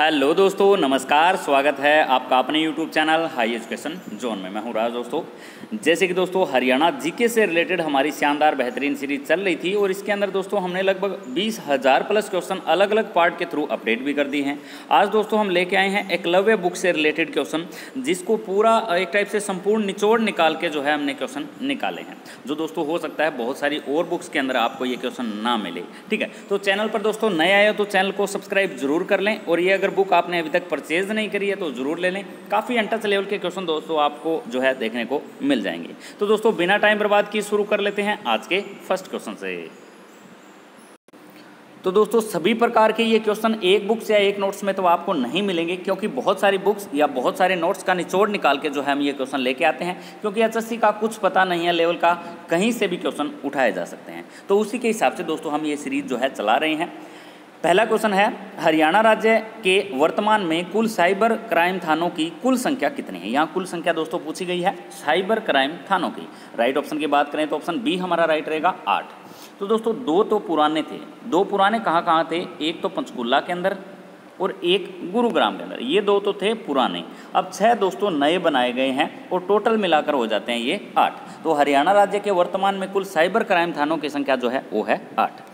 Hello दोस्तों, नमस्कार, स्वागत है आपका अपने YouTube channel high education zone में। मैं हूँ राज दोस्तों। जैसे कि दोस्तों, हरियाणा जीके से रिलेटेड हमारी शानदार, बेहतरीन सीरीज़ चल रही थी और इसके अंदर दोस्तों, हमने लगभग बीस हज़ार प्लस क्वेश्चन अलग अलग पार्ट के थ्रू अपडेट भी कर दिए हैं। आज दोस्तों, हम लेके आए हैं एकलव्य बुक से रिलेटेड क्वेश्चन, जिसको पूरा एक टाइप से संपूर्ण निचोड़ निकाल के जो है हमने क्वेश्चन निकाले हैं। जो दोस्तों, हो सकता है बहुत सारी और बुक्स के अंदर आपको ये क्वेश्चन ना मिले, ठीक है? तो चैनल पर दोस्तों, नए आए तो चैनल को सब्सक्राइब ज़रूर कर लें और ये अगर बुक आपने अभी तक परचेज नहीं करी है तो ज़रूर ले लें। काफ़ी अनटच लेवल के क्वेश्चन दोस्तों आपको जो है देखने को मिल जाएँगे। तो दोस्तों, बिना टाइम बर्बाद किए शुरू कर लेते हैं आज के फ़र्स्ट क्वेश्चन से। तो दोस्तों, सभी प्रकार के ये क्वेश्चन एक बुक्स या एक नोट्स में तो आपको नहीं मिलेंगे, क्योंकि बहुत सारी बुक्स या बहुत सारे नोट्स का निचोड़ निकाल के जो है हम ये क्वेश्चन लेके आते हैं, क्योंकि एच का कुछ पता नहीं है लेवल का, कहीं से भी क्वेश्चन उठाए जा सकते हैं। तो उसी के हिसाब से दोस्तों, हम ये सीरीज़ जो है चला रहे हैं। पहला क्वेश्चन है, हरियाणा राज्य के वर्तमान में कुल साइबर क्राइम थानों की कुल संख्या कितनी है? यहाँ कुल संख्या दोस्तों पूछी गई है, साइबर क्राइम थानों की। राइट ऑप्शन की बात करें तो ऑप्शन बी हमारा राइट रहेगा, आठ। तो दोस्तों, दो तो पुराने थे। दो पुराने कहाँ कहाँ थे? एक तो पंचकुला के अंदर और एक गुरुग्राम के अंदर। ये दो तो थे पुराने। अब छः दोस्तों नए बनाए गए हैं और टोटल मिलाकर हो जाते हैं ये आठ। तो हरियाणा राज्य के वर्तमान में कुल साइबर क्राइम थानों की संख्या जो है, वो है आठ।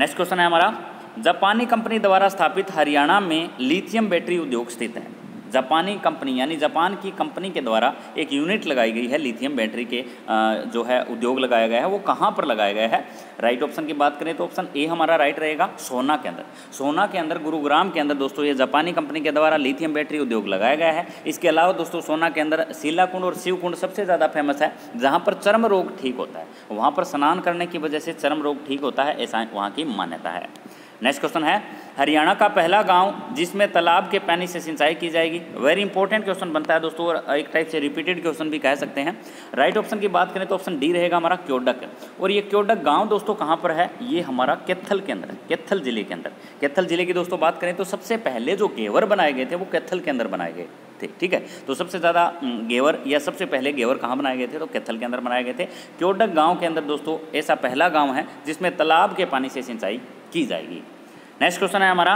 नेक्स्ट क्वेश्चन है हमारा जापानी कंपनी द्वारा स्थापित हरियाणा में लिथियम बैटरी उद्योग स्थित है। जापानी कंपनी, यानी जापान की कंपनी के द्वारा एक यूनिट लगाई गई है, लिथियम बैटरी के जो है उद्योग लगाया गया है, वो कहाँ पर लगाया गया है? राइट ऑप्शन की बात करें तो ऑप्शन ए हमारा राइट रहेगा, सोना के अंदर। सोना के अंदर, गुरुग्राम के अंदर दोस्तों, ये जापानी कंपनी के द्वारा लिथियम बैटरी उद्योग लगाया गया है। इसके अलावा दोस्तों, सोना के अंदर सीलाकुंड और शिवकुंड सबसे ज़्यादा फ़ेमस है, जहाँ पर चर्म रोग ठीक होता है। वहाँ पर स्नान करने की वजह से चर्म रोग ठीक होता है, ऐसा वहाँ की मान्यता है। नेक्स्ट क्वेश्चन है, हरियाणा का पहला गाँव जिसमें तालाब के पानी से सिंचाई की जाएगी। वेरी इंपॉर्टेंट क्वेश्चन बनता है दोस्तों, और एक टाइप से रिपीटेड क्वेश्चन भी कह सकते हैं। राइट ऑप्शन की बात करें तो ऑप्शन डी रहेगा हमारा क्योडक। और ये क्योडक गाँव दोस्तों कहाँ पर है? ये हमारा कैथल के अंदर, कैथल ज़िले के अंदर। कैथल ज़िले की दोस्तों बात करें तो सबसे पहले जो गेवर बनाए गए थे, वो कैथल के अंदर बनाए गए थे, ठीक है? तो सबसे ज़्यादा गेवर या सबसे पहले गेवर कहाँ बनाए गए थे? तो कैथल के अंदर बनाए गए थे। क्योडक गाँव के अंदर दोस्तों ऐसा पहला गाँव है जिसमें तालाब के पानी से सिंचाई की जाएगी। नेक्स्ट क्वेश्चन है हमारा।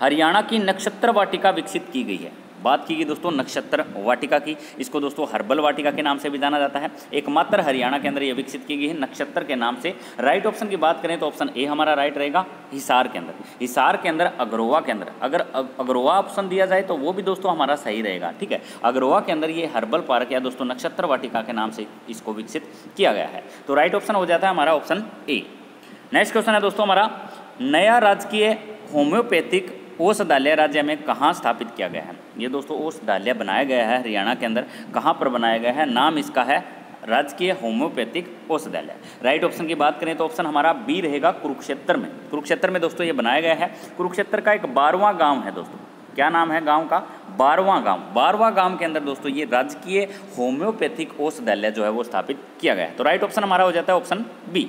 हरियाणा की नक्षत्र वाटिका विकसित की गई है। बात की गई दोस्तों नक्षत्र वाटिका की। इसको दोस्तों हर्बल वाटिका के नाम से भी जाना जाता है। एकमात्र हरियाणा के अंदर यह विकसित की गई है नक्षत्र के नाम से। राइट ऑप्शन की बात करें तो ऑप्शन ए हमारा राइट रहेगा, हिसार के अंदर। हिसार के अंदर, अग्रोवा के अंदर। अगर अग्रोवा ऑप्शन दिया जाए तो वो भी दोस्तों हमारा सही रहेगा, ठीक है? अग्रोवा के अंदर ये हर्बल पार्क या दोस्तों नक्षत्र वाटिका के नाम से इसको विकसित किया गया है। तो राइट ऑप्शन हो जाता है हमारा ऑप्शन ए नेक्स्ट क्वेश्चन है दोस्तों हमारा। नया राजकीय होम्योपैथिक औषधालय राज्य में कहाँ स्थापित किया गया है? ये दोस्तों औषधालय बनाया गया है हरियाणा के अंदर। कहाँ पर बनाया गया है? नाम इसका है राजकीय होम्योपैथिक औषधालय राइट ऑप्शन की बात करें तो ऑप्शन हमारा बी रहेगा कुरुक्षेत्र में। कुरुक्षेत्र में दोस्तों ये बनाया गया है। कुरुक्षेत्र का एक बारवा गाँव है दोस्तों। क्या नाम है गाँव का? बारवा गाँव। बारवा गाँव के अंदर दोस्तों ये राजकीय होम्योपैथिक औषधालय जो है वो स्थापित किया गया है। तो राइट ऑप्शन हमारा हो जाता है ऑप्शन बी।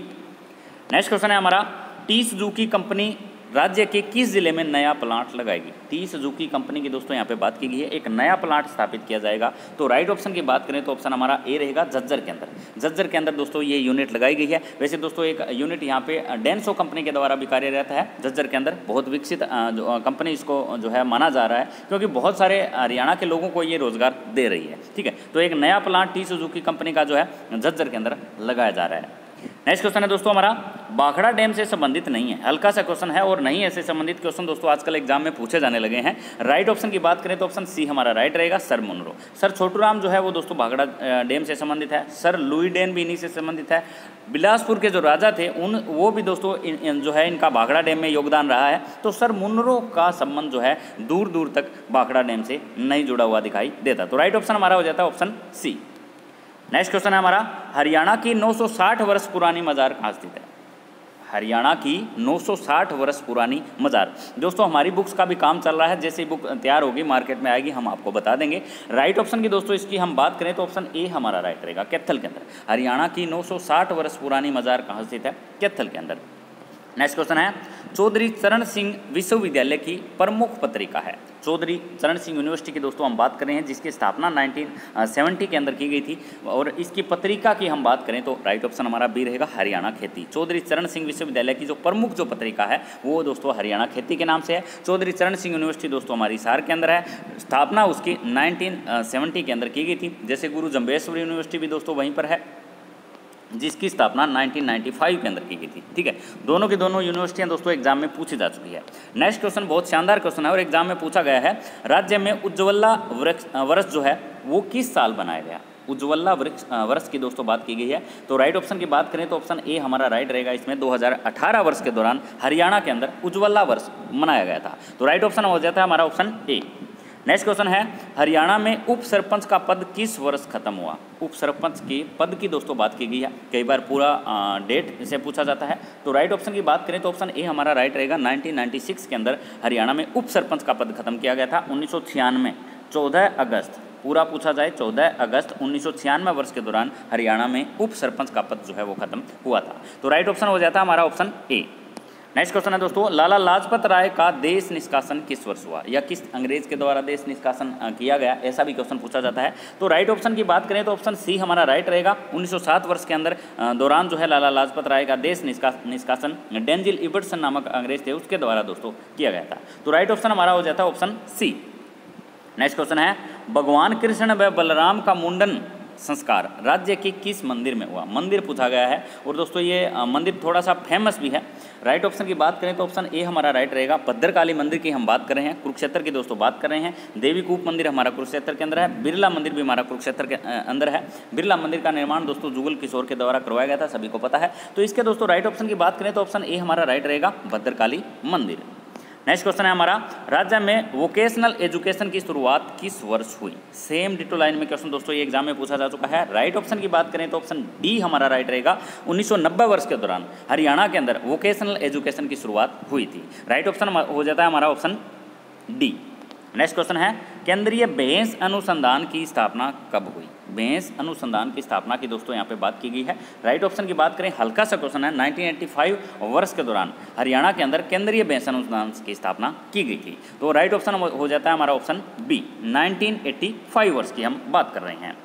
नेक्स्ट क्वेश्चन है हमारा टी सुजुकी कंपनी राज्य के किस ज़िले में नया प्लांट लगाएगी? टी सुजुकी कंपनी की दोस्तों यहाँ पे बात की गई है, एक नया प्लांट स्थापित किया जाएगा। तो राइट ऑप्शन की बात करें तो ऑप्शन हमारा ए रहेगा जज्जर के अंदर। जज्जर के अंदर दोस्तों ये यूनिट लगाई गई है। वैसे दोस्तों एक यूनिट यहाँ पे डेंसो कंपनी के द्वारा भी कार्यरत है। जज्जर के अंदर बहुत विकसित कंपनी इसको जो है माना जा रहा है, क्योंकि बहुत सारे हरियाणा के लोगों को ये रोज़गार दे रही है। ठीक है? तो एक नया प्लांट टी सुजुकी कंपनी का जो है जज्जर के अंदर लगाया जा रहा है। नेक्स्ट क्वेश्चन है दोस्तों हमारा। बाखड़ा डैम से संबंधित नहीं है। हल्का सा क्वेश्चन है और नहीं ऐसे संबंधित क्वेश्चन दोस्तों आजकल एग्ज़ाम में पूछे जाने लगे हैं। राइट ऑप्शन की बात करें तो ऑप्शन सी हमारा राइट रहेगा सर मुनरो सर छोटूराम जो है वो दोस्तों बाखड़ा डैम से संबंधित है। सर लुई डैम भी इन्हीं से संबंधित है। बिलासपुर के जो राजा थे उन वो भी दोस्तों इन, जो है इनका बाखड़ा डैम में योगदान रहा है। तो सर मुनरो का संबंध जो है दूर दूर तक बाखड़ा डैम से नहीं जुड़ा हुआ दिखाई देता। तो राइट ऑप्शन हमारा हो जाता है ऑप्शन सी नेक्स्ट क्वेश्चन है हमारा, हरियाणा की 960 वर्ष पुरानी मज़ार कहाँ स्थित है? हरियाणा की 960 वर्ष पुरानी मज़ार। दोस्तों, हमारी बुक्स का भी काम चल रहा है, जैसे बुक तैयार होगी मार्केट में आएगी, हम आपको बता देंगे। राइट ऑप्शन की दोस्तों, इसकी हम बात करें तो ऑप्शन ए हमारा राइट रहेगा, कैथल के अंदर। हरियाणा की 960 वर्ष पुरानी मज़ार कहाँ स्थित है? कैथल के अंदर। नेक्स्ट क्वेश्चन है, चौधरी चरण सिंह विश्वविद्यालय की प्रमुख पत्रिका है। चौधरी चरण सिंह यूनिवर्सिटी की दोस्तों, हम बात कर रहे हैं, जिसकी स्थापना 1970 के अंदर की गई थी, और इसकी पत्रिका की हम बात करें तो राइट ऑप्शन हमारा बी रहेगा, हरियाणा खेती। चौधरी चरण सिंह विश्वविद्यालय की जो प्रमुख जो पत्रिका है, वो दोस्तों हरियाणा खेती के नाम से है। चौधरी चरण सिंह यूनिवर्सिटी दोस्तों हमारी सार के अंदर है। स्थापना उसकी नाइनटीन के अंदर की गई थी। जैसे गुरु जम्बेश्वर यूनिवर्सिटी भी दोस्तों वहीं पर है। जिसकी स्थापना 1995 के अंदर की गई थी। ठीक है? दोनों की दोनों यूनिवर्सिटियाँ दोस्तों एग्ज़ाम में पूछी जा चुकी है। नेक्स्ट क्वेश्चन बहुत शानदार क्वेश्चन है और एग्ज़ाम में पूछा गया है, राज्य में उज्ज्वला वृक्ष वर्ष जो है, वो किस साल बनाया गया? उज्ज्वला वृक्ष वर्ष की दोस्तों बात की गई है। तो राइट ऑप्शन की बात करें तो ऑप्शन ए हमारा राइट रहेगा इसमें। 2018 वर्ष के दौरान हरियाणा के अंदर उज्ज्वला वर्ष मनाया गया था। तो राइट ऑप्शन हो जाता है हमारा ऑप्शन ए नेक्स्ट क्वेश्चन है, हरियाणा में उप सरपंच का पद किस वर्ष खत्म हुआ? उप सरपंच के पद की दोस्तों बात की गई है। कई बार पूरा डेट इसे पूछा जाता है। तो राइट ऑप्शन की बात करें तो ऑप्शन ए हमारा राइट रहेगा। 1996 के अंदर हरियाणा में उप सरपंच का पद खत्म किया गया था उन्नीस सौ अगस्त, पूरा पूछा जाए 14 अगस्त उन्नीस सौ छियानवे वर्ष के दौरान हरियाणा में उप सरपंच का पद जो है वो खत्म हुआ था। तो राइट ऑप्शन हो जाता हमारा ऑप्शन ए नेक्स्ट क्वेश्चन है दोस्तों, लाला लाजपत राय का देश निष्कासन किस वर्ष हुआ? या किस अंग्रेज़ के द्वारा देश निष्कासन किया गया? ऐसा भी क्वेश्चन पूछा जाता है। तो राइट ऑप्शन की बात करें तो ऑप्शन सी हमारा राइट रहेगा। 1907 वर्ष के अंदर दौरान जो है लाला लाजपत राय का देश निष्कासन, डेंजिल इबर्सन नामक अंग्रेज़ थे, उसके द्वारा दोस्तों किया गया था। तो राइट ऑप्शन हमारा हो जाता है ऑप्शन सी नेक्स्ट क्वेश्चन है, भगवान कृष्ण व बलराम का मुंडन संस्कार राज्य के किस मंदिर में हुआ? मंदिर पूछा गया है। और दोस्तों ये मंदिर थोड़ा सा फ़ेमस भी है। राइट ऑप्शन की बात करें तो ऑप्शन ए हमारा राइट रहेगा। भद्रकाली मंदिर की हम बात कर रहे हैं, कुरुक्षेत्र की दोस्तों बात कर रहे हैं। देवीकूप मंदिर हमारा कुरुक्षेत्र के अंदर है, बिरला मंदिर भी हमारा कुरुक्षेत्र के अंदर है। बिरला मंदिर का निर्माण दोस्तों जुगल किशोर के द्वारा करवाया गया था, सभी को पता है। तो इसके दोस्तों राइट ऑप्शन की बात करें तो ऑप्शन ए हमारा राइट रहेगा भद्रकाली मंदिर। नेक्स्ट क्वेश्चन है हमारा। राज्य में वोकेशनल एजुकेशन की शुरुआत किस वर्ष हुई? सेम डिटो लाइन में क्वेश्चन दोस्तों, ये एग्ज़ाम में पूछा जा चुका है। राइट ऑप्शन की बात करें तो ऑप्शन डी हमारा राइट रहेगा। 1990 वर्ष के दौरान हरियाणा के अंदर वोकेशनल एजुकेशन की शुरुआत हुई थी। राइट ऑप्शन हो जाता है हमारा ऑप्शन डी नेक्स्ट क्वेश्चन है केंद्रीय भैंस अनुसंधान की स्थापना कब हुई? भैंस अनुसंधान की स्थापना की दोस्तों यहाँ पे बात की गई है। राइट ऑप्शन की बात करें, हल्का सा क्वेश्चन है। 1985 वर्ष के दौरान हरियाणा के अंदर केंद्रीय भैंस अनुसंधान की स्थापना की गई थी। तो राइट ऑप्शन हो जाता है हमारा ऑप्शन बी 1985 वर्ष की हम बात कर रहे हैं।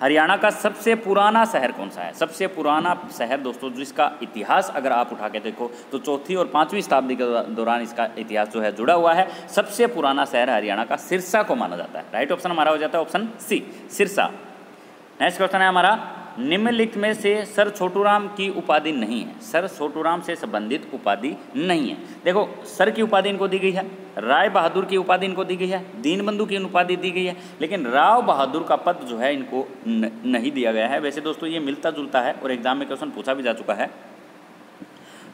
हरियाणा का सबसे पुराना शहर कौन सा है? सबसे पुराना शहर दोस्तों जिसका इतिहास अगर आप उठा के देखो तो चौथी और पाँचवीं शताब्दी के दौरान इसका इतिहास जो है, जुड़ा हुआ है। सबसे पुराना शहर हरियाणा का सिरसा को माना जाता है। राइट ऑप्शन हमारा हो जाता है option C Sirsa. Next question है हमारा निम्नलिखित में से सर छोटूराम की उपाधि नहीं है। सर छोटूराम से संबंधित उपाधि नहीं है। देखो, सर की उपाधि इनको दी गई है, राय बहादुर की उपाधि इनको दी गई है, दीनबंधु की उपाधि दी गई है, लेकिन राव बहादुर का पद जो है इनको नहीं दिया गया है। वैसे दोस्तों, ये मिलता जुलता है और एग्ज़ाम में क्वेश्चन पूछा भी जा चुका है।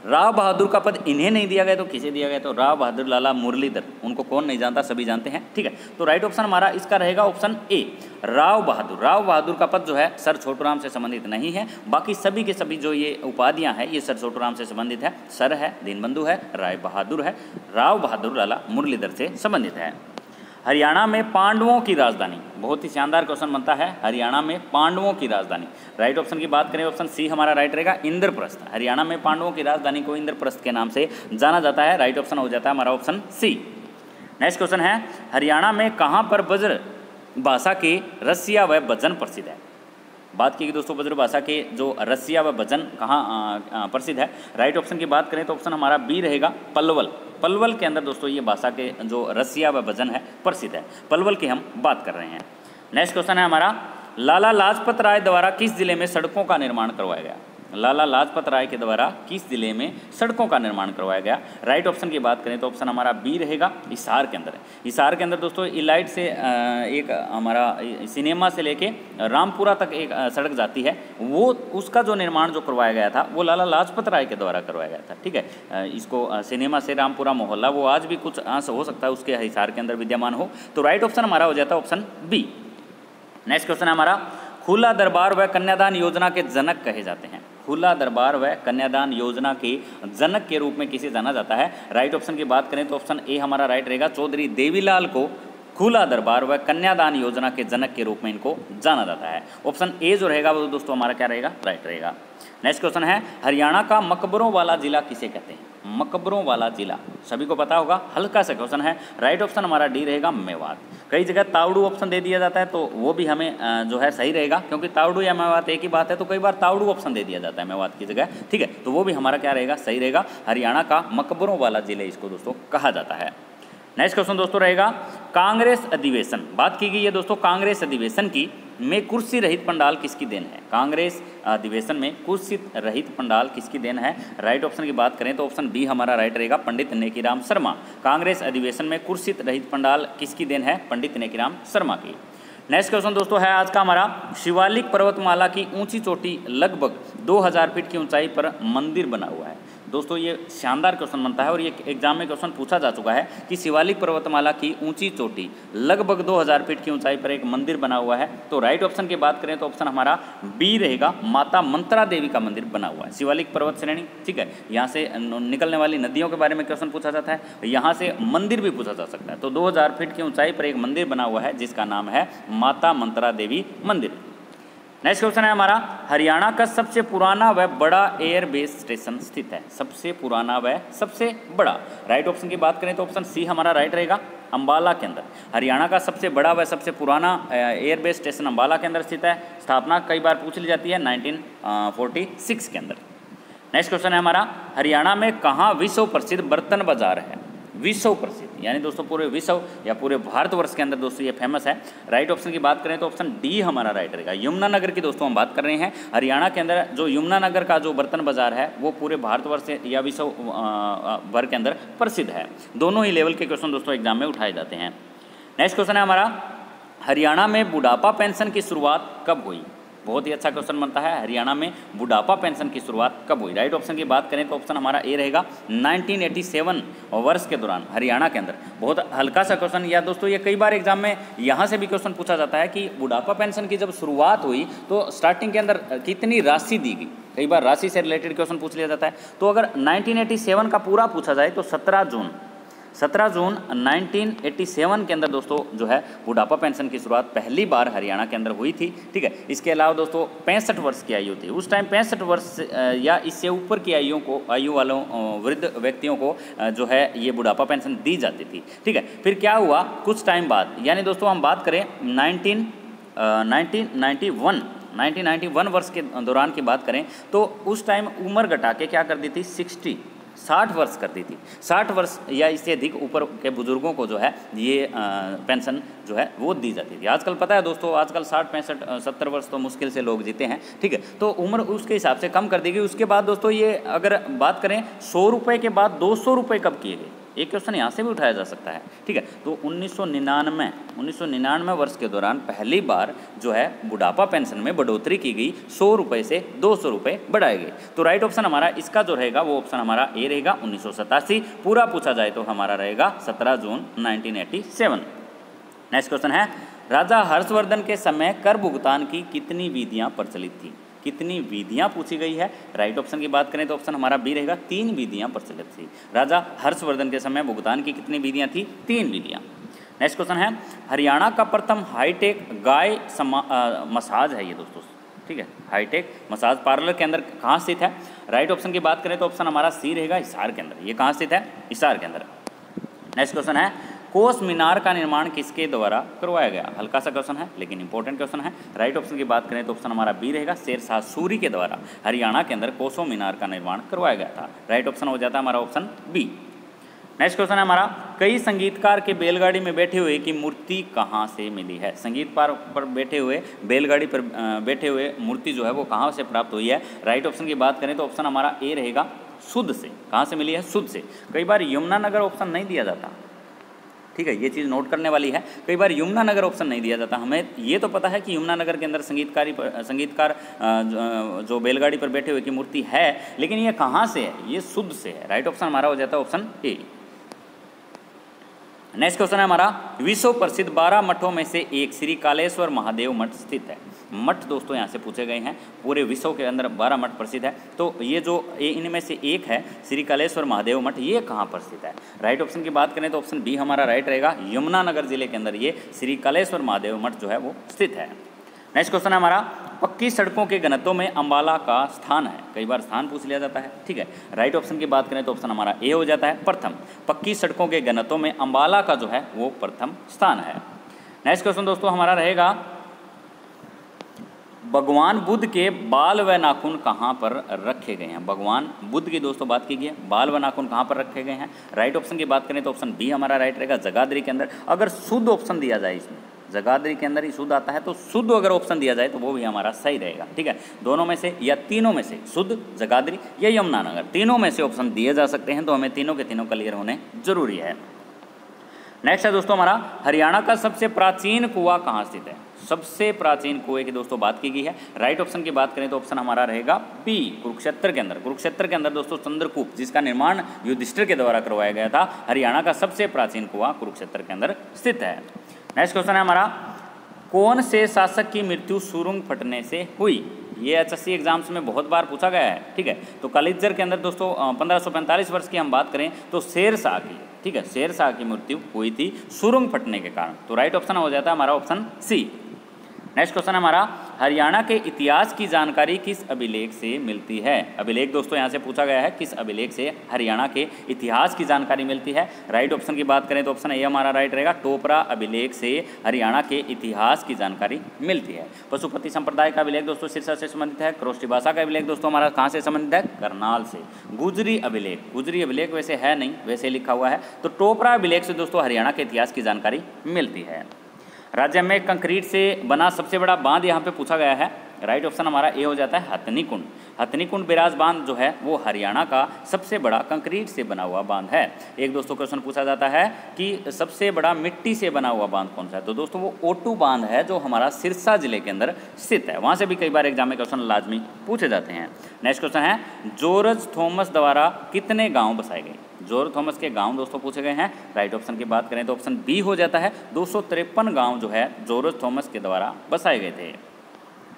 राव बहादुर का पद इन्हें नहीं दिया गया तो किसे दिया गया? तो राव बहादुर लाला मुरलीधर, उनको कौन नहीं जानता, सभी जानते हैं, ठीक है? तो राइट ऑप्शन हमारा इसका रहेगा ऑप्शन ए राव बहादुर। राव बहादुर का पद जो है, सर छोटूराम से संबंधित नहीं है, बाकी सभी के सभी जो ये उपाधियाँ हैं, ये सर छोटूराम से संबंधित है, सर है, दीनबंधु है, राय बहादुर है, राव बहादुर लाला मुरलीधर से संबंधित है। हरियाणा में पांडवों की राजधानी। बहुत ही शानदार क्वेश्चन बनता है, हरियाणा में पांडवों की राजधानी। राइट ऑप्शन की बात करें ऑप्शन सी हमारा राइट रहेगा, इंद्रप्रस्थ। हरियाणा में पांडवों की राजधानी को इंद्रप्रस्थ के नाम से जाना जाता है राइट ऑप्शन हो जाता है हमारा ऑप्शन सी नेक्स्ट क्वेश्चन है, हरियाणा में कहाँ पर बज्र भाषा की रसिया व भजन प्रसिद्ध है? बात की दोस्तों वज्र भाषा के जो रसिया व भजन कहाँ प्रसिद्ध है। राइट ऑप्शन की बात करें तो ऑप्शन हमारा बी रहेगा पलवल। पलवल के अंदर दोस्तों ये भाषा के जो रसिया व भजन है, प्रसिद्ध है। पलवल की हम बात कर रहे हैं। नेक्स्ट क्वेश्चन है हमारा, लाला लाजपत राय द्वारा किस ज़िले में सड़कों का निर्माण करवाया गया? लाला लाजपत राय के द्वारा किस ज़िले में सड़कों का निर्माण करवाया गया? राइट ऑप्शन की बात करें तो ऑप्शन हमारा बी रहेगा, हिसार के अंदर। हिसार के अंदर दोस्तों इलाइट से एक हमारा सिनेमा से लेके रामपुरा तक एक सड़क जाती है। वो, उसका जो निर्माण जो करवाया गया था, वो लाला लाजपत राय के द्वारा करवाया गया था, ठीक है? इसको सिनेमा से रामपुरा मोहल्ला, वो आज भी कुछ आंस हो सकता है उसके हिसार के अंदर विद्यमान हो। तो राइट ऑप्शन हमारा हो जाता है ऑप्शन बी नेक्स्ट क्वेश्चन है हमारा, खुला दरबार व कन्यादान योजना के जनक कहे जाते हैं। खुला दरबार व कन्यादान योजना के जनक के रूप में किसे जाना जाता है? राइट ऑप्शन की बात करें तो ऑप्शन ए हमारा राइट रहेगा। चौधरी देवीलाल को खुला दरबार व कन्यादान योजना के जनक के रूप में इनको जाना जाता है। ऑप्शन ए जो रहेगा वो दोस्तों हमारा क्या रहेगा? राइट रहेगा। नेक्स्ट क्वेश्चन है, हरियाणा का मकबरों वाला जिला किसे कहते हैं? मकबरों वाला जिला। सभी को पता होगा, हल्का सा क्वेश्चन है राइट ऑप्शन हमारा डी रहेगा मेवात। कई जगह तावड़ू ऑप्शन दे दिया जाता है तो वो भी हमें जो है सही रहेगा, क्योंकि तावड़ू या मेवात एक ही बात है तो कई बार तावड़ू ऑप्शन दे दिया जाता है मेवात की जगह। ठीक है तो वो भी हमारा क्या रहेगा, सही रहेगा। हरियाणा का मकबरों वाला ज़िले इसको दोस्तों कहा जाता है। नेक्स्ट क्वेश्चन दोस्तों रहेगा, कांग्रेस अधिवेशन। बात की गई है दोस्तों कांग्रेस अधिवेशन की। में कुर्सी रहित पंडाल किसकी देन है? कांग्रेस अधिवेशन में कुर्सी रहित पंडाल किसकी देन है? राइट ऑप्शन की बात करें तो ऑप्शन बी हमारा राइट रहेगा, पंडित नेकीराम शर्मा। कांग्रेस अधिवेशन में कुर्सी रहित पंडाल किसकी देन है? पंडित नेकीराम शर्मा की। नेक्स्ट क्वेश्चन दोस्तों है आज का हमारा, शिवालिक पर्वतमाला की ऊँची चोटी लगभग 2000 फीट की ऊंचाई पर मंदिर बना हुआ है। दोस्तों, ये शानदार क्वेश्चन बनता है और ये एग्ज़ाम में क्वेश्चन पूछा जा चुका है कि शिवालिक पर्वतमाला की ऊँची चोटी लगभग 2000 फीट की ऊंचाई पर एक मंदिर बना हुआ है। तो राइट ऑप्शन की बात करें तो ऑप्शन हमारा बी रहेगा, माता मंत्रा देवी का मंदिर बना हुआ है। शिवालिक पर्वत श्रेणी, ठीक है? यहाँ से निकलने वाली नदियों के बारे में क्वेश्चन पूछा जाता है, यहाँ से मंदिर भी पूछा जा सकता है। तो दो हज़ार फीट की ऊंचाई पर एक मंदिर बना हुआ है, जिसका नाम है माता मंत्रा देवी मंदिर। नेक्स्ट क्वेश्चन है हमारा। हरियाणा का सबसे पुराना व बड़ा एयरबेस स्टेशन स्थित है। सबसे पुराना व सबसे बड़ा। राइट ऑप्शन की बात करें तो ऑप्शन सी हमारा राइट रहेगा, अंबाला के अंदर। हरियाणा का सबसे बड़ा व सबसे पुराना एयरबेस स्टेशन अंबाला के अंदर स्थित है। स्थापना कई बार पूछ ली जाती है 1946 के अंदर। नेक्स्ट क्वेश्चन है हमारा। हरियाणा में कहाँ विश्व प्रसिद्ध बर्तन बाज़ार है? विश्व प्रसिद्ध, यानी दोस्तों पूरे विश्व या पूरे भारतवर्ष के अंदर दोस्तों ये फ़ेमस है। राइट ऑप्शन की बात करें तो ऑप्शन डी हमारा राइट रहेगा यमुनानगर की दोस्तों हम बात कर रहे हैं। हरियाणा के अंदर जो यमुनानगर का जो बर्तन बाज़ार है, वो पूरे भारतवर्ष या विश्व भर के अंदर प्रसिद्ध है। दोनों ही लेवल के क्वेश्चन दोस्तों एग्ज़ाम में उठाए जाते हैं। नेक्स्ट क्वेश्चन है हमारा, हरियाणा में बुढ़ापा पेंशन की शुरुआत कब हुई? बहुत ही अच्छा क्वेश्चन बनता है। हरियाणा में बुढ़ापा पेंशन की शुरुआत कब हुई? राइट ऑप्शन की बात करें तो ऑप्शन हमारा ए रहेगा 1987 वर्ष के दौरान हरियाणा के अंदर। बहुत हल्का सा क्वेश्चन या दोस्तों, ये कई बार एग्ज़ाम में यहाँ से भी क्वेश्चन पूछा जाता है कि बुढ़ापा पेंशन की जब शुरुआत हुई तो स्टार्टिंग के अंदर कितनी राशि दी गई? कई बार राशि से रिलेटेड क्वेश्चन पूछ लिया जाता है। तो अगर 1987 का पूरा पूछा जाए तो 17 जून 17 जून 1987 के अंदर दोस्तों जो है बुढ़ापा पेंशन की शुरुआत पहली बार हरियाणा के अंदर हुई थी, ठीक है? इसके अलावा दोस्तों, पैंसठ वर्ष की आयु थी। उस टाइम पैंसठ वर्ष या इससे ऊपर की आयु को, आयु वालों वृद्ध व्यक्तियों को जो है, ये बुढ़ापा पेंशन दी जाती थी, ठीक है? फिर क्या हुआ? कुछ टाइम बाद, यानी दोस्तों, हम बात करें नाइनटीन नाइनटीन वन 1991 वर्ष के दौरान की बात करें तो उस टाइम उम्र घटा के क्या कर दी थी? 60 साठ वर्ष कर दी थी। साठ वर्ष या इससे अधिक ऊपर के बुज़ुर्गों को जो है, ये पेंशन जो है, वो दी जाती थी। आजकल पता है दोस्तों, आजकल साठ, पैंसठ सत्तर वर्ष तो मुश्किल से लोग जीते हैं, ठीक है? तो उम्र उसके हिसाब से कम कर दी गई। उसके बाद दोस्तों ये अगर बात करें, सौ रुपये के बाद दो सौ रुपये कब किए गए? एक क्वेश्चन यहाँ से भी उठाया जा सकता है। ठीक है? तो उन्नीस सौ निन्यानवे, उन्नीस सौ निन्यानवे वर्ष के दौरान पहली बार जो है बुढ़ापा पेंशन में बढ़ोतरी की गई, सौ रुपये से दो सौ रुपये बढ़ाए गए। तो राइट ऑप्शन हमारा इसका जो रहेगा, वो ऑप्शन हमारा ए रहेगा, उन्नीस सौ सतासी। पूरा पूछा जाए तो हमारा रहेगा सत्रह जून नाइनटीन नेक्स्ट क्वेश्चन है, राजा हर्षवर्धन के समय कर भुगतान की कितनी विधियाँ प्रचलित थी? कितनी विधियाँ पूछी गई है? राइट ऑप्शन की बात करें तो ऑप्शन हमारा बी रहेगा, तीन विधियाँ प्रचलित थी। राजा हर्षवर्धन के समय भुगतान की कितनी विधियाँ थी? तीन विधियाँ। नेक्स्ट क्वेश्चन है, हरियाणा का प्रथम हाईटेक गाय मसाज है ये दोस्तों। ठीक है हाईटेक मसाज पार्लर के अंदर कहाँ स्थित है? राइट ऑप्शन की बात करें तो ऑप्शन हमारा सी रहेगा हिसार के अंदर। ये कहाँ स्थित है? हिसार के अंदर। नेक्स्ट क्वेश्चन है कोस मीनार का निर्माण किसके द्वारा करवाया गया? हल्का सा क्वेश्चन है, लेकिन इंपॉर्टेंट क्वेश्चन है। राइट ऑप्शन की बात करें तो ऑप्शन हमारा बी रहेगा शेर शाह सूरी के द्वारा हरियाणा के अंदर कोसो मीनार का निर्माण करवाया गया था। राइट ऑप्शन हो जाता है हमारा ऑप्शन बी नेक्स्ट क्वेश्चन है हमारा, कई संगीतकार के बैलगाड़ी में बैठे हुए की मूर्ति कहाँ से मिली है? संगीत पर पर बैठे हुए, बैलगाड़ी पर बैठे हुए मूर्ति जो है वो कहाँ से प्राप्त हुई है? राइट ऑप्शन की बात करें तो ऑप्शन हमारा ए रहेगा शुद्ध से। कहाँ से मिली है? शुद्ध से। कई बार यमुनानगर ऑप्शन नहीं दिया जाता। ठीक है, ये चीज़ नोट करने वाली है। कई बार यमुना नगर ऑप्शन नहीं दिया जाता। हमें ये तो पता है कि यमुना नगर के अंदर संगीतकारी संगीतकार जो बैलगाड़ी पर बैठे हुए की मूर्ति है, लेकिन ये कहाँ से है? ये शुद्ध से है। राइट ऑप्शन हमारा हो जाता है ऑप्शन ए नेक्स्ट क्वेश्चन है हमारा, विश्व प्रसिद्ध बारह मठों में से एक श्री कालेश्वर महादेव मठ स्थित है। मठ दोस्तों यहाँ से पूछे गए हैं। पूरे विश्व के अंदर बारह मठ प्रसिद्ध है। तो ये जो इनमें से एक है, श्री कलेश्वर महादेव मठ, ये कहाँ प्रसिद्ध है? राइट ऑप्शन की बात करें तो ऑप्शन बी हमारा राइट रहेगा। यमुनानगर ज़िले के अंदर ये श्री कलेश्वर महादेव मठ जो है वो स्थित है। नेक्स्ट क्वेश्चन है हमारा, पक्की सड़कों के घनत्व में अंबाला का स्थान है। कई बार स्थान पूछ लिया जाता है, ठीक है। राइट ऑप्शन की बात करें तो ऑप्शन हमारा ए हो जाता है, प्रथम। पक्की सड़कों के घनत्व में अंबाला का जो है वो प्रथम स्थान है। नेक्स्ट क्वेश्चन दोस्तों हमारा रहेगा भगवान बुद्ध के बाल व नाखून कहाँ पर रखे गए हैं? भगवान बुद्ध की दोस्तों बात की गई है बाल व नाखून कहाँ पर रखे गए हैं? राइट ऑप्शन की बात करें तो ऑप्शन बी हमारा राइट रहेगा, जगाधरी के अंदर। अगर शुद्ध ऑप्शन दिया जाए इसमें, जगाधरी के अंदर ही शुद्ध आता है तो शुद्ध अगर ऑप्शन दिया जाए तो वो भी हमारा सही रहेगा, ठीक है? दोनों में से या तीनों में से शुद्ध, जगाधरी या यमुनानगर, तीनों में से ऑप्शन दिए जा सकते हैं तो हमें तीनों के तीनों क्लियर होने ज़रूरी है। नेक्स्ट है दोस्तों हमारा, हरियाणा का सबसे प्राचीन कुआ कहाँ स्थित है? सबसे प्राचीन कुएँ की दोस्तों बात की गई है। राइट ऑप्शन की बात करें तो ऑप्शन हमारा रहेगा बी कुरुक्षेत्र के अंदर। कुरुक्षेत्र के अंदर दोस्तों चंद्रकूप, जिसका निर्माण युधिष्ठिर के द्वारा करवाया गया था, हरियाणा का सबसे प्राचीन कुआ कुरुक्षेत्र के अंदर स्थित है। नेक्स्ट क्वेश्चन है हमारा, कौन से शासक की मृत्यु सुरुंग फटने से हुई? ये एच एस एग्ज़ाम्स में बहुत बार पूछा गया है, ठीक है? तो कलिजर के अंदर दोस्तों पंद्रह वर्ष की हम बात करें तो शेर शाह की, ठीक है? शेर शाह की मृत्यु हुई थी सुरुंग फटने के कारण। तो राइट ऑप्शन हो जाता है हमारा ऑप्शन सी नेक्स्ट क्वेश्चन हमारा, हरियाणा के इतिहास की जानकारी किस अभिलेख से मिलती है? अभिलेख दोस्तों, यहाँ से पूछा गया है, किस अभिलेख से हरियाणा के इतिहास की जानकारी मिलती है? राइट ऑप्शन की बात करें तो ऑप्शन ए हमारा राइट रहेगा, टोपरा अभिलेख से हरियाणा के इतिहास की जानकारी मिलती है। पशुपति संप्रदाय का अभिलेख दोस्तों, सिरसा से संबंधित है क्रोष्टी भाषा का अभिलेख दोस्तों, हमारा कहाँ से संबंधित है? करनाल से। गुजरी अभिलेख गुजरी अभिलेख वैसे है नहीं, वैसे लिखा हुआ है। तो टोपरा अभिलेख से दोस्तों, हरियाणा के इतिहास की जानकारी मिलती है। राज्य में कंक्रीट से बना सबसे बड़ा बाँध यहाँ पे पूछा गया है। राइट ऑप्शन हमारा ए हो जाता है हथनी कुंड हथनी कुंड बिराज बाँध जो है, वो हरियाणा का सबसे बड़ा कंक्रीट से बना हुआ बाँध है। एक दोस्तों क्वेश्चन पूछा जाता है कि सबसे बड़ा मिट्टी से बना हुआ बाँध कौन सा है? तो दोस्तों, वो ओटू बाँध है जो हमारा सिरसा ज़िले के अंदर स्थित है। वहाँ से भी कई बार एग्ज़ाम में क्वेश्चन लाजमी पूछे जाते हैं। नेक्स्ट क्वेश्चन है, जॉर्ज थॉमस द्वारा कितने गाँव बसाए गए? जॉर्ज थॉमस के गाँव दोस्तों पूछे गए हैं। राइट ऑप्शन की बात करें तो ऑप्शन बी हो जाता है। दो गाँव जो है जोरज थॉमस के द्वारा बसाए गए थे।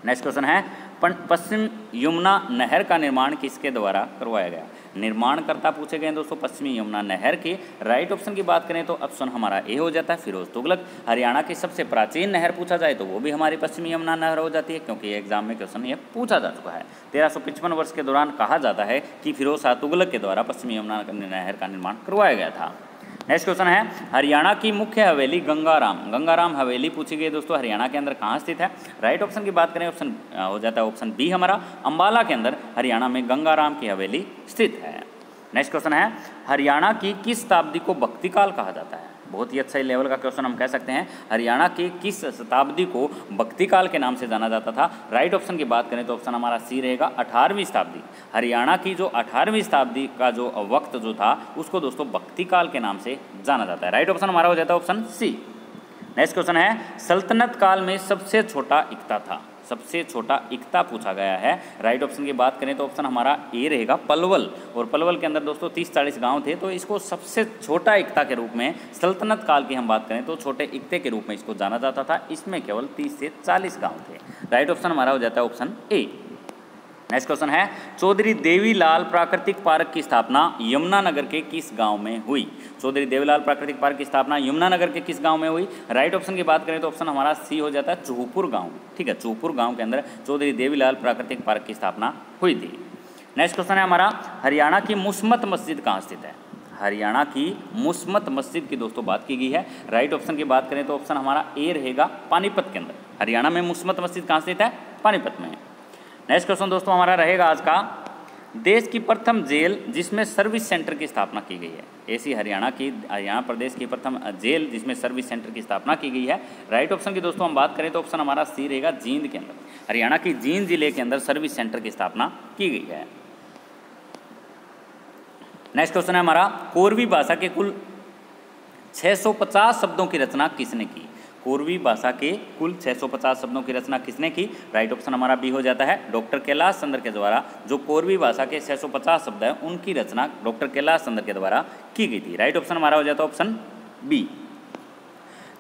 नेक्स्ट क्वेश्चन है पश्चिम यमुना नहर का निर्माण किसके द्वारा करवाया गया? निर्माणकर्ता पूछे गए दोस्तों, पश्चिमी यमुना नहर के राइट ऑप्शन की बात करें तो ऑप्शन हमारा ए हो जाता है, फिरोज तुगलक। हरियाणा की सबसे प्राचीन नहर पूछा जाए तो वो भी हमारी पश्चिमी यमुना नहर हो जाती है, क्योंकि एग्ज़ाम में क्वेश्चन ये पूछा जा चुका है। तेरह वर्ष के दौरान कहा जाता है कि फिरोज शाह तुगलक के द्वारा पश्चिमी यमुना नहर का निर्माण करवाया गया था। नेक्स्ट क्वेश्चन है, हरियाणा की मुख्य हवेली गंगाराम। गंगाराम हवेली पूछी गई दोस्तों, हरियाणा के अंदर कहाँ स्थित है? राइट ऑप्शन की बात करें ऑप्शन हो जाता है ऑप्शन बी हमारा। अम्बाला के अंदर हरियाणा में गंगाराम की हवेली स्थित है। नेक्स्ट क्वेश्चन है, हरियाणा की किस शताब्दी को भक्ति काल कहा जाता है? बहुत ही अच्छा लेवल का क्वेश्चन हम कह सकते हैं। हरियाणा के किस शताब्दी को भक्ति काल के नाम से जाना जाता था? राइट ऑप्शन की बात करें तो ऑप्शन हमारा सी रहेगा, अठारहवीं शताब्दी। हरियाणा की जो अठारहवीं शताब्दी का जो वक्त जो था, उसको दोस्तों भक्ति काल के नाम से जाना जाता है। राइट ऑप्शन हमारा हो जाता है ऑप्शन सी नेक्स्ट क्वेश्चन है, सल्तनत काल में सबसे छोटा इकता था। सबसे छोटा इकता पूछा गया है। राइट ऑप्शन की बात करें तो ऑप्शन हमारा ए रहेगा, पलवल। और पलवल के अंदर दोस्तों तीस चालीस गाँव थे तो इसको सबसे छोटा इकता के रूप में, सल्तनत काल की हम बात करें तो छोटे इकते के रूप में इसको जाना जाता था। इसमें केवल तीस से चालीस गाँव थे। राइट ऑप्शन हमारा हो जाता है ऑप्शन ए नेक्स्ट क्वेश्चन है, चौधरी देवीलाल प्राकृतिक पार्क की स्थापना यमुनानगर के किस गाँव में हुई? चौधरी देवीलाल प्राकृतिक पार्क की स्थापना यमुनानगर के किस गाँव में हुई? राइट ऑप्शन की बात करें तो ऑप्शन हमारा सी हो जाता है चूहपुर गाँव। ठीक है, चूहपुर गाँव के अंदर चौधरी देवीलाल प्राकृतिक पार्क की स्थापना हुई थी। नेक्स्ट क्वेश्चन है हमारा, हरियाणा की मुस्मत मस्जिद कहाँ स्थित है? हरियाणा की मुस्मत मस्जिद की दोस्तों बात की गई है। राइट ऑप्शन की बात करें तो ऑप्शन हमारा ए रहेगा पानीपत के अंदर। हरियाणा में मुस्मत मस्जिद कहाँ स्थित है? पानीपत में। नेक्स्ट क्वेश्चन दोस्तों हमारा रहेगा आज का। देश की प्रथम जेल जिसमें सर्विस सेंटर की स्थापना की गई है। ऐसी हरियाणा की, हरियाणा प्रदेश की प्रथम जेल जिसमें सर्विस सेंटर की स्थापना की गई है। राइट ऑप्शन की दोस्तों हम बात करें तो ऑप्शन हमारा सी रहेगा जींद के अंदर। हरियाणा की जींद ज़िले के अंदर सर्विस सेंटर की स्थापना की गई है। नेक्स्ट क्वेश्चन है हमारा, कोरवी भाषा के कुल 650 शब्दों की रचना किसने की? पूर्वी भाषा के कुल 650 शब्दों की रचना किसने की? राइट ऑप्शन हमारा बी हो जाता है। डॉक्टर कैलाश चंद्र के द्वारा जो पूर्वी भाषा के 650 शब्द हैं, उनकी रचना डॉक्टर कैलाश चंद्र के द्वारा की गई थी। राइट ऑप्शन हमारा हो जाता है ऑप्शन बी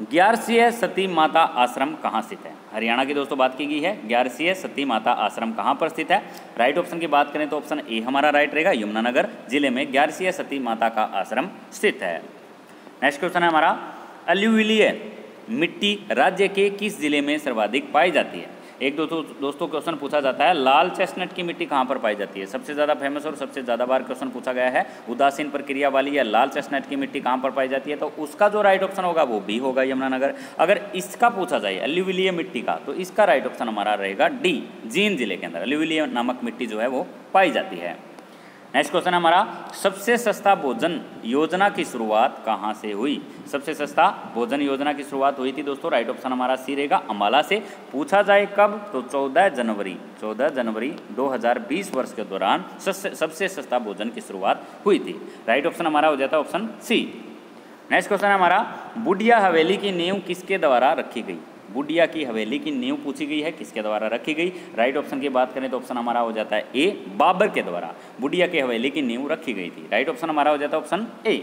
ग्यारसीय सती माता आश्रम कहाँ स्थित है? हरियाणा की दोस्तों बात की गई है। ग्यारसीय सती माता आश्रम कहाँ पर स्थित है? राइट ऑप्शन की बात करें तो ऑप्शन ए हमारा राइट रहेगा, यमुनानगर ज़िले में ग्यारसीय सती माता का आश्रम स्थित है। नेक्स्ट क्वेश्चन है हमारा अल्यूविलिय मिट्टी राज्य के किस ज़िले में सर्वाधिक पाई जाती है? एक दो दोस्तों क्वेश्चन पूछा जाता है, लाल चेस्टनट की मिट्टी कहाँ पर पाई जाती है? सबसे ज़्यादा फ़ेमस और सबसे ज़्यादा बार क्वेश्चन पूछा गया है, उदासीन प्रक्रिया वाली या लाल चेस्टनट की मिट्टी कहाँ पर पाई जाती है? तो उसका जो राइट ऑप्शन होगा वो बी होगा यमुनानगर। अगर इसका पूछा जाए अल्यूविलिय मिट्टी का तो इसका राइट ऑप्शन हमारा रहेगा डी जीन ज़िले के अंदर। अल्यूविलिय नामक मिट्टी जो है वो पाई जाती है। नेक्स्ट क्वेश्चन हमारा, सबसे सस्ता भोजन योजना की शुरुआत कहाँ से हुई? सबसे सस्ता भोजन योजना की शुरुआत हुई थी दोस्तों राइट ऑप्शन हमारा सी रहेगा अम्बाला से। पूछा जाए कब? तो 14 जनवरी 14 जनवरी 2020 वर्ष के दौरान सबसे सस्ता भोजन की शुरुआत हुई थी। राइट ऑप्शन हमारा हो जाता ऑप्शन सी नेक्स्ट क्वेश्चन हमारा, बुढ़िया हवेली की नींव किसके द्वारा रखी गई? बुढ़िया की हवेली की नींव पूछी गई है, किसके द्वारा रखी गई? राइट ऑप्शन की बात करें तो ऑप्शन हमारा हो जाता है ए बाबर के द्वारा। बुढ़िया की हवेली की नींव रखी गई थी। राइट ऑप्शन हमारा हो जाता है ऑप्शन ए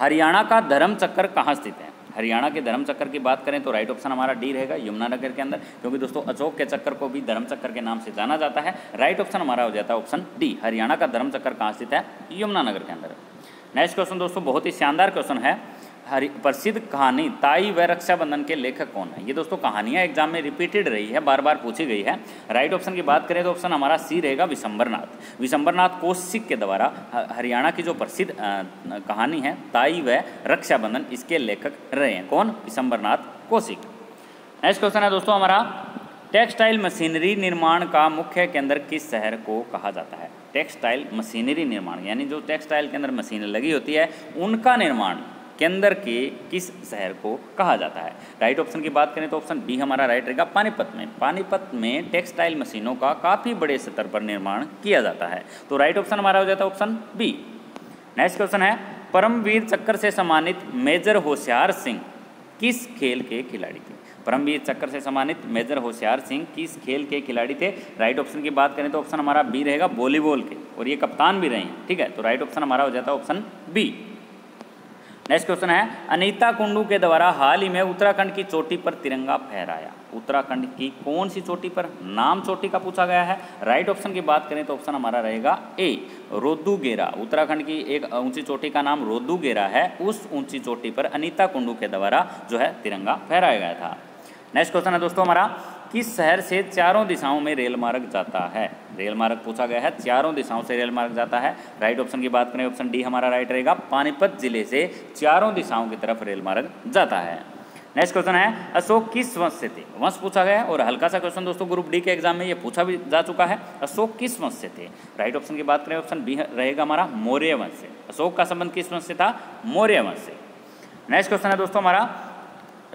हरियाणा का धर्म चक्कर कहाँ स्थित है? हरियाणा के धर्म चक्कर की बात करें तो राइट ऑप्शन हमारा डी रहेगा, यमुनानगर के अंदर, क्योंकि दोस्तों अशोक के चक्कर को भी धर्म चक्कर के नाम से जाना जाता है। राइट ऑप्शन हमारा हो जाता है ऑप्शन डी हरियाणा का धर्म चक्कर कहाँ स्थित है? यमुनानगर के अंदर। नेक्स्ट क्वेश्चन दोस्तों, बहुत ही शानदार क्वेश्चन है। हरि, प्रसिद्ध कहानी ताई व रक्षाबंधन के लेखक कौन है? ये दोस्तों कहानियाँ एग्ज़ाम में रिपीटेड रही है बार बार पूछी गई है। राइट ऑप्शन की बात करें तो ऑप्शन हमारा सी रहेगा विशंबरनाथ विशंबरनाथ कौशिक के द्वारा हरियाणा की जो प्रसिद्ध कहानी है, ताई व रक्षाबंधन, इसके लेखक रहे हैं। कौन? विशंबरनाथ कौशिक। नेक्स्ट क्वेश्चन है दोस्तों हमारा। टेक्सटाइल मशीनरी निर्माण का मुख्य केंद्र किस शहर को कहा जाता है? टेक्सटाइल मशीनरी निर्माण, यानी जो टेक्सटाइल के अंदर मशीनें लगी होती है, उनका निर्माण केंद्र के किस शहर को कहा जाता है? राइट ऑप्शन की बात करें तो ऑप्शन बी हमारा राइट रहेगा पानीपत में। पानीपत में टेक्सटाइल मशीनों का काफ़ी बड़े स्तर पर निर्माण किया जाता है। तो राइट ऑप्शन हमारा हो जाता है ऑप्शन बी नेक्स्ट क्वेश्चन है, परमवीर चक्कर से सम्मानित मेजर होशियार सिंह किस खेल के खिलाड़ी थे? परमवीर चक्कर से सम्मानित मेजर होशियार सिंह किस खेल के खिलाड़ी थे? राइट ऑप्शन की बात करें तो ऑप्शन हमारा बी रहेगा वॉलीबॉल के, और ये कप्तान भी रहे हैं, ठीक है? तो राइट ऑप्शन हमारा हो जाता है ऑप्शन बी नेक्स्ट क्वेश्चन है अनीता कुंडू के द्वारा हाल ही में उत्तराखंड की चोटी पर तिरंगा फहराया। उत्तराखंड की कौन सी चोटी पर? नाम चोटी का पूछा गया है। राइट ऑप्शन की बात करें तो ऑप्शन हमारा रहेगा ए रोदू गेरा उत्तराखंड की एक ऊँची चोटी का नाम रोदू गेरा है। उस ऊँची चोटी पर अनीता कुंडू के द्वारा जो है तिरंगा फहराया गया था। नेक्स्ट क्वेश्चन है दोस्तों हमारा किस शहर से चारों दिशाओं में रेल मार्ग जाता है। रेल मार्ग पूछा गया है, चारों दिशाओं से रेल मार्ग जाता है। राइट ऑप्शन की बात करें ऑप्शन डी हमारा राइट रहेगा। पानीपत ज़िले से चारों दिशाओं की तरफ़ रेल मार्ग जाता है। नेक्स्ट क्वेश्चन है, अशोक किस वंश से थे? वंश पूछा गया और हल्का सा क्वेश्चन दोस्तों ग्रुप डी के एग्ज़ाम में ये पूछा भी जा चुका है। अशोक किस वंश से थे? राइट ऑप्शन की बात करें ऑप्शन बी रहेगा हमारा मौर्य वंश से। अशोक का संबंध किस वंश से था? मौर्य वंश से। नेक्स्ट क्वेश्चन है दोस्तों हमारा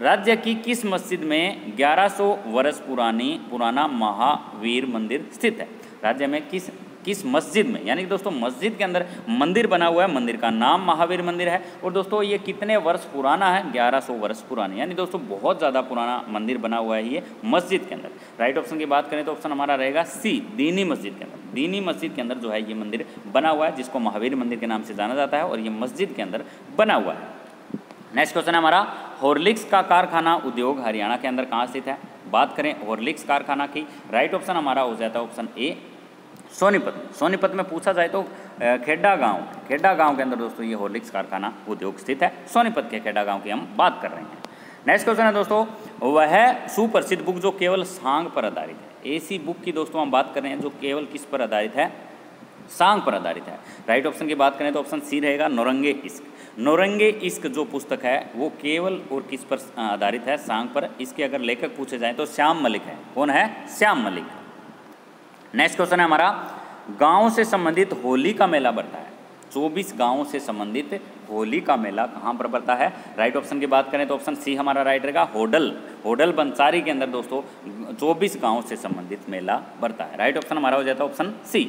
राज्य की किस मस्जिद में 1100 वर्ष पुरानी, पुराना महावीर मंदिर स्थित है? राज्य में किस किस मस्जिद में? यानी कि दोस्तों, मस्जिद के अंदर मंदिर बना हुआ है, मंदिर का नाम महावीर मंदिर है। और दोस्तों, ये कितने वर्ष पुराना है? 1100 वर्ष पुराना। यानी दोस्तों, बहुत ज़्यादा पुराना मंदिर बना हुआ है ये मस्जिद के अंदर। राइट ऑप्शन की बात करें तो ऑप्शन हमारा रहेगा सी, दीनी मस्जिद के अंदर। दीनी मस्जिद के अंदर जो है ये मंदिर बना हुआ है, जिसको महावीर मंदिर के नाम से जाना जाता है और ये मस्जिद के अंदर बना हुआ है। नेक्स्ट क्वेश्चन है हमारा हॉर्लिक्स का कारखाना उद्योग हरियाणा के अंदर कहाँ स्थित है? बात करें हॉर्लिक्स कारखाना की। राइट ऑप्शन हमारा हो जाता है ऑप्शन ए सोनीपत सोनीपत में पूछा जाए तो खेडा गाँव खेडा गाँव के अंदर दोस्तों ये हॉर्लिक्स कारखाना उद्योग स्थित है। सोनीपत के खेडा गाँव की हम बात कर रहे हैं। नेक्स्ट क्वेश्चन है दोस्तों, वह सुप्रसिद्ध बुक जो केवल सांग पर आधारित है। ऐसी बुक की दोस्तों हम बात कर रहे हैं जो केवल किस पर आधारित है? सांग पर आधारित है। राइट ऑप्शन की बात करें तो ऑप्शन सी रहेगा, नौरंगे इश्क नौरंगे इश्क जो पुस्तक है, वो केवल और किस पर आधारित है? सांग पर। इसके अगर लेखक पूछे जाए तो श्याम मलिक है। कौन है? श्याम मलिक। नेक्स्ट क्वेश्चन है हमारा। गाँव से संबंधित होली का मेला बढ़ता है। चौबीस गाँवों से संबंधित होली का मेला कहाँ पर बढ़ता है? राइट ऑप्शन की बात करें तो ऑप्शन सी हमारा राइट रहेगा। होडल। होडल बंसारी के अंदर दोस्तों, चौबीस गाँवों से संबंधित मेला बढ़ता है। राइट ऑप्शन हमारा हो जाता है ऑप्शन सी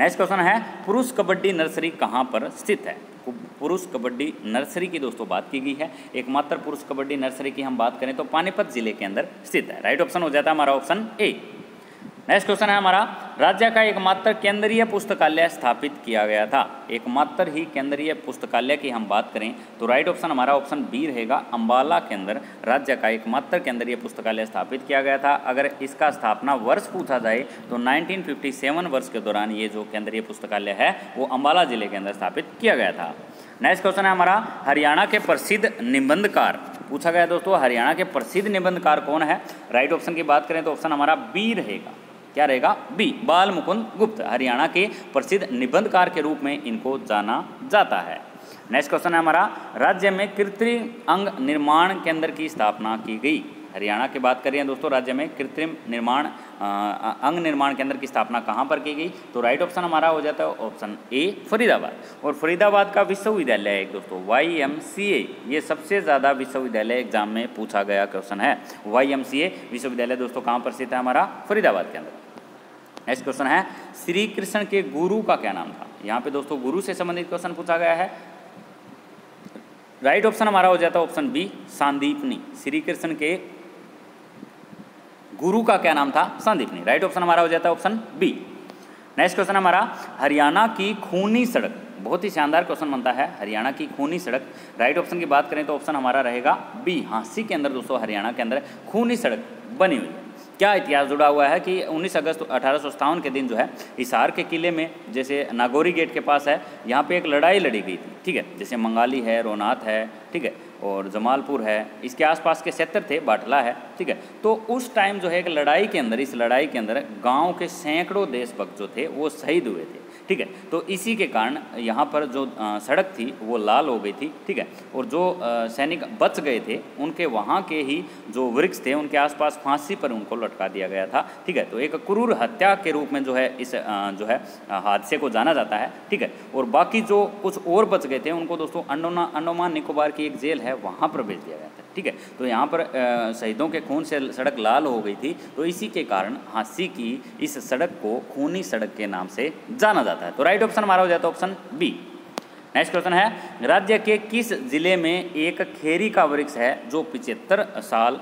नेक्स्ट क्वेश्चन है, पुरुष कबड्डी नर्सरी कहाँ पर स्थित है? पुरुष कबड्डी नर्सरी की दोस्तों बात की गई है। एकमात्र पुरुष कबड्डी नर्सरी की हम बात करें तो पानीपत ज़िले के अंदर स्थित है। राइट ऑप्शन हो जाता है हमारा ऑप्शन ए। नेक्स्ट क्वेश्चन है हमारा। राज्य का एकमात्र केंद्रीय पुस्तकालय स्थापित किया गया था। एकमात्र ही केंद्रीय पुस्तकालय की हम बात करें तो राइट ऑप्शन हमारा ऑप्शन बी रहेगा, अंबाला के अंदर राज्य का एकमात्र केंद्रीय पुस्तकालय स्थापित किया गया था। अगर इसका स्थापना वर्ष पूछा जाए तो 1957 वर्ष के दौरान ये जो केंद्रीय पुस्तकालय है, वो अंबाला ज़िले के अंदर स्थापित किया गया था। नेक्स्ट क्वेश्चन है हमारा, हरियाणा के प्रसिद्ध निबंधकार। पूछा गया दोस्तों, हरियाणा के प्रसिद्ध निबंधकार कौन है? राइट ऑप्शन की बात करें तो ऑप्शन हमारा बी रहेगा। क्या रहेगा? बी बाल मुकुंद गुप्त, हरियाणा के प्रसिद्ध निबंधकार के रूप में इनको जाना जाता है। नेक्स्ट क्वेश्चन है हमारा, राज्य में कृत्रिम अंग निर्माण केंद्र की स्थापना की गई। हरियाणा की बात करें दोस्तों, राज्य में कृत्रिम निर्माण अंग निर्माण केंद्र की स्थापना कहाँ पर की गई? तो राइट ऑप्शन हमारा हो जाता है ऑप्शन ए फरीदाबाद। और फरीदाबाद का विश्वविद्यालय एक दोस्तों वाई एम सी ए ये सबसे ज़्यादा विश्वविद्यालय एग्ज़ाम में पूछा गया क्वेश्चन है। वाई एम सी ए विश्वविद्यालय दोस्तों कहाँ पर स्थित है हमारा? फरीदाबाद के अंदर। नेक्स्ट क्वेश्चन है श्री कृष्ण के गुरु का क्या नाम था? यहाँ पे दोस्तों गुरु से संबंधित क्वेश्चन पूछा गया है। राइट ऑप्शन हमारा हो जाता है ऑप्शन बी सांदीपनी श्री कृष्ण के गुरु का क्या नाम था? संदीपनी राइट ऑप्शन हमारा हो जाता है ऑप्शन बी नेक्स्ट क्वेश्चन हमारा, हरियाणा की खूनी सड़क। बहुत ही शानदार क्वेश्चन बनता है, हरियाणा की खूनी सड़क। राइट ऑप्शन की बात करें तो ऑप्शन हमारा रहेगा बी हाँसी के अंदर दोस्तों, हरियाणा के अंदर खूनी सड़क बनी हुई है। क्या इतिहास जुड़ा हुआ है कि 19 अगस्त अठारह के दिन जो है, हिसार के किले में, जैसे नागौरी गेट के पास है, यहाँ पे एक लड़ाई लड़ी गई थी, ठीक है? जैसे मंगाली है, रोनाथ है, ठीक है? और जमालपुर है, इसके आसपास के क्षेत्र थे, बाटला है, ठीक है? तो उस टाइम जो है, एक लड़ाई के अंदर, इस लड़ाई के अंदर गाँव के सैकड़ों देशभक्त जो थे, वो शहीद हुए थे। ठीक है? तो इसी के कारण यहाँ पर जो सड़क थी, वो लाल हो गई थी, ठीक है? और जो सैनिक बच गए थे, उनके वहाँ के ही जो वृक्ष थे, उनके आसपास फांसी पर उनको लटका दिया गया था, ठीक है? तो एक क्रूर हत्या के रूप में जो है, इस जो है हादसे को जाना जाता है, ठीक है? और बाकी जो कुछ और बच गए थे, उनको दोस्तों अंडोना, अंडोमान निकोबार की एक जेल है, वहाँ पर भेज दिया गया था। ठीक है? तो यहाँ पर शहीदों के खून से सड़क लाल हो गई थी तो इसी के कारण हाँसी की इस सड़क को खूनी सड़क के नाम से जाना जाता है। तो राइट ऑप्शन हमारा हो जाता है ऑप्शन बी नेक्स्ट क्वेश्चन है, राज्य के किस ज़िले में एक खेरी का वृक्ष है जो पिछहत्तर साल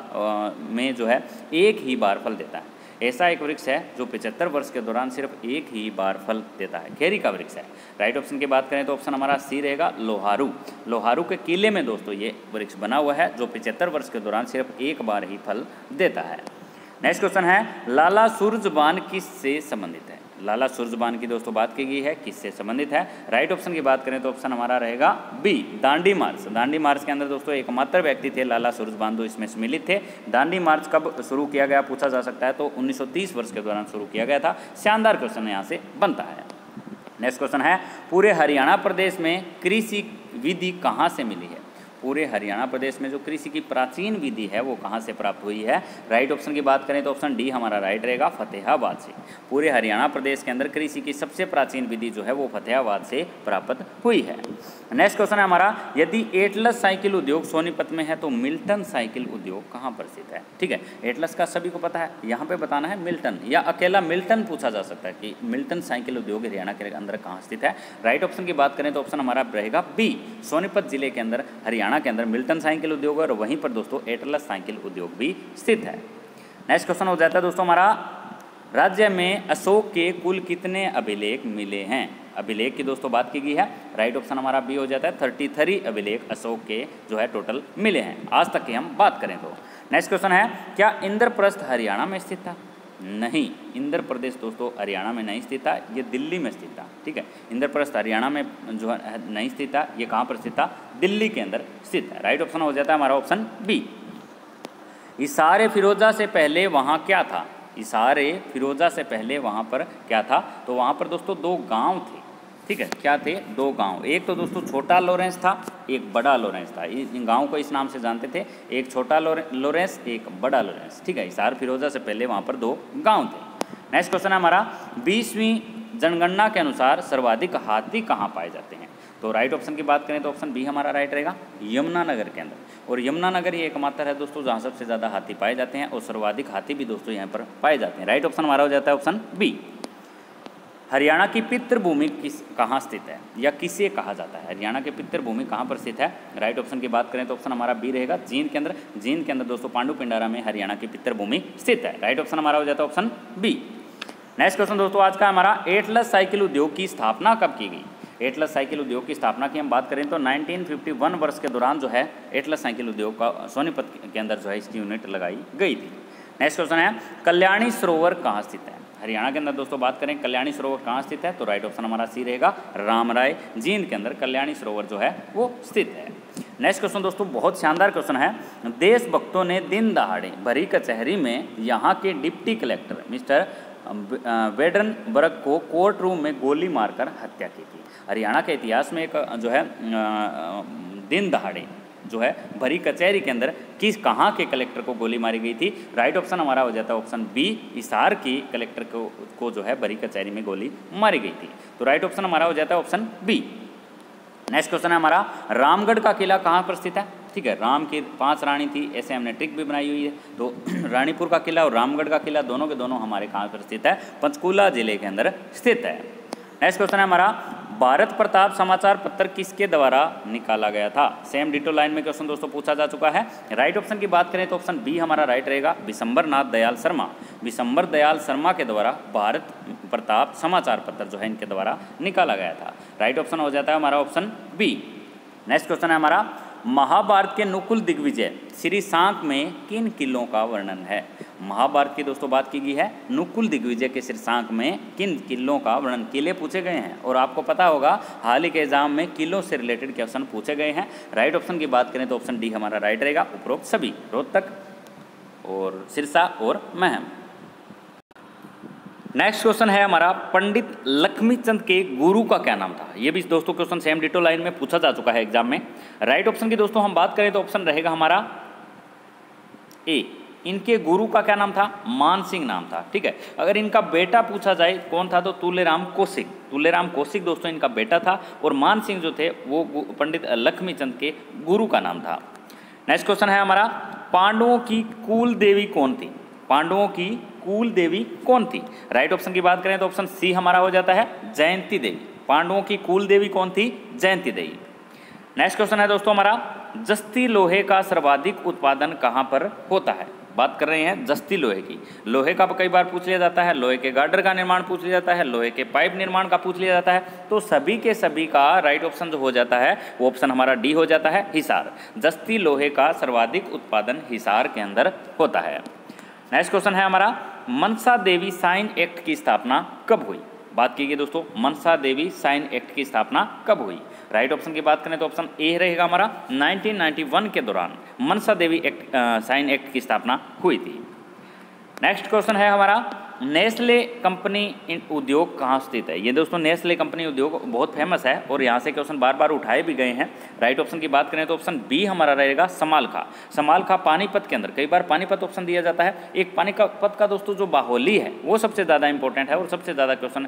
में जो है एक ही बार फल देता है? ऐसा एक वृक्ष है जो पिचहत्तर वर्ष के दौरान सिर्फ़ एक ही बार फल देता है। खेरी का वृक्ष है। राइट ऑप्शन की बात करें तो ऑप्शन हमारा सी रहेगा, लोहारू। लोहारू के किले में दोस्तों ये वृक्ष बना हुआ है जो पिचहत्तर वर्ष के दौरान सिर्फ़ एक बार ही फल देता है। नेक्स्ट क्वेश्चन है, लाला सूरजबान किस से संबंधित है? लाला सूरजबान की दोस्तों बात की गई है, किससे संबंधित है? राइट ऑप्शन की बात करें तो ऑप्शन हमारा रहेगा B Dandi March. Dandi March के अंदर दोस्तों एकमात्र व्यक्ति थे लाला सूरजबान जो इसमें सम्मिलित थे। दांडी मार्च कब शुरू किया गया पूछा जा सकता है तो 1930 वर्ष के दौरान शुरू किया गया था। शानदार क्वेश्चन यहाँ से बनता है। नेक्स्ट क्वेश्चन है, पूरे हरियाणा प्रदेश में कृषि विधि कहाँ से मिली है? पूरे हरियाणा प्रदेश में जो कृषि की प्राचीन विधि है, वो कहाँ से प्राप्त हुई है? राइट ऑप्शन की बात करें तो ऑप्शन डी हमारा राइट रहेगा, फतेहाबाद से। पूरे हरियाणा प्रदेश के अंदर कृषि की सबसे प्राचीन विधि जो है, वो फतेहाबाद से प्राप्त हुई है। नेक्स्ट क्वेश्चन है हमारा, यदि एटलस साइकिल उद्योग सोनीपत में है तो मिल्टन साइकिल उद्योग कहाँ पर स्थित है? ठीक है एटलस का सभी को पता है, यहाँ पे बताना है मिल्टन या अकेला मिल्टन पूछा जा सकता है कि मिल्टन साइकिल उद्योग हरियाणा के अंदर कहाँ स्थित है? राइट ऑप्शन की बात करें तो ऑप्शन हमारा रहेगा बी सोनीपत ज़िले के अंदर हरियाणा के अंदर मिल्टन साइकिल उद्योग और वहीं पर दोस्तों एटलस साइकिल उद्योग भी स्थित है। नेक्स्ट क्वेश्चन हो जाता है दोस्तों हमारा, राज्य में अशोक के कुल कितने अभिलेख मिले हैं? अभिलेख की दोस्तों बात की गई है राइट ऑप्शन हमारा बी हो जाता है थर्टी थ्री अभिलेख अशोक के जो है टोटल मिले हैं। आज तक की हम बात करें तो। नेक्स्ट क्वेश्चन है, क्या इंद्रप्रस्थ हरियाणा में स्थित था? नहीं। इंद्र प्रदेश दोस्तों, हरियाणा में नहीं स्थित था, ये दिल्ली में स्थित था, ठीक है? इंद्र प्रदेश हरियाणा में जो है नहीं स्थित था, ये कहाँ पर स्थित था? दिल्ली के अंदर स्थित है। राइट ऑप्शन हो जाता है हमारा ऑप्शन बी इशारे फिरोजा से पहले वहाँ क्या था? इशारे फिरोजा से पहले वहाँ पर क्या था? तो वहाँ पर दोस्तों दो गाँव थे। ठीक है, क्या थे? दो गाँव। एक तो दोस्तों छोटा लोरेंस था, एक बड़ा लोरेंस था। इन गाँव को इस नाम से जानते थे। एक छोटा लोरेंस, एक बड़ा लोरेंस। ठीक है इसार फिरोजा से पहले वहाँ पर दो गाँव थे। नेक्स्ट क्वेश्चन है हमारा, बीसवीं जनगणना के अनुसार सर्वाधिक हाथी कहाँ पाए जाते हैं? तो राइट ऑप्शन की बात करें तो ऑप्शन बी हमारा राइट रहेगा, यमुनानगर के अंदर। और यमुनानगर ये एकमात्र है दोस्तों जहाँ सबसे ज़्यादा हाथी पाए जाते हैं और सर्वाधिक हाथी भी दोस्तों यहाँ पर पाए जाते हैं। राइट ऑप्शन हमारा हो जाता है ऑप्शन बी हरियाणा की पितृभूमि किस, कहाँ स्थित है? या किसे कहा जाता है? हरियाणा की पितृभूमि कहाँ पर स्थित है? राइट ऑप्शन की बात करें तो ऑप्शन हमारा बी रहेगा, जींद के अंदर। जींद के अंदर दोस्तों पांडु पिंडारा में हरियाणा की पितृभूमि स्थित है। राइट ऑप्शन हमारा हो जाता है ऑप्शन बी नेक्स्ट क्वेश्चन दोस्तों, आज का हमारा एटलस साइकिल उद्योग की स्थापना कब की गई? एटलस साइकिल उद्योग की स्थापना की हम बात करें तो 1951 वर्ष के दौरान जो है एटलस साइकिल उद्योग का, सोनीपत के अंदर जो है इसकी यूनिट लगाई गई थी। नेक्स्ट क्वेश्चन है, कल्याणी सरोवर कहाँ स्थित है? हरियाणा के अंदर दोस्तों बात करें, कल्याणी सरोवर कहाँ स्थित है? तो राइट ऑप्शन हमारा सी रहेगा, राम राय जींद के अंदर कल्याणी सरोवर जो है, वो स्थित है। नेक्स्ट क्वेश्चन दोस्तों, बहुत शानदार क्वेश्चन है। देशभक्तों ने दिन दहाड़े भरी कचहरी में यहाँ के deputy collector, mister Wedderburn को कोर्ट रूम में गोली मारकर हत्या की थी। हरियाणा के इतिहास में एक जो है दिन दहाड़े जो है, भरी कचहरी के अंदर किस, कहाँ के कलेक्टर को गोली मारी गई थी? राइट ऑप्शन हमारा हो जाता है ऑप्शन बी इसार की कलेक्टर को को जो है भरी कचहरी में गोली मारी गई थी। तो राइट ऑप्शन हमारा हो जाता है ऑप्शन बी। नेक्स्ट क्वेश्चन है हमारा, रामगढ़ का किला कहाँ पर स्थित है? ठीक है, राम की पाँच रानी थी, ऐसे हमने ट्रिक भी बनाई हुई है। तो रानीपुर का किला और रामगढ़ का किला दोनों के दोनों हमारे कहाँ पर स्थित है? पंचकूला ज़िले के अंदर स्थित है। नेक्स्ट क्वेश्चन है हमारा, भारत प्रताप समाचार पत्र किसके द्वारा निकाला गया था? सेम डिटो लाइन में क्वेश्चन दोस्तों पूछा जा चुका है। राइट ऑप्शन की बात करें तो ऑप्शन बी हमारा राइट रहेगा विशंबर नाथ दयाल शर्मा। विशंबर दयाल शर्मा के द्वारा भारत प्रताप समाचार पत्र जो है इनके द्वारा निकाला गया था। राइट ऑप्शन हो जाता है हमारा ऑप्शन बी नेक्स्ट क्वेश्चन है हमारा महाभारत के नुकुल दिग्विजय, श्री सांक में किन किलों का वर्णन है? महाभारत की दोस्तों बात की गई है, नुकुल दिग्विजय के श्री सांक में किन किलों का वर्णन किले पूछे गए हैं? और आपको पता होगा, हाल ही के एग्ज़ाम में किलों से रिलेटेड क्वेश्चन पूछे गए हैं। राइट ऑप्शन की बात करें तो ऑप्शन डी हमारा राइट रहेगा, उपरोक्त सभी, रोहतक और सिरसा और महम। नेक्स्ट क्वेश्चन है हमारा, पंडित लक्ष्मी चंद के गुरु का क्या नाम था? ये भी दोस्तों क्वेश्चन सेम डिटो लाइन में पूछा जा चुका है एग्ज़ाम में। राइट ऑप्शन की दोस्तों हम बात करें तो ऑप्शन रहेगा हमारा ए इनके गुरु का क्या नाम था? मान सिंह नाम था, ठीक है? अगर इनका बेटा पूछा जाए, कौन था? तो तुलेराम कौशिक तुलेराम कौशिक दोस्तों इनका बेटा था और मान सिंह जो थे, वो पंडित लक्ष्मी चंद के गुरु का नाम था। नेक्स्ट क्वेश्चन है हमारा, पांडवों की कुल देवी कौन थी? पांडवों की कुल देवी कौन थी? राइट ऑप्शन की बात करें तो ऑप्शन सी हमारा हो जाता है जयंती देवी। पांडवों की कुल देवी कौन थी? जयंती देवी। नेक्स्ट क्वेश्चन है दोस्तों हमारा, जस्ती लोहे का सर्वाधिक उत्पादन कहाँ पर होता है? बात कर रहे हैं जस्ती लोहे की। लोहे का कई बार पूछ लिया जाता है, लोहे के गार्डर का निर्माण पूछ लिया जाता है, लोहे के पाइप निर्माण का पूछ लिया जाता है तो सभी के सभी का राइट ऑप्शन जो हो जाता है, वो ऑप्शन हमारा डी हो जाता है, हिसार। जस्ती लोहे का सर्वाधिक उत्पादन हिसार के अंदर होता है। नेक्स्ट क्वेश्चन है हमारा, मनसा देवी साइन एक्ट की स्थापना कब हुई? बात की गई दोस्तों, मनसा देवी साइन एक्ट की स्थापना कब हुई? राइट ऑप्शन की बात करें तो ऑप्शन ए रहेगा हमारा 1991 के दौरान Mansa Devi act shrine act की स्थापना हुई थी। नेक्स्ट क्वेश्चन है हमारा नेस्ले कंपनी उद्योग कहाँ स्थित है? ये दोस्तों, नेस्ले कंपनी उद्योग बहुत फ़ेमस है और यहाँ से क्वेश्चन बार बार उठाए भी गए हैं। राइट ऑप्शन की बात करें तो ऑप्शन बी हमारा रहेगा समालखा। समालखा पानीपत के अंदर। कई बार पानीपत ऑप्शन दिया जाता है। एक पानीपत का दोस्तों, जो बाहोली है, वो सबसे ज़्यादा इंपॉर्टेंट है और सबसे ज़्यादा क्वेश्चन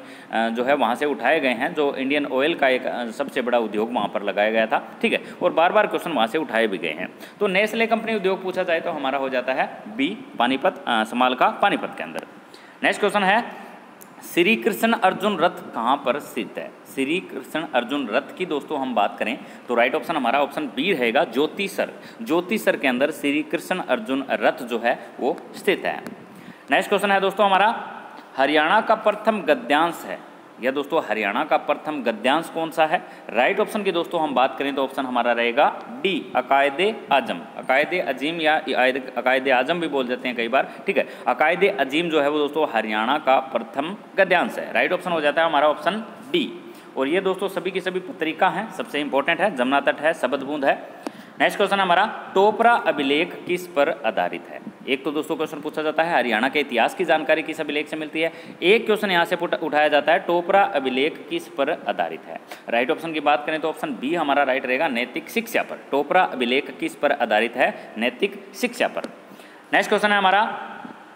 जो है वहाँ से उठाए गए हैं, जो इंडियन ऑयल का एक सबसे बड़ा उद्योग वहाँ पर लगाया गया था। ठीक है? और बार बार क्वेश्चन वहाँ से उठाए भी गए हैं। तो नेस्ले कंपनी उद्योग पूछा जाए तो हमारा हो जाता है बी पानीपत समालखा पानीपत के अंदर। नेक्स्ट क्वेश्चन है, श्री कृष्ण अर्जुन रथ कहाँ पर स्थित है? श्री कृष्ण अर्जुन रथ की दोस्तों हम बात करें तो राइट ऑप्शन हमारा ऑप्शन बी रहेगा ज्योतिसर। ज्योतिसर के अंदर श्री कृष्ण अर्जुन रथ जो है, वो स्थित है। नेक्स्ट क्वेश्चन है दोस्तों हमारा, हरियाणा का प्रथम गद्यांश है। यह दोस्तों, हरियाणा का प्रथम गद्यांश कौन सा है? राइट ऑप्शन की दोस्तों, हम बात करें तो ऑप्शन हमारा रहेगा डी अकायद आज़म। अकायद अजीम या अकायद आज़म भी बोल जाते हैं कई बार। ठीक है, अकायद अजीम जो है वो दोस्तों, हरियाणा का प्रथम गद्यांश है। राइट ऑप्शन हो जाता है हमारा ऑप्शन डी और ये दोस्तों, सभी की सभी पत्रिका हैं, सबसे इंपॉर्टेंट है, जमुना तट है शबद बूंद है। नेक्स्ट क्वेश्चन हमारा, टोपरा अभिलेख किस पर आधारित है? एक तो दोस्तों क्वेश्चन पूछा जाता है, हरियाणा के इतिहास की जानकारी किस अभिलेख से मिलती है? एक क्वेश्चन यहाँ से उठाया जाता है, टोपरा अभिलेख किस पर आधारित है? राइट ऑप्शन की बात करें तो ऑप्शन बी हमारा राइट रहेगा, नैतिक शिक्षा पर। टोपरा अभिलेख किस पर आधारित है? नैतिक शिक्षा पर। नेक्स्ट क्वेश्चन है हमारा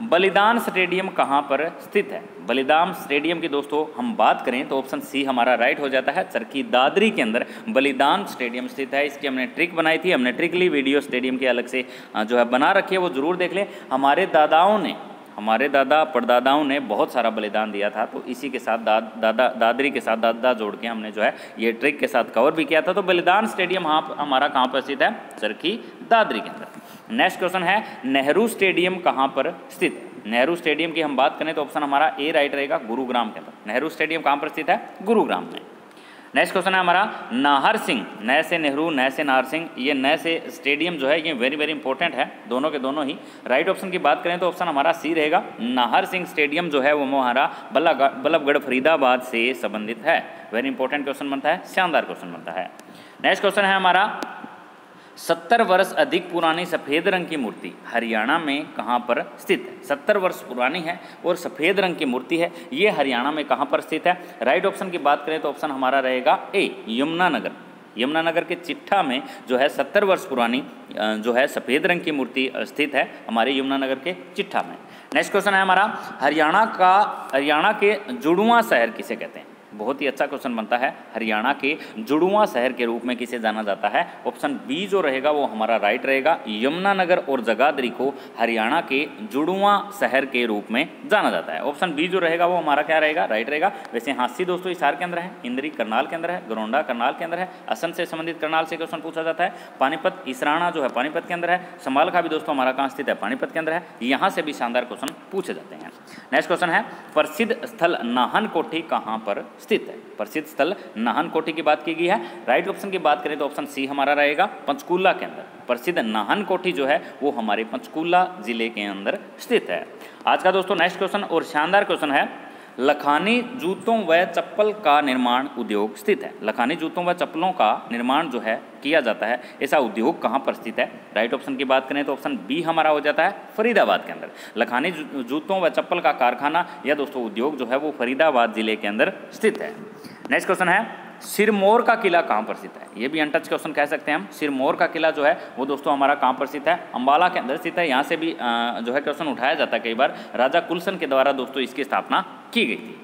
बलिदान स्टेडियम कहाँ पर स्थित है? बलिदान स्टेडियम की दोस्तों, हम बात करें तो ऑप्शन सी हमारा राइट हो जाता है, चरखी दादरी के अंदर बलिदान स्टेडियम स्थित है। इसकी हमने ट्रिक बनाई थी, हमने ट्रिक ली वीडियो स्टेडियम के अलग से जो है बना रखी है, वो ज़रूर देख लें। हमारे दादाओं ने, हमारे दादा, परदादाओं ने बहुत सारा बलिदान दिया था तो इसी के साथ दाद दादा, दादरी के साथ दादा जोड़ के हमने जो है ये ट्रिक के साथ कवर भी किया था। तो बलिदान स्टेडियम हाँ हमारा कहाँ पर स्थित है? चरखी दादरी के अंदर। नेक्स्ट क्वेश्चन है, नेहरू स्टेडियम कहाँ पर स्थित? नेहरू स्टेडियम की हम बात करें तो ऑप्शन हमारा ए राइट रहेगा, गुरुग्राम के अंदर। नेहरू स्टेडियम कहाँ पर स्थित है? गुरुग्राम में। नेक्स्ट क्वेश्चन है हमारा, नाहर सिंह, नए से नेहरू, नए से नाहर सिंह, ये नए से स्टेडियम जो है, ये वेरी वेरी इंपॉर्टेंट है, दोनों के दोनों ही। राइट ऑप्शन की बात करें तो ऑप्शन हमारा सी रहेगा, नाहर सिंह स्टेडियम जो है, वो हमारा बल्लभगढ़ फरीदाबाद से संबंधित है। वेरी इंपॉर्टेंट क्वेश्चन बनता है, शानदार क्वेश्चन बनता है। नेक्स्ट क्वेश्चन है हमारा सत्तर वर्ष अधिक पुरानी सफ़ेद रंग की मूर्ति हरियाणा में कहाँ पर स्थित है? सत्तर वर्ष पुरानी है और सफ़ेद रंग की मूर्ति है, ये हरियाणा में कहाँ पर स्थित है? राइट ऑप्शन की बात करें तो ऑप्शन हमारा रहेगा ए, यमुनानगर। यमुनानगर के चिट्ठा में जो है सत्तर वर्ष पुरानी जो है सफ़ेद रंग की मूर्ति स्थित है हमारे यमुनानगर के चिट्ठा में। नेक्स्ट क्वेश्चन है हमारा, हरियाणा का, हरियाणा के जुड़ुआ शहर किसे कहते हैं? बहुत ही अच्छा क्वेश्चन बनता है। हरियाणा के जुड़ुआ शहर के रूप में किसे जाना जाता है? ऑप्शन बी जो रहेगा वो हमारा राइट रहेगा। यमुनानगर और जगाधरी को हरियाणा के जुड़ुआ शहर के रूप में जाना जाता है। ऑप्शन बी जो रहेगा वो हमारा क्या रहेगा? राइट रहेगा। वैसे हांसी दोस्तों, हिसार के अंदर है, इंद्री करनाल के अंदर है, गरोंडा करनाल के अंदर है, असम से संबंधित करनाल से क्वेश्चन पूछा जाता है। पानीपत इसराना जो है, पानीपत के अंदर है। संभाल भी दोस्तों हमारा कहाँ स्थित है? पानीपत के अंदर है। यहाँ से भी शानदार क्वेश्चन पूछे जाते हैं। नेक्स्ट क्वेश्चन है, प्रसिद्ध स्थल नाहन कोठी कहाँ पर स्थित है? प्रसिद्ध स्थल नाहन कोठी की बात की गई है। राइट ऑप्शन की बात करें तो ऑप्शन सी हमारा रहेगा, पंचकूला के अंदर। प्रसिद्ध नाहन कोठी जो है, वो हमारे पंचकूला ज़िले के अंदर स्थित है। आज का दोस्तों नेक्स्ट क्वेश्चन और शानदार क्वेश्चन है लखानी जूतों व चप्पल का निर्माण उद्योग स्थित है। लखानी जूतों व चप्पलों का निर्माण जो है, किया जाता है। ऐसा उद्योग कहाँ पर स्थित है? राइट ऑप्शन की बात करें तो ऑप्शन बी हमारा हो जाता है फरीदाबाद के अंदर। लखानी जूतों व चप्पल का कारखाना या दोस्तों उद्योग जो है वो फरीदाबाद ज़िले के अंदर स्थित है। नेक्स्ट क्वेश्चन है सिरमौर का किला कहाँ पर स्थित है? ये भी अनटच क्वेश्चन कह सकते हैं हम। सिरमौर का किला जो है, वो दोस्तों हमारा कहाँ पर स्थित है? अम्बाला के अंदर स्थित है। यहाँ से भी जो है क्वेश्चन उठाया जाता है कई बार। राजा कुलसन के द्वारा दोस्तों इसकी स्थापना की गई थी।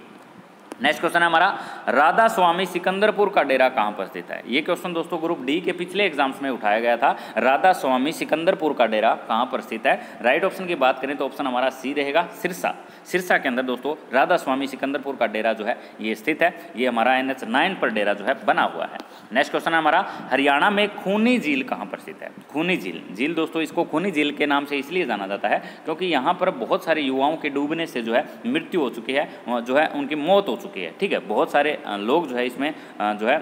नेक्स्ट क्वेश्चन है हमारा, राधा स्वामी सिकंदरपुर का डेरा कहाँ पर स्थित है? ये क्वेश्चन दोस्तों ग्रुप डी के पिछले एग्ज़ाम्स में उठाया गया था। राधा स्वामी सिकंदरपुर का डेरा कहाँ पर स्थित है? राइट ऑप्शन की बात करें तो ऑप्शन हमारा सी रहेगा, सिरसा। सिरसा के अंदर दोस्तों, राधा स्वामी सिकंदरपुर का डेरा जो है, ये स्थित है। ये हमारा एन एच नाइन पर डेरा जो है, बना हुआ है। नेक्स्ट क्वेश्चन है हमारा, हरियाणा में खूनी झील कहाँ पर स्थित है? खूनी झील। झील दोस्तों, इसको खूनी झील के नाम से इसलिए जाना जाता है, क्योंकि यहाँ पर बहुत सारे युवाओं के डूबने से जो है, मृत्यु हो चुकी है, जो है, उनकी मौत हो चुकी चुकी है ठीक है? बहुत सारे लोग जो है इसमें जो है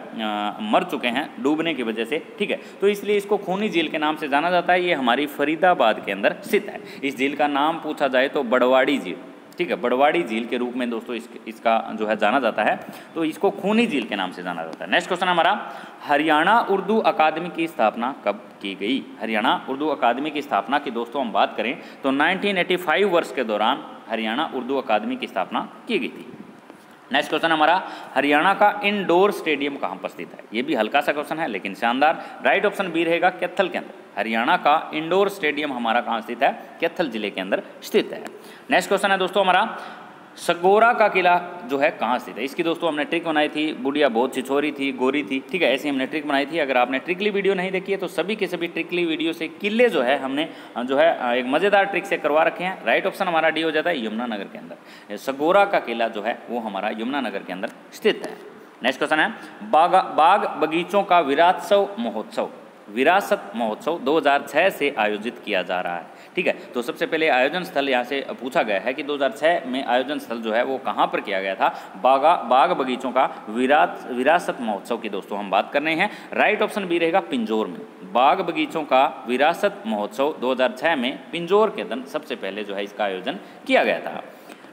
मर चुके हैं डूबने की वजह से ठीक है? तो इसलिए इसको खूनी झील के नाम से जाना जाता है। ये हमारी फरीदाबाद के अंदर स्थित है। इस झील का नाम पूछा जाए तो बड़वाड़ी झील ठीक है? बड़वाड़ी झील के रूप में दोस्तों इस, इसका जो है जाना जाता है। तो इसको खूनी झील के नाम से जाना जाता है। नेक्स्ट क्वेश्चन हमारा हरियाणा उर्दू अकादमी की स्थापना कब की गई? हरियाणा उर्दू अकादमी की स्थापना की दोस्तों हम बात करें तो 1985 वर्ष के दौरान हरियाणा उर्दू अकादमी की स्थापना की गई थी। नेक्स्ट क्वेश्चन हमारा, हरियाणा का इंडोर स्टेडियम कहाँ पर स्थित है? ये भी हल्का सा क्वेश्चन है, लेकिन शानदार। राइट ऑप्शन बी रहेगा कैथल के अंदर। हरियाणा का इंडोर स्टेडियम हमारा कहाँ स्थित है? कैथल ज़िले के अंदर स्थित है। नेक्स्ट क्वेश्चन है दोस्तों हमारा सगोरा का किला जो है कहाँ स्थित है? इसकी दोस्तों, हमने ट्रिक बनाई थी, बुढ़िया बहुत छिछोरी थी, गोरी थी, ठीक है, ऐसी हमने ट्रिक बनाई थी। अगर आपने ट्रिकली वीडियो नहीं देखी है तो सभी के सभी ट्रिकली वीडियो से किले जो है, हमने जो है एक मज़ेदार ट्रिक से करवा रखे हैं। राइट ऑप्शन हमारा डी हो जाता है यमुनानगर के अंदर। सगोरा का किला जो है, वो हमारा यमुनानगर के अंदर स्थित है। नेक्स्ट क्वेश्चन है, बाग बाग बगीचों का विराटसव महोत्सव, विरासत महोत्सव 2006 से आयोजित किया जा रहा है। ठीक है? तो सबसे पहले आयोजन स्थल यहाँ से पूछा गया है कि 2006 में आयोजन स्थल जो है वो कहाँ पर किया गया था? बागा, बाग बगीचों का विराट विरासत महोत्सव की दोस्तों हम बात कर रहे हैं। राइट ऑप्शन भी रहेगा पिंजोर में। बाग बगीचों का विरासत महोत्सव 2006 में पिंजोर के दिन सबसे पहले जो है इसका आयोजन किया गया था।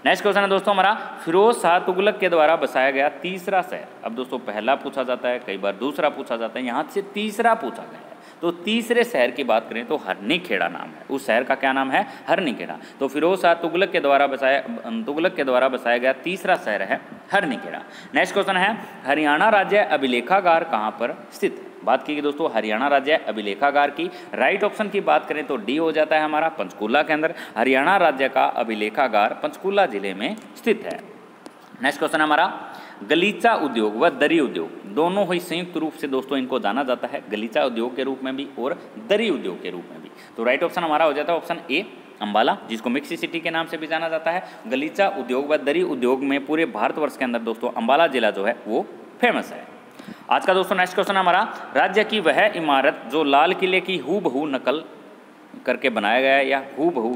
नेक्स्ट क्वेश्चन है दोस्तों हमारा। फिरोज शाह तुगलक के द्वारा बसाया गया तीसरा शहर। अब दोस्तों पहला पूछा जाता है, कई बार दूसरा पूछा जाता है, यहाँ से तीसरा पूछा गया तो तीसरे शहर की बात करें तो हरनी खेड़ा नाम है। उस शहर का क्या नाम है? हरनी खेड़ा तो फिरोज शाह तुगलक के द्वारा बसाया तुगलक के द्वारा बसाया गया तीसरा शहर है हरनी खेड़ा नेक्स्ट क्वेश्चन है, हरियाणा राज्य अभिलेखागार कहाँ पर स्थित है? बात की दोस्तों, हरियाणा राज्य अभिलेखागार की राइट ऑप्शन की बात करें तो डी हो जाता है हमारा पंचकूला के अंदर। हरियाणा राज्य का अभिलेखागार पंचकूला ज़िले में स्थित है। नेक्स्ट क्वेश्चन हमारा गलीचा उद्योग व दरी उद्योग, दोनों ही संयुक्त रूप से दोस्तों इनको जाना जाता है, गलीचा उद्योग के रूप में भी और दरी उद्योग के रूप में भी। तो राइट ऑप्शन हमारा हो जाता है ऑप्शन ए अंबाला, जिसको मिक्सी सिटी के नाम से भी जाना जाता है। गलीचा उद्योग व दरी उद्योग में पूरे भारतवर्ष के अंदर दोस्तों अंबाला जिला जो है, वो फ़ेमस है। आज का दोस्तों नेक्स्ट क्वेश्चन हमारा, राज्य की वह इमारत जो लाल किले की हु नकल करके बनाया गया है या हु बहु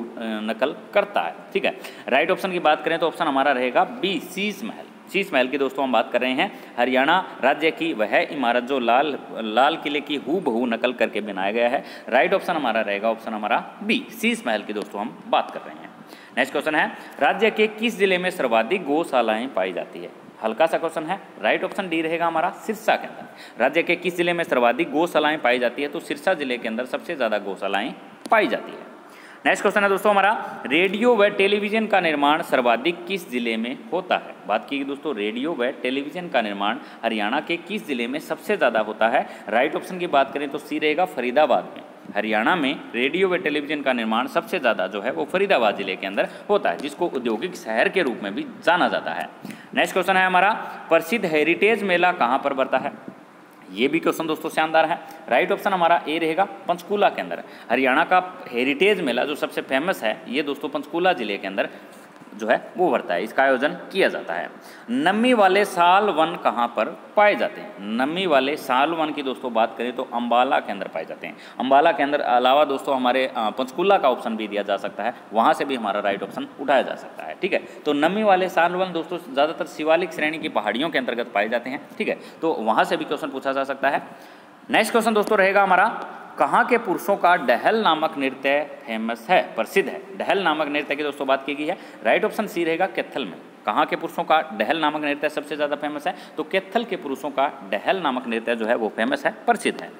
नकल करता है, ठीक है? राइट ऑप्शन की बात करें तो ऑप्शन हमारा रहेगा बी शीश महल शीश महल की दोस्तों, हम बात कर रहे हैं हरियाणा राज्य की, वह इमारत जो लाल लाल किले की हु बहू नकल करके बनाया गया है। राइट ऑप्शन हमारा रहेगा ऑप्शन हमारा बी शीश महल की दोस्तों, हम बात कर रहे हैं। नेक्स्ट क्वेश्चन है, राज्य के किस ज़िले में सर्वाधिक गौशालाएँ पाई जाती है? हल्का सा क्वेश्चन है राइट ऑप्शन डी रहेगा हमारा सिरसा के अंदर। राज्य के किस ज़िले में सर्वाधिक गौशालाएँ पाई जाती है? तो सिरसा ज़िले के अंदर सबसे ज़्यादा गौशालाएँ पाई जाती है। नेक्स्ट क्वेश्चन है दोस्तों हमारा रेडियो व टेलीविज़न का निर्माण सर्वाधिक किस ज़िले में होता है? बात की दोस्तों रेडियो व टेलीविज़न का निर्माण हरियाणा के किस ज़िले में सबसे ज़्यादा होता है? राइट ऑप्शन की बात करें तो सी रहेगा फरीदाबाद में। हरियाणा में रेडियो व टेलीविज़न का निर्माण सबसे ज़्यादा जो है वो फरीदाबाद ज़िले के अंदर होता है, जिसको औद्योगिक शहर के रूप में भी जाना जाता है। नेक्स्ट क्वेश्चन है हमारा, प्रसिद्ध हेरिटेज मेला कहाँ पर बढ़ता है? ये भी क्वेश्चन दोस्तों शानदार है। राइट ऑप्शन हमारा ए रहेगा, पंचकूला के अंदर। हरियाणा का हेरिटेज मेला जो सबसे फ़ेमस है, ये दोस्तों पंचकूला ज़िले के अंदर जो है, वो भरता है। इसका आयोजन किया जाता है। नमी वाले साल वन कहाँ पर पाए जाते हैं? नमी वाले साल वन की दोस्तों बात करें तो अम्बाला के अंदर पाए जाते हैं। अम्बाला के अंदर अलावा दोस्तों हमारे पंचकुला का ऑप्शन भी दिया जा सकता है। वहाँ से भी हमारा राइट ऑप्शन उठाया जा सकता है। ठीक है? तो नमी वाले साल वन दोस्तों ज़्यादातर शिवालिक श्रेणी की पहाड़ियों के अंतर्गत पाए जाते हैं। ठीक है? तो वहाँ से भी क्वेश्चन पूछा जा सकता है। नेक्स्ट क्वेश्चन दोस्तों रहेगा हमारा कहाँ के पुरुषों का डहल नामक नृत्य फ़ेमस है? प्रसिद्ध है। डहल नामक नृत्य की दोस्तों बात की गई है। राइट ऑप्शन सी रहेगा कैथल में। कहाँ के पुरुषों का डहल नामक नृत्य सबसे ज़्यादा फ़ेमस है? तो कैथल के पुरुषों का डहल नामक नृत्य जो है वो फ़ेमस है, प्रसिद्ध है।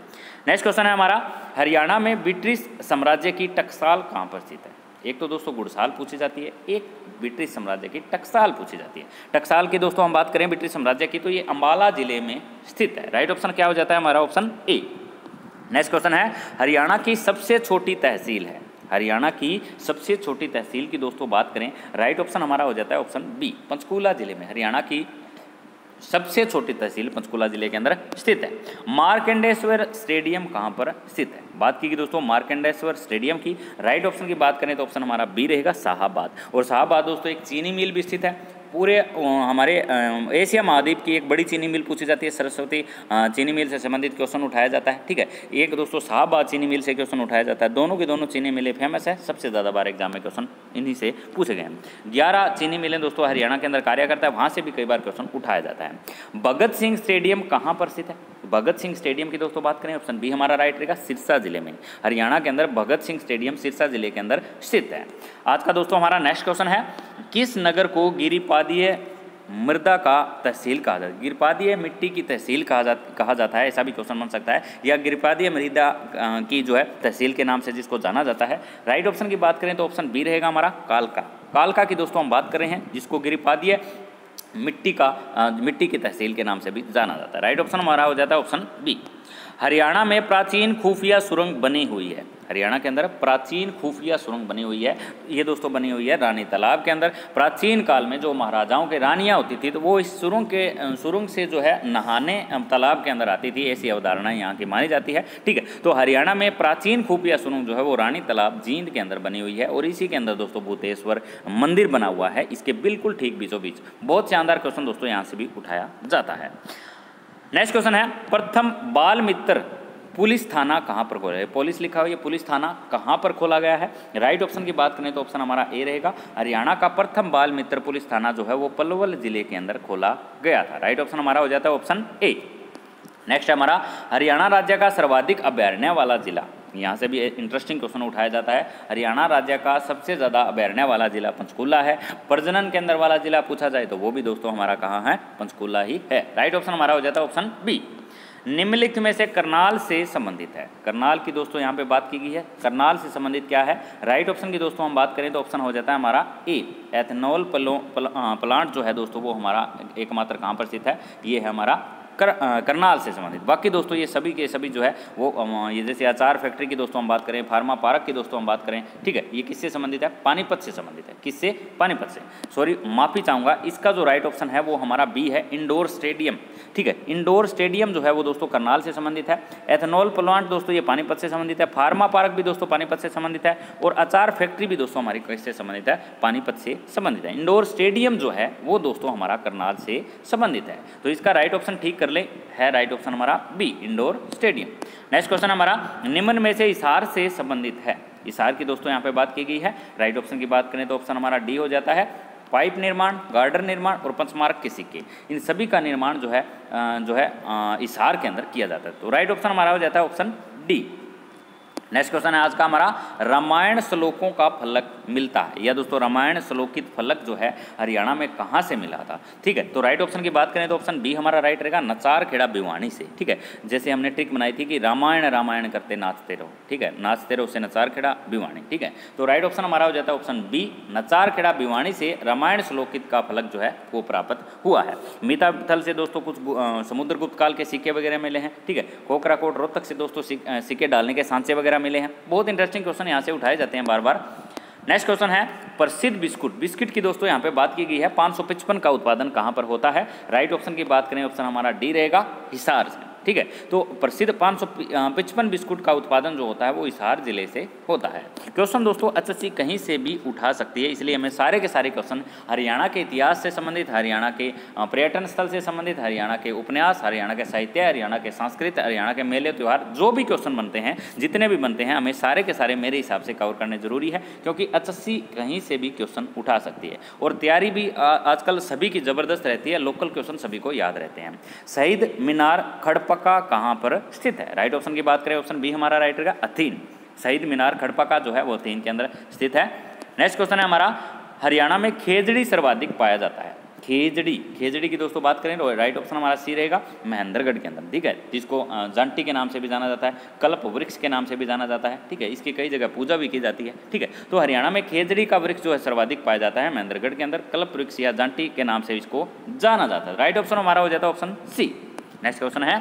नेक्स्ट क्वेश्चन है हमारा। हरियाणा में ब्रिटिश साम्राज्य की टकसाल कहाँ पर स्थित है? एक तो दोस्तों गुड़साल पूछी जाती है, एक ब्रिटिश साम्राज्य की टकसाल पूछी जाती है। टकसाल की दोस्तों हम बात करें ब्रिटिश साम्राज्य की तो ये अम्बाला ज़िले में स्थित है। राइट ऑप्शन क्या हो जाता है? हमारा ऑप्शन ए नेक्स्ट क्वेश्चन है, हरियाणा की सबसे छोटी तहसील है। हरियाणा की सबसे छोटी तहसील की दोस्तों बात करें राइट ऑप्शन हमारा हो जाता है ऑप्शन बी पंचकूला ज़िले में। हरियाणा की सबसे छोटी तहसील पंचकुला ज़िले के अंदर स्थित है। मार्कंडेश्वर स्टेडियम कहाँ पर स्थित है? बात की दोस्तों मार्कंडेश्वर स्टेडियम की राइट ऑप्शन की बात करें तो ऑप्शन हमारा बी रहेगा शाहबाद। और शाहबाद दोस्तों एक चीनी मिल भी स्थित है पूरे हमारे एशिया महाद्वीप की एक बड़ी चीनी मिल पूछी जाती है, सरस्वती चीनी मिल से संबंधित क्वेश्चन उठाया जाता है, ठीक है? एक दोस्तों, शाहबाद चीनी मिल से क्वेश्चन उठाया जाता है। दोनों की दोनों चीनी मिलें फ़ेमस है, सबसे ज़्यादा बार एग्ज़ाम में क्वेश्चन इन्हीं से पूछे गए हैं। ग्यारह चीनी मिलें दोस्तों, हरियाणा के अंदर कार्य करता है, वहाँ से भी कई बार क्वेश्चन उठाया जाता है। भगत सिंह स्टेडियम कहाँ पर स्थित है? भगत सिंह स्टेडियम की दोस्तों बात करें ऑप्शन बी हमारा राइट रहेगा, सिरसा ज़िले में। हरियाणा के अंदर भगत सिंह स्टेडियम सिरसा ज़िले के अंदर स्थित है। आज का दोस्तों हमारा नेक्स्ट क्वेश्चन है, किस नगर को गिरिपादीय मृदा का तहसील कहा जाता है? गिरपादीय मिट्टी की तहसील कहा जा, कहा जाता है, ऐसा भी क्वेश्चन बन सकता है। या गिरपादीय मृदा की जो है तहसील के नाम से जिसको जाना जाता है। राइट ऑप्शन की बात करें तो ऑप्शन बी रहेगा हमारा कालका। कालका की दोस्तों हम बात कर रहे हैं, जिसको गिरिपादीय मिट्टी का मिट्टी की तहसील के नाम से भी जाना जाता है। राइट ऑप्शन हमारा हो जाता है ऑप्शन बी हरियाणा में प्राचीन खुफिया सुरंग बनी हुई है। हरियाणा के अंदर प्राचीन खुफिया सुरंग बनी हुई है। ये दोस्तों बनी हुई है रानी तालाब के अंदर। प्राचीन काल में जो महाराजाओं के रानियाँ होती थी तो वो इस सुरंग के सुरंग से जो है नहाने तालाब के अंदर आती थी। ऐसी अवधारणा यहाँ की मानी जाती है। ठीक है तो हरियाणा में प्राचीन खुफिया सुरंग जो है वो रानी तालाब जींद के अंदर बनी हुई है और इसी के अंदर दोस्तों भूतेश्वर मंदिर बना हुआ है। इसके बिल्कुल ठीक बीचों बीच बहुत शानदार क्वेश्चन दोस्तों यहाँ से भी उठाया जाता है। नेक्स्ट क्वेश्चन है, प्रथम बाल मित्र पुलिस थाना कहाँ पर खोला है? पुलिस लिखा हुआ है पुलिस थाना कहाँ पर खोला गया है? राइट ऑप्शन की बात करें तो ऑप्शन हमारा ए रहेगा। हरियाणा का प्रथम बाल मित्र पुलिस थाना जो है वो पलवल ज़िले के अंदर खोला गया था। राइट ऑप्शन हमारा हो जाता है ऑप्शन ए नेक्स्ट है हमारा, हरियाणा राज्य का सर्वाधिक अभ्यारण्य वाला जिला। यहाँ से भी इंटरेस्टिंग क्वेश्चन उठाया जाता है। हरियाणा राज्य का सबसे ज़्यादा अभ्यारण्य वाला जिला पंचकूला है। प्रजनन के अंदर वाला जिला पूछा जाए तो वो भी दोस्तों हमारा कहाँ है? पंचकूला ही है। राइट ऑप्शन हमारा हो जाता है ऑप्शन बी निम्नलिखित में से करनाल से संबंधित है। करनाल की दोस्तों यहाँ पे बात की गई है। करनाल से संबंधित क्या है? राइट ऑप्शन की दोस्तों हम बात करें तो ऑप्शन हो जाता है हमारा ए एथनॉल प्लांट जो है दोस्तों वो हमारा एकमात्र कहाँ पर स्थित है। ये है हमारा कर, करनाल से संबंधित। बाकी दोस्तों ये सभी के सभी जो है वो ये जैसे अचार फैक्ट्री की दोस्तों हम बात करें फार्मा पार्क की दोस्तों हम बात करें ठीक है? ये किससे संबंधित है? पानीपत से संबंधित है। किससे? पानीपत से। सॉरी माफ़ी चाहूँगा इसका जो राइट ऑप्शन है वो हमारा बी है इंडोर स्टेडियम ठीक है? इंडोर स्टेडियम जो है वो दोस्तों करनाल से संबंधित है। एथेनॉल प्लांट दोस्तों ये पानीपत से संबंधित है। फार्मा पार्क भी दोस्तों पानीपत से संबंधित है। और अचार फैक्ट्री भी दोस्तों हमारी किससे संबंधित है? पानीपत से संबंधित है। इंडोर स्टेडियम जो है वो दोस्तों हमारा करनाल से संबंधित है। तो इसका राइट ऑप्शन ठीक कर ले, है राइट ऑप्शन हमारा B indoor stadium next question हमारा, निम्न में से इशार से संबंधित है. इशार की दोस्तों, यहाँ पे बात की गई है. राइट ऑप्शन की बात करें तो ऑप्शन हमारा डी हो जाता है. पाइप निर्माण गार्डर निर्माण और पंचमार्ग के. सिक्के इन सभी का निर्माण जो है जो है इशार के अंदर किया जाता है. तो राइट ऑप्शन हमारा हो जाता है ऑप्शन डी नेक्स्ट क्वेश्चन है, आज का हमारा रामायण श्लोकों का फलक मिलता है। या दोस्तों, रामायण श्लोकित फलक जो है, हरियाणा में कहाँ से मिला था? ठीक है तो राइट ऑप्शन की बात करें तो ऑप्शन बी हमारा राइट रहेगा नचार खेड़ा भिवानी से। ठीक है, जैसे हमने ट्रिक बनाई थी कि रामायण रामायण करते नाचते रहो। ठीक है, नाचते रहो से नचार खेड़ा भिवानी। ठीक है तो राइट ऑप्शन हमारा हो जाता है ऑप्शन बी नचार खेड़ा भिवानी से रामायण श्लोकित का फलक जो है, वो प्राप्त हुआ है। मीता थल से दोस्तों कुछ समुद्र गुप्त काल के सिक्के वगैरह मिले हैं। ठीक है, कोकराकोट रोहतक से दोस्तों सिक्के डालने के सांचे वगैरह वगैरह मिले हैं। बहुत इंटरेस्टिंग क्वेश्चन यहाँ से उठाए जाते हैं बार बार नेक्स्ट क्वेश्चन है, प्रसिद्ध बिस्कुट। बिस्किट की दोस्तों यहाँ पे बात की गई है, पाँच का उत्पादन कहाँ पर होता है? राइट ऑप्शन की बात करें ऑप्शन हमारा डी रहेगा, हिसार से। ठीक है? तो प्रसिद्ध पाँच सौ पचपन बिस्कुट का उत्पादन जो होता है वो हिसार ज़िले से होता है। क्वेश्चन दोस्तों एच कहीं से भी उठा सकती है, इसलिए हमें सारे के सारे क्वेश्चन हरियाणा के इतिहास से संबंधित, हरियाणा के पर्यटन स्थल से संबंधित, हरियाणा के उपन्यास, हरियाणा के साहित्य, हरियाणा के संस्कृत, हरियाणा के मेले, त्यौहार, जो भी क्वेश्चन बनते हैं, जितने भी बनते हैं, हमें सारे के सारे मेरे हिसाब से कवर करने ज़रूरी है, क्योंकि एच कहीं से भी क्वेश्चन उठा सकती है। और तैयारी भी आजकल सभी की ज़बरदस्त रहती है, लोकल क्वेश्चन सभी को याद रहते हैं। शहीद मीनार खड़प खड़पका कहाँ पर स्थित है? राइट ऑप्शन की बात करें ऑप्शन बी हमारा राइट रहेगा अथीन, शहीद मीनार खड़पका जो है वो अथीन के अंदर स्थित है। नेक्स्ट क्वेश्चन है हमारा, हरियाणा में खेजड़ी सर्वाधिक पाया जाता है। खेजड़ी खेजड़ी की दोस्तों बात करें तो राइट ऑप्शन हमारा सी रहेगा महेंद्रगढ़ के अंदर, ठीक है? जिसको जांटी के नाम से भी जाना जाता है, कल्प वृक्ष के नाम से भी जाना जाता है, ठीक है? इसकी कई जगह पूजा भी की जाती है, ठीक है? तो हरियाणा में खेजड़ी का वृक्ष जो है सर्वाधिक पाया जाता है महेंद्रगढ़ के अंदर, कल्प वृक्ष या जांटी के नाम से इसको जाना जाता है। राइट ऑप्शन हमारा हो जाता है ऑप्शन सी नेक्स्ट क्वेश्चन है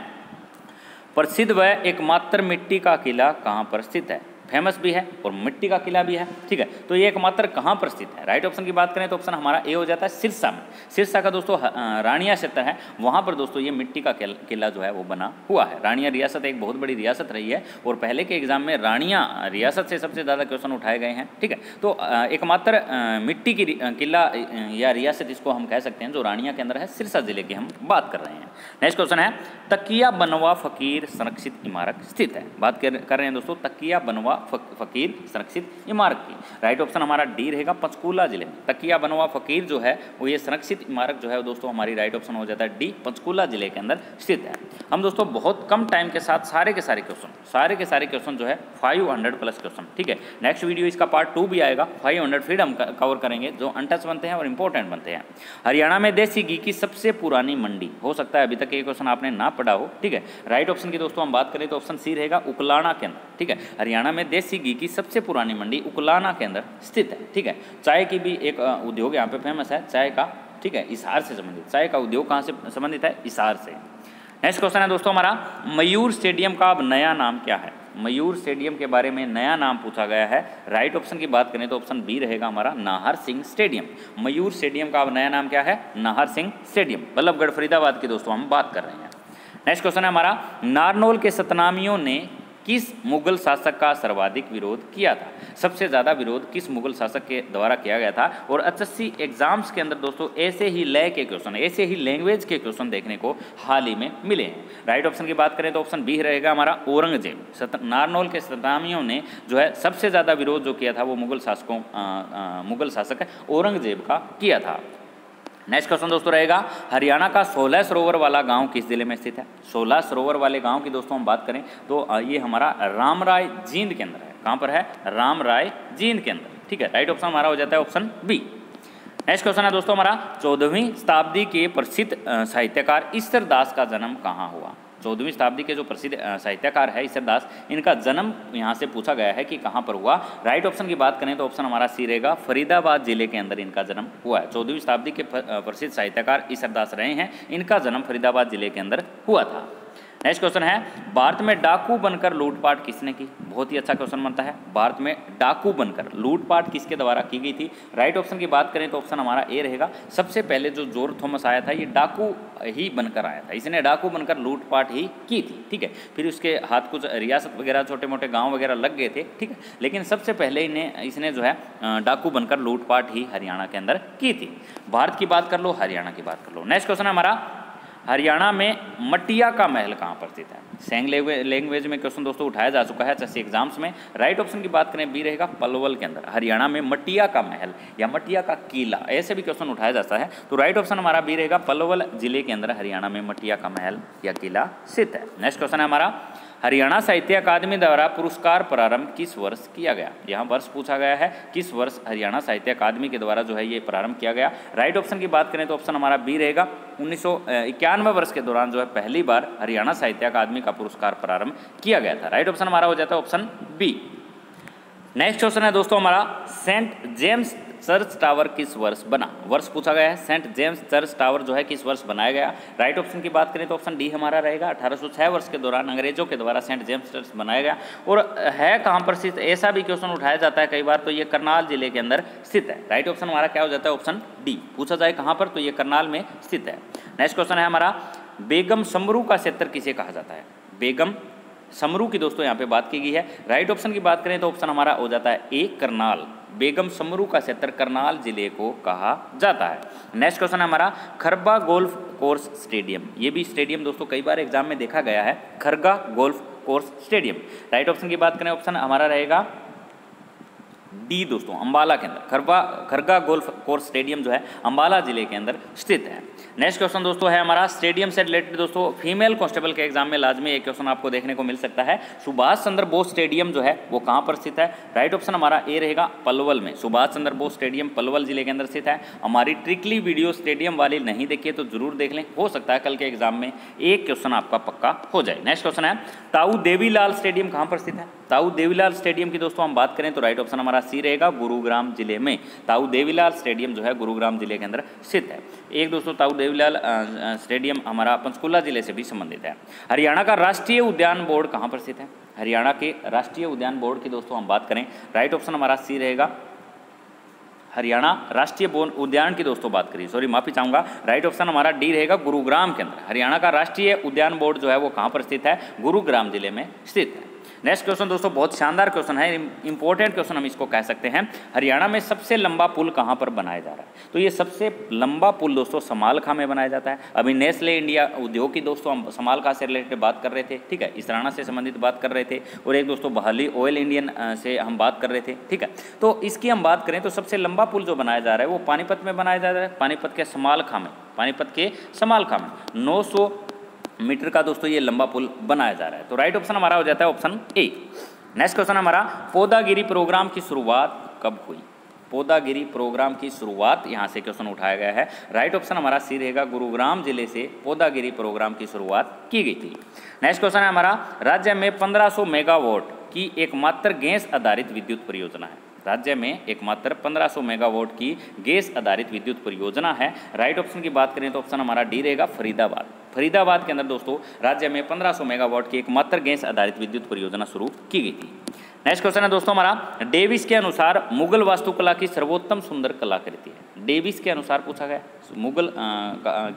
प्रसिद्ध व एकमात्र मिट्टी का किला कहाँ पर स्थित है? फ़ेमस भी है और मिट्टी का किला भी है, ठीक है? तो ये एकमात्र कहाँ पर स्थित है? राइट ऑप्शन की बात करें तो ऑप्शन हमारा ए हो जाता है सिरसा में। सिरसा का दोस्तों रानिया क्षेत्र है। वहाँ पर दोस्तों ये मिट्टी का किला जो है वो बना हुआ है। रानिया रियासत एक बहुत बड़ी रियासत रही है और पहले के एग्ज़ाम में रानिया रियासत से सबसे ज़्यादा क्वेश्चन उठाए गए हैं, ठीक है? तो एकमात्र मिट्टी की किला या रियासत इसको हम कह सकते हैं जो रानिया के अंदर है, सिरसा ज़िले की हम बात कर रहे हैं। नेक्स्ट क्वेश्चन है, तकिया बनवा फकीर संरक्षित इमारत स्थित है। बात कर रहे हैं दोस्तों, तकिया बनवा फकीर, संरक्षित, इमारत की। राइट ऑप्शन हमारा डी रहेगा पंचकूला ज़िले में। तकिया बनवा फकीर जो है, वो ये संरक्षित इमारत जो है, दोस्तों, हमारी राइट ऑप्शन हो जाता है डी पंचकूला ज़िले के अंदर स्थित है। हम दोस्तों, बहुत कम टाइम के साथ सारे के सारे क्वेश्चन सारे के सारे क्वेश्चन जो है फाइव प्लस क्वेश्चन ठीक है? नेक्स्ट वीडियो इसका पार्ट टू भी आएगा फाइव हंड्रेड कवर करेंगे, जो अनटच बनते हैं और इंपॉर्टेंट बनते हैं। हरियाणा में देसी घी की सबसे पुरानी मंडी, हो सकता है अभी तक ये क्वेश्चन आपने ना पढ़ा हो, ठीक है? राइट ऑप्शन की दोस्तों, हम बात करें तो ऑप्शन सी रहेगा, उकलाना के अंदर ठीक है? हरियाणा में देसी घी की सबसे पुरानी मंडी उकलाना के अंदर स्थित है, ठीक है? चाय की भी एक उद्योग यहाँ पे फ़ेमस है, चाय का, ठीक है? इसार से संबंधित। चाय का उद्योग कहाँ से संबंधित है? इसार से। नेक्स्ट क्वेश्चन है दोस्तों हमारा, मयूर स्टेडियम का अब नया नाम क्या है? मयूर स्टेडियम के बारे में नया नाम पूछा गया है। राइट ऑप्शन की बात करें तो ऑप्शन बी रहेगा हमारा, नाहर सिंह स्टेडियम। मयूर स्टेडियम का अब नया नाम क्या है? नाहर सिंह स्टेडियम। बल्लभगढ़, फरीदाबाद की दोस्तों हम बात कर रहे हैं। नेक्स्ट क्वेश्चन है हमारा, नारनौल के सतनामियों ने किस मुगल शासक का सर्वाधिक विरोध किया था? सबसे ज़्यादा विरोध किस मुगल शासक के द्वारा किया गया था? और एच एग्ज़ाम्स के अंदर दोस्तों, ऐसे ही लय के क्वेश्चन ऐसे ही लैंग्वेज के क्वेश्चन देखने को हाल ही में मिले हैं। राइट ऑप्शन की बात करें तो ऑप्शन बी रहेगा हमारा औरंगज़ेब। नारनौल के सतामियों ने जो है सबसे ज़्यादा विरोध जो किया था वो मुगल शासकों मुगल शासक औरंगज़ेब का किया था। नेक्स्ट क्वेश्चन दोस्तों रहेगा, हरियाणा का सोलह सरोवर वाला गाँव किस ज़िले में स्थित है? सोलह सरोवर वाले गाँव की दोस्तों हम बात करें तो ये हमारा राम राय जींद के अंदर है। कहाँ पर है? राम राय जींद के अंदर ठीक है राइट ऑप्शन हमारा हो जाता है ऑप्शन बी नेक्स्ट क्वेश्चन है दोस्तों हमारा, चौदहवीं शताब्दी के प्रसिद्ध साहित्यकार ईश्वर दास का जन्म कहाँ हुआ? चौदहवीं शताब्दी के जो प्रसिद्ध साहित्यकार है ईश्वरदास इनका जन्म यहाँ से पूछा गया है कि कहाँ पर हुआ। राइट ऑप्शन की बात करें तो ऑप्शन हमारा सी रहेगा। फरीदाबाद ज़िले के अंदर इनका जन्म हुआ है। चौदहवीं शताब्दी के प्रसिद्ध साहित्यकार ईश्वरदास रहे हैं। इनका जन्म फरीदाबाद ज़िले के अंदर हुआ था। नेक्स्ट क्वेश्चन है, भारत में डाकू बनकर लूटपाट किसने की? बहुत ही अच्छा क्वेश्चन बनता है। भारत में डाकू बनकर लूटपाट किसके द्वारा की गई थी? राइट ऑप्शन की बात करें तो ऑप्शन हमारा ए रहेगा। सबसे पहले जो ज़ोर थॉमस आया था, ये डाकू ही बनकर आया था। इसने डाकू बनकर लूटपाट ही की थी, ठीक है? फिर उसके हाथ कुछ रियासत वगैरह छोटे मोटे गाँव वगैरह लग गए थे, ठीक है? लेकिन सबसे पहले इन्हें, इसने जो है डाकू बनकर लूटपाट ही हरियाणा के अंदर की थी। भारत की बात कर लो, हरियाणा की बात कर लो। नेक्स्ट क्वेश्चन है हमारा हरियाणा में मटिया का महल कहाँ पर स्थित है? सेंग लैंग्वेज में क्वेश्चन दोस्तों उठाया जा चुका है, जैसे एग्ज़ाम्स में। राइट ऑप्शन की बात करें बी रहेगा पलवल के अंदर। हरियाणा में मटिया का महल या मटिया का किला, ऐसे भी क्वेश्चन उठाया जाता है। तो राइट ऑप्शन हमारा बी रहेगा पलवल ज़िले के अंदर हरियाणा में मटिया का महल या किला स्थित है। नेक्स्ट क्वेश्चन है हमारा हरियाणा साहित्य अकादमी द्वारा पुरस्कार प्रारंभ किस वर्ष किया गया? यहाँ वर्ष पूछा गया है, किस वर्ष हरियाणा साहित्य अकादमी के द्वारा जो है ये प्रारंभ किया गया? राइट ऑप्शन की बात करें तो ऑप्शन हमारा बी रहेगा। उन्नीस सौ इक्यानवे वर्ष के दौरान जो है पहली बार हरियाणा साहित्य अकादमी का पुरस्कार प्रारंभ किया गया था। राइट ऑप्शन हमारा हो जाता है ऑप्शन बी नेक्स्ट क्वेश्चन है दोस्तों हमारा सेंट जेम्स चर्च टावर किस वर्ष बना? वर्ष पूछा गया है। सेंट जेम्स चर्च टावर जो है, किस वर्ष बनाया गया? राइट ऑप्शन की बात करें तो ऑप्शन डी हमारा रहेगा। 1806 वर्ष के दौरान अंग्रेज़ों के द्वारा सेंट जेम्स चर्च बनाया गया। और है कहाँ पर स्थित? ऐसा भी क्वेश्चन उठाया जाता है कई बार तो ये करनाल ज़िले के अंदर स्थित है। राइट ऑप्शन हमारा क्या हो जाता है? Option D. पूछा जाए कहाँ पर तो ये करनाल में स्थित है। नेक्स्ट क्वेश्चन है हमारा, बेगम समरू का क्षेत्र किसे कहा जाता है? बेगम समरू की दोस्तों यहाँ पे बात की गई है। राइट ऑप्शन की बात करें तो ऑप्शन हमारा हो जाता है ए करनाल। बेगम समरू का क्षेत्र करनाल ज़िले को कहा जाता है। नेक्स्ट क्वेश्चन है हमारा, खरबा गोल्फ कोर्स स्टेडियम। ये भी स्टेडियम दोस्तों कई बार एग्ज़ाम में देखा गया है। Kharga golf course stadium. Right option की बात करें ऑप्शन हमारा रहेगा डी दोस्तों, अंबाला के अंदर। Kharba, Kharga golf course stadium जो है, अंबाला ज़िले के अंदर स्थित है। नेक्स्ट क्वेश्चन दोस्तों है हमारा, स्टेडियम से रिलेटेड दोस्तों, फीमेल कांस्टेबल के एग्ज़ाम में लाजमी एक क्वेश्चन आपको देखने को मिल सकता है। सुभाष चंद्र बोस स्टेडियम जो है, वो कहाँ पर स्थित है? राइट ऑप्शन हमारा ए रहेगा पलवल में। सुभाष चंद्र बोस स्टेडियम पलवल ज़िले के अंदर स्थित है। हमारी ट्रिकली वीडियो स्टेडियम वाली नहीं देखिए तो ज़रूर देख लें। हो सकता है कल के एग्ज़ाम में एक क्वेश्चन आपका पक्का हो जाए। नेक्स्ट क्वेश्चन है, ताऊ देवीलाल स्टेडियम कहाँ पर स्थित है? ताऊ देवीलाल स्टेडियम की दोस्तों हम बात करें तो राइट ऑप्शन हमारा सी रहेगा गुरुग्राम ज़िले में। ताऊ देवीलाल स्टेडियम जो है, गुरुग्राम ज़िले के अंदर स्थित है। एक दोस्तों, ताऊ देवीलाल स्टेडियम हमारा पंचकुला ज़िले से भी संबंधित है। हरियाणा का राष्ट्रीय उद्यान बोर्ड कहाँ पर स्थित है? हरियाणा के राष्ट्रीय उद्यान बोर्ड की दोस्तों हम बात करें। राइट ऑप्शन हमारा सी रहेगा। हरियाणा राष्ट्रीय उद्यान की दोस्तों बात करिए। सॉरी, माफ़ी चाहूँगा। राइट ऑप्शन हमारा डी रहेगा, गुरुग्राम के अंदर। हरियाणा का राष्ट्रीय उद्यान बोर्ड जो है वो कहाँ पर स्थित है? गुरुग्राम ज़िले में स्थित है। नेक्स्ट क्वेश्चन दोस्तों, बहुत शानदार क्वेश्चन है। इंपॉर्टेंट क्वेश्चन हम इसको कह सकते हैं। हरियाणा में सबसे लंबा पुल कहाँ पर बनाया जा रहा है? तो ये सबसे लंबा पुल, दोस्तों, समालखा में बनाया जाता है। अभी नेस्ले इंडिया उद्योग की दोस्तों, हम समालखा से रिलेटेड बात कर रहे थे, ठीक है? इसराना से संबंधित बात कर रहे थे। और एक, दोस्तों बहाली ऑयल इंडियन से हम बात कर रहे थे, ठीक है? तो इसकी हम बात करें तो सबसे लंबा पुल जो बनाया जा रहा है, वो पानीपत में बनाया जा रहा है, पानीपत के समालखा में, पानीपत के समालखा में। नौ सौ मीटर का दोस्तों ये लंबा पुल बनाया जा रहा है। तो राइट ऑप्शन हमारा हो जाता है ऑप्शन ए नेक्स्ट क्वेश्चन हमारा, पौधागिरी प्रोग्राम की शुरुआत कब हुई? पौधागिरी प्रोग्राम की शुरुआत यहाँ से क्वेश्चन उठाया गया है। राइट ऑप्शन हमारा सी रहेगा, गुरुग्राम ज़िले से पौधागिरी प्रोग्राम की शुरुआत की गई थी। नेक्स्ट क्वेश्चन है हमारा, राज्य में 1500 मेगावाट की एकमात्र गैस आधारित विद्युत परियोजना है। राज्य में एकमात्र 1500 मेगावाट की गैस आधारित विद्युत परियोजना है। राइट ऑप्शन की बात करें तो ऑप्शन हमारा डी रहेगा, फरीदाबाद। फरीदाबाद के अंदर दोस्तों, राज्य में 1500 मेगावाट की एकमात्र गैस आधारित विद्युत परियोजना शुरू की गई थी। नेक्स्ट क्वेश्चन है दोस्तों हमारा, डेविस के अनुसार मुगल वास्तुकला की सर्वोत्तम सुंदर कलाकृति है डेविस के अनुसार पूछा गया, मुगल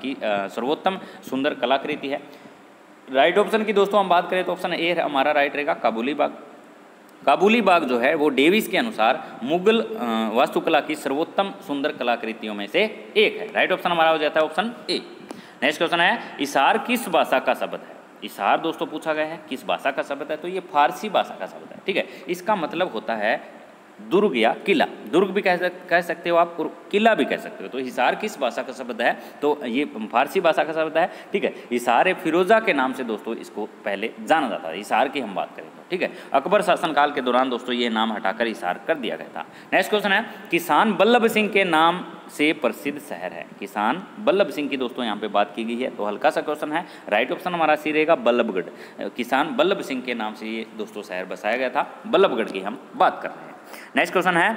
की सर्वोत्तम सुंदर कलाकृति है। राइट ऑप्शन की दोस्तों हम बात करें तो ऑप्शन ए हमारा राइट रहेगा, काबुली बाग। काबुली बाग जो है, वो डेविस के अनुसार मुगल वास्तुकला की सर्वोत्तम सुंदर कलाकृतियों में से एक है। राइट ऑप्शन हमारा हो जाता है ऑप्शन ए। नेक्स्ट क्वेश्चन है इशार किस भाषा का शब्द है? इशार दोस्तों पूछा गया है, किस भाषा का शब्द है? तो ये फारसी भाषा का शब्द है, ठीक है? इसका मतलब होता है दुर्ग या किला। दुर्ग भी कह कह सकते हो आप, और किला भी कह सकते हो। तो हिसार किस भाषा का शब्द है? तो ये फारसी भाषा का शब्द है, ठीक है? हिसार फिरोजा के नाम से दोस्तों इसको पहले जाना जाता है हिसार की हम बात करें तो ठीक है? अकबर शासनकाल के दौरान दोस्तों ये नाम हटाकर हिसार कर दिया गया था। नेक्स्ट क्वेश्चन है, किसान बल्लभ सिंह के नाम से प्रसिद्ध शहर है। किसान बल्लभ सिंह की दोस्तों यहाँ पे बात की गई है। तो हल्का सा क्वेश्चन है राइट ऑप्शन हमारा सी रहेगा बल्लभगढ़। किसान बल्लभ सिंह के नाम से ये दोस्तों शहर बसाया गया था। बल्लभगढ़ की हम बात कर रहे हैं। नेक्स्ट क्वेश्चन है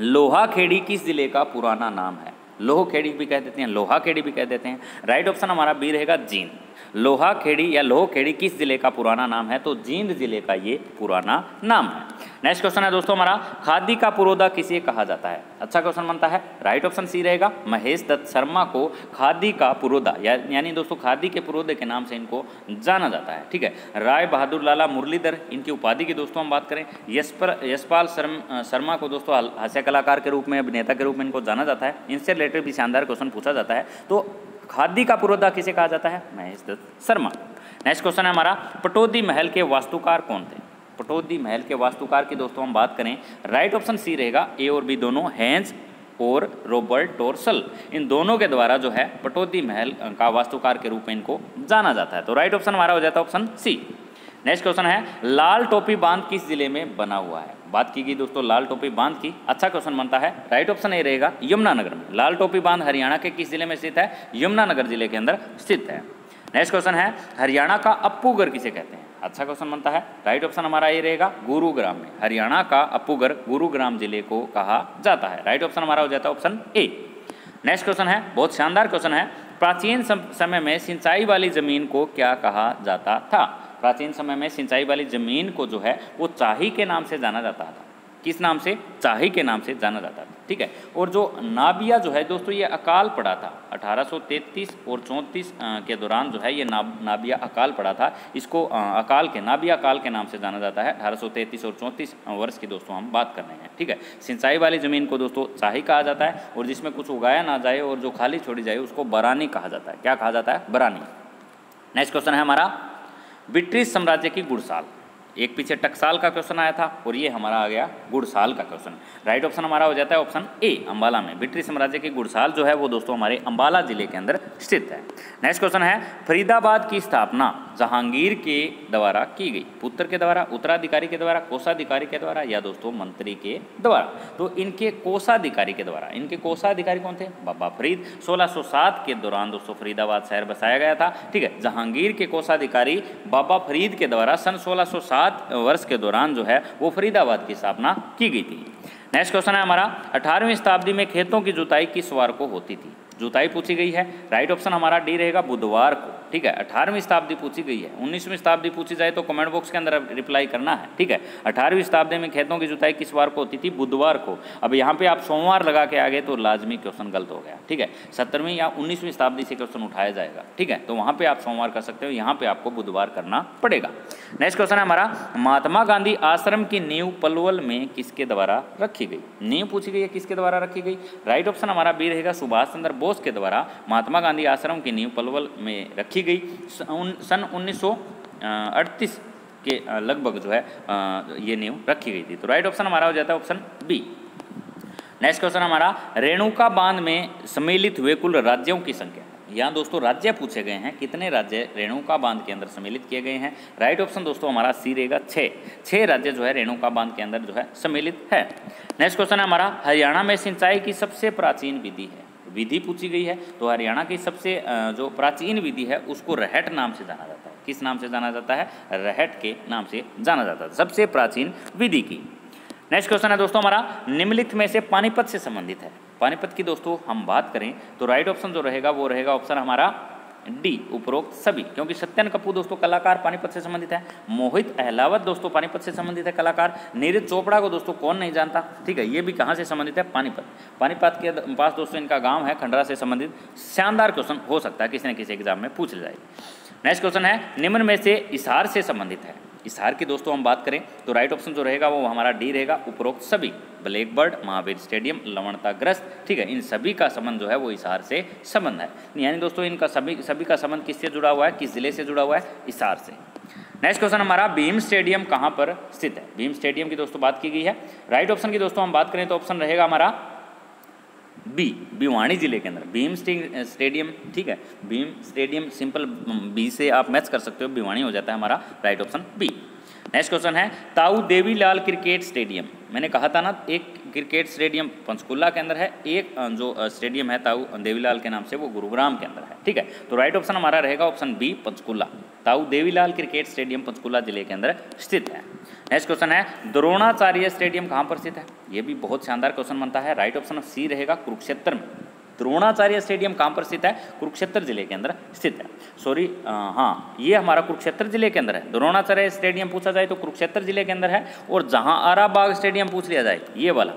लोहा खेड़ी किस ज़िले का पुराना नाम है? लोहा खेड़ी भी कह देते हैं लोहा खेड़ी भी कह देते हैं। राइट ऑप्शन हमारा बी रहेगा, जींद। लोहा खेड़ी या लोह खेड़ी किस ज़िले का पुराना नाम है? तो जींद ज़िले का ये पुराना नाम है। नेक्स्ट क्वेश्चन है दोस्तों हमारा खादी का पुरोधा किसे कहा जाता है? अच्छा क्वेश्चन बनता है राइट ऑप्शन सी रहेगा। महेश दत्त शर्मा को खादी का पुरोधा या, यानी दोस्तों खादी के पुरोधे के नाम से इनको जाना जाता है ठीक है? राय बहादुर लाला मुरलीधर इनकी उपाधि की दोस्तों हम बात करें। यशपर यशपाल शर्मा को दोस्तों हास्य कलाकार के रूप में अभिनेता के रूप में इनको जाना जाता है। इनसे रिलेटेड भी शानदार क्वेश्चन पूछा जाता है। तो खादी का पुरोधा किसे कहा जाता है? महेश दत्त शर्मा। नेक्स्ट क्वेश्चन है हमारा, पटोदी महल के वास्तुकार कौन थे? पटोदी महल के वास्तुकार की दोस्तों हम बात करें राइट ऑप्शन सी रहेगा ए और बी दोनों हैंस और रॉबर्ट टोरसल इन दोनों के द्वारा जो है, पटोदी महल का वास्तुकार के रूप में इनको जाना जाता है। तो राइट ऑप्शन हमारा हो जाता है ऑप्शन सी नेक्स्ट क्वेश्चन है, लाल टोपी बाँध किस ज़िले में बना हुआ है? बात की गई दोस्तों, लाल टोपी बाँध की। अच्छा क्वेश्चन बनता है राइट ऑप्शन ए रहेगा, यमुनानगर में। लाल टोपी बाँध हरियाणा के किस ज़िले में स्थित है? यमुनानगर ज़िले के अंदर स्थित है। नेक्स्ट क्वेश्चन है, हरियाणा का अप्पूगर किसे कहते हैं? अच्छा क्वेश्चन बनता है राइट ऑप्शन हमारा ये रहेगा, गुरुग्राम में। हरियाणा का अपूगर गुरुग्राम ज़िले को कहा जाता है। राइट ऑप्शन हमारा हो जाता है ऑप्शन ए नेक्स्ट क्वेश्चन है, बहुत शानदार क्वेश्चन है, प्राचीन समय में सिंचाई वाली ज़मीन को क्या कहा जाता था? प्राचीन समय में सिंचाई वाली ज़मीन को जो है, वो चाही के नाम से जाना जाता था। किस नाम से? चाही के नाम से जाना जाता था, ठीक है? और जो नाबिया जो है दोस्तों, ये अकाल पड़ा था। 1833 और चौंतीस के दौरान जो है, ये नाब, नाबिया अकाल पड़ा था। इसको अकाल के, नाबिया अकाल के नाम से जाना जाता है। 1833 और चौंतीस वर्ष की दोस्तों हम बात कर रहे हैं, ठीक है? सिंचाई वाली ज़मीन को दोस्तों चाही कहा जाता है और जिसमें कुछ उगाया ना जाए और जो खाली छोड़ी जाए, उसको बरानी कहा जाता है। क्या कहा जाता है? बरानी। नेक्स्ट क्वेश्चन है हमारा। ब्रिटिश साम्राज्य की गुड़साल। एक पीछे टकसाल का क्वेश्चन आया था और ये हमारा आ गया गुड़साल का क्वेश्चन राइट ऑप्शन हमारा हो जाता है ऑप्शन ए अंबाला में. ब्रिटिश साम्राज्य की गुड़साल जो है वो दोस्तों हमारे अंबाला ज़िले के अंदर स्थित है. नेक्स्ट क्वेश्चन है, फरीदाबाद की स्थापना जहांगीर के द्वारा की गई. पुत्र के द्वारा, उत्तराधिकारी के द्वारा, कोषाधिकारी के द्वारा या दोस्तों मंत्री के द्वारा? तो इनके कोषाधिकारी के द्वारा. इनके कोषाधिकारी कौन थे? बाबा फरीद. 1607 के दौरान दोस्तों फरीदाबाद शहर बसाया गया था. ठीक है, जहांगीर के कोषाधिकारी बाबा फरीद के द्वारा सन 1607 वर्ष के दौरान जो है, वो फरीदाबाद की स्थापना की गई थी। नेक्स्ट क्वेश्चन है हमारा, अठारहवीं शताब्दी में खेतों की जुताई किस वार को होती थी? जुताई पूछी गई है। राइट ऑप्शन हमारा डी रहेगा बुधवार को। ठीक है, अठारहवीं शताब्दी पूछी गई है। उन्नीसवीं शताब्दी पूछी जाए तो कमेंट बॉक्स के अंदर रिप्लाई करना है। ठीक है, अठारहवीं शताब्दी में खेतों की जुताई किस बार को होती थी? बुधवार को। अब यहाँ पे आप सोमवार लगा के आगे तो लाजमी क्वेश्चन गलत हो गया। ठीक है सत्तरवीं या उन्नीसवीं शताब्दी से क्वेश्चन उठाया जाएगा। ठीक है तो वहाँ पर आप सोमवार कर सकते हो। यहाँ पर आपको बुधवार करना पड़ेगा। नेक्स्ट क्वेश्चन है हमारा, महात्मा गांधी आश्रम की नींव पलवल में किसके द्वारा रखी गई? नींव पूछी गई है, किसके द्वारा रखी गई? राइट ऑप्शन हमारा बी रहेगा सुभाष चंद्र बोस। के द्वारा महात्मा गांधी आश्रम की नींव पलवल में रखी गई। सन उन्नीस के लगभग जो है ये नींव रखी गई थी। तो राइट ऑप्शन हमारा हो जाता है ऑप्शन बी नेक्स्ट क्वेश्चन हमारा, रेणुका बाँध में सम्मिलित हुए कुल राज्यों की संख्या। यहाँ दोस्तों राज्य पूछे गए हैं, कितने राज्य रेणुका बाँध के अंदर सम्मिलित किए गए हैं? राइट ऑप्शन दोस्तों हमारा सी रहेगा छः छः राज्य जो है रेणुका बाँध के अंदर जो है सम्मिलित है। नेक्स्ट क्वेश्चन है हमारा, हरियाणा में सिंचाई की सबसे प्राचीन विधि है। विधि पूछी गई है तो हरियाणा की सबसे जो प्राचीन विधि है, उसको रहट नाम से जाना जाता है। किस नाम से जाना जाता है? रहट के नाम से जाना जाता है। सबसे प्राचीन विधि की। नेक्स्ट क्वेश्चन है दोस्तों हमारा, निम्नलिखित में से पानीपत से संबंधित है। पानीपत की दोस्तों, हम बात करें तो राइट ऑप्शन जो रहेगा, वो रहेगा ऑप्शन हमारा डी, उपरोक्त सभी, क्योंकि सत्यन कपूर दोस्तों कलाकार पानीपत से संबंधित है। मोहित अहलावत दोस्तों पानीपत से संबंधित है कलाकार। नीरज चोपड़ा को दोस्तों कौन नहीं जानता? ठीक है, ये भी कहाँ से संबंधित है? पानीपत। पानीपत के पास दोस्तों इनका गाँव है, खंडरा से संबंधित। शानदार क्वेश्चन हो सकता है, किसी न किसी एग्ज़ाम में पूछ जाए। नेक्स्ट क्वेश्चन है, निम्न में से इशार से संबंधित है। इस हार की दोस्तों हम बात करें तो राइट ऑप्शन जो रहेगा वो हमारा डी रहेगा, उपरोक्त सभी ब्लैक बर्ड महावीर स्टेडियम लवणताग्रस्त ठीक है, इन सभी का संबंध जो है वो इसार से संबंध है। यानी दोस्तों इनका सभी सभी का संबंध किससे जुड़ा हुआ है, किस ज़िले से जुड़ा हुआ है इसार से। नेक्स्ट क्वेश्चन हमारा, भीम स्टेडियम कहाँ पर स्थित है? भीम स्टेडियम की दोस्तों बात की गई है। राइट ऑप्शन की दोस्तों हम बात करें तो ऑप्शन रहेगा हमारा बी भिवाड़ी ज़िले के अंदर। भीम स्टेडियम, ठीक है? भीम स्टेडियम, सिंपल बी से आप मैच कर सकते हो भिवाणी हो जाता है हमारा right option B. Next question है, ताऊ देवीलाल क्रिकेट स्टेडियम। मैंने कहा था ना, एक क्रिकेट स्टेडियम पंचकुला के अंदर है, एक जो स्टेडियम है ताऊ देवीलाल के नाम से, वो गुरुग्राम के अंदर है, ठीक है? तो राइट ऑप्शन हमारा रहेगा ऑप्शन बी, पंचकुला। ताऊ देवीलाल क्रिकेट स्टेडियम पंचकुला ज़िले के अंदर स्थित है। नेक्स्ट क्वेश्चन है, द्रोणाचार्य स्टेडियम कहाँ पर स्थित है? ये भी बहुत शानदार क्वेश्चन बनता है। राइट ऑप्शन सी रहेगा कुरुक्षेत्र में। द्रोणाचार्य स्टेडियम कहाँ पर स्थित है? कुरुक्षेत्र ज़िले के अंदर स्थित है। सॉरी हाँ ये हमारा कुरुक्षेत्र ज़िले के अंदर है। द्रोणाचार्य स्टेडियम पूछा जाए तो कुरुक्षेत्र ज़िले के अंदर है और जहाँ आराबाग स्टेडियम पूछ लिया जाए, ये वाला।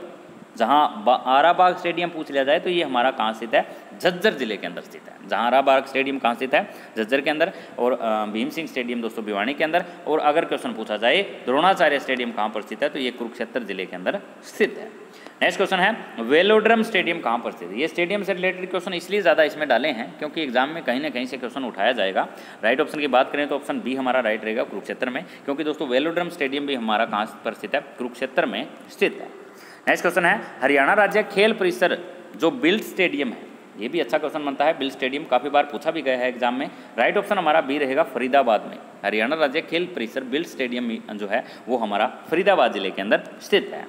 जहाँ आराबाग स्टेडियम पूछ लिया जाए तो ये हमारा कहाँ स्थित है? झज्जर ज़िले के अंदर स्थित है। जहाँ आराबाग स्टेडियम कहाँ स्थित है? झज्जर के अंदर और भीम सिंह स्टेडियम दोस्तों भिवानी के अंदर। और अगर क्वेश्चन पूछा जाए, द्रोणाचार्य स्टेडियम कहाँ पर स्थित है? तो ये कुरुक्षेत्र ज़िले के अंदर स्थित है। नेक्स्ट क्वेश्चन है, वेलोड्रम स्टेडियम कहाँ पर स्थित है? ये स्टेडियम से रिलेटेड क्वेश्चन इसलिए ज़्यादा इसमें डाले हैं क्योंकि एग्ज़ाम में कहीं ना कहीं से क्वेश्चन उठाया जाएगा। राइट ऑप्शन की बात करें तो ऑप्शन बी हमारा राइट रहेगा कुरुक्षेत्र में, क्योंकि दोस्तों वेलोड्रम स्टेडियम भी हमारा कहाँ पर स्थित है? कुरुक्षेत्र में स्थित है। नेक्स्ट क्वेश्चन है, हरियाणा राज्य खेल परिसर जो बिल्ड स्टेडियम है ये भी अच्छा क्वेश्चन बनता है। बिल स्टेडियम काफ़ी बार पूछा भी गया है एग्ज़ाम में। राइट ऑप्शन हमारा बी रहेगा फरीदाबाद में। हरियाणा राज्य खेल परिसर बिल स्टेडियम जो है, वो हमारा फरीदाबाद ज़िले के अंदर स्थित है।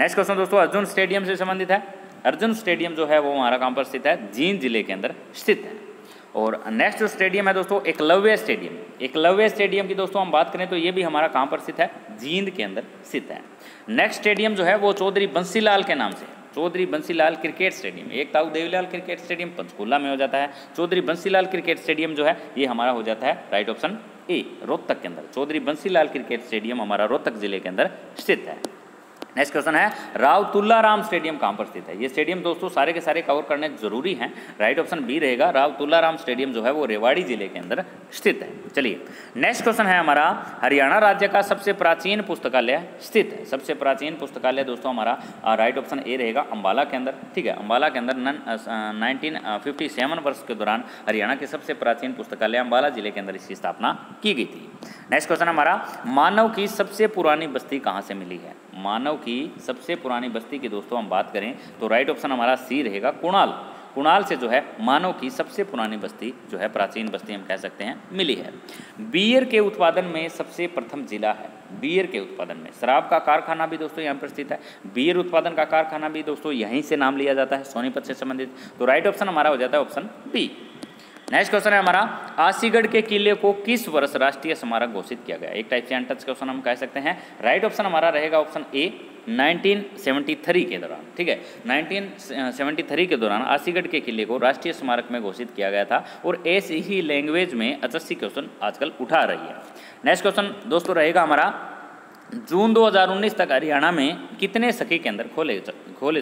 नेक्स्ट क्वेश्चन दोस्तों, अर्जुन स्टेडियम से संबंधित है। अर्जुन स्टेडियम जो है, वो हमारा कहाँ पर स्थित है? जींद ज़िले के अंदर स्थित है। और नेक्स्ट स्टेडियम है दोस्तों, एकलव्य स्टेडियम। एकलव्य स्टेडियम की दोस्तों हम बात करें तो ये भी हमारा कहाँ पर स्थित है? जींद के अंदर स्थित है। नेक्स्ट स्टेडियम जो है, वो चौधरी बंसीलाल के नाम से चौधरी बंसीलाल क्रिकेट स्टेडियम। एक ताऊ देवीलाल क्रिकेट स्टेडियम पंचकूला में हो जाता है। चौधरी बंसीलाल क्रिकेट स्टेडियम जो है, ये हमारा हो जाता है राइट ऑप्शन ए, रोहतक के अंदर। चौधरी बंसीलाल क्रिकेट स्टेडियम हमारा रोहतक ज़िले के अंदर स्थित है। नेक्स्ट क्वेश्चन है राव तुल्लाराम स्टेडियम कहाँ पर स्थित है? ये स्टेडियम दोस्तों सारे के सारे कवर करने ज़रूरी हैं। राइट ऑप्शन बी रहेगा राव तुल्लाराम स्टेडियम जो है वो रेवाड़ी ज़िले के अंदर स्थित है। चलिए नेक्स्ट क्वेश्चन है हमारा, हरियाणा राज्य का सबसे प्राचीन पुस्तकालय स्थित है। सबसे प्राचीन पुस्तकालय दोस्तों हमारा राइट ऑप्शन ए रहेगा अम्बाला के अंदर। ठीक है अम्बाला के अंदर नाइनटीन फिफ्टी सेवन वर्ष के दौरान हरियाणा के सबसे प्राचीन पुस्तकालय अम्बाला ज़िले के अंदर इसकी स्थापना की गई थी। नेक्स्ट क्वेश्चन हमारा, मानव की सबसे पुरानी बस्ती कहाँ से मिली है? मानव की सबसे पुरानी बस्ती की दोस्तों हम बात करें तो राइट ऑप्शन हमारा सी रहेगा कुणाल। कुणाल से जो है मानव की सबसे पुरानी बस्ती जो है प्राचीन बस्ती हम कह सकते हैं, मिली है। बियर के उत्पादन में सबसे प्रथम जिला है। बियर के उत्पादन में शराब का कारखाना भी दोस्तों यहाँ पर स्थित है। बियर उत्पादन का कारखाना भी दोस्तों यहीं से नाम लिया जाता है, सोनीपत से संबंधित। तो राइट ऑप्शन हमारा हो जाता है ऑप्शन बी नेक्स्ट क्वेश्चन है हमारा आसीगढ़ के किले को किस वर्ष राष्ट्रीय स्मारक घोषित किया गया? एक टाइप से अनटच क्वेश्चन हम कह सकते हैं। राइट ऑप्शन हमारा रहेगा ऑप्शन ए 1973 के दौरान, ठीक है? 1973 के दौरान आसीगढ़ के किले को राष्ट्रीय स्मारक में घोषित किया गया था और ऐसी ही लैंग्वेज में अचस्सी क्वेश्चन आजकल उठा रही है। नेक्स्ट क्वेश्चन दोस्तों रहेगा हमारा जून 2019 तक हरियाणा में कितने सखी केंद्र खोले खोले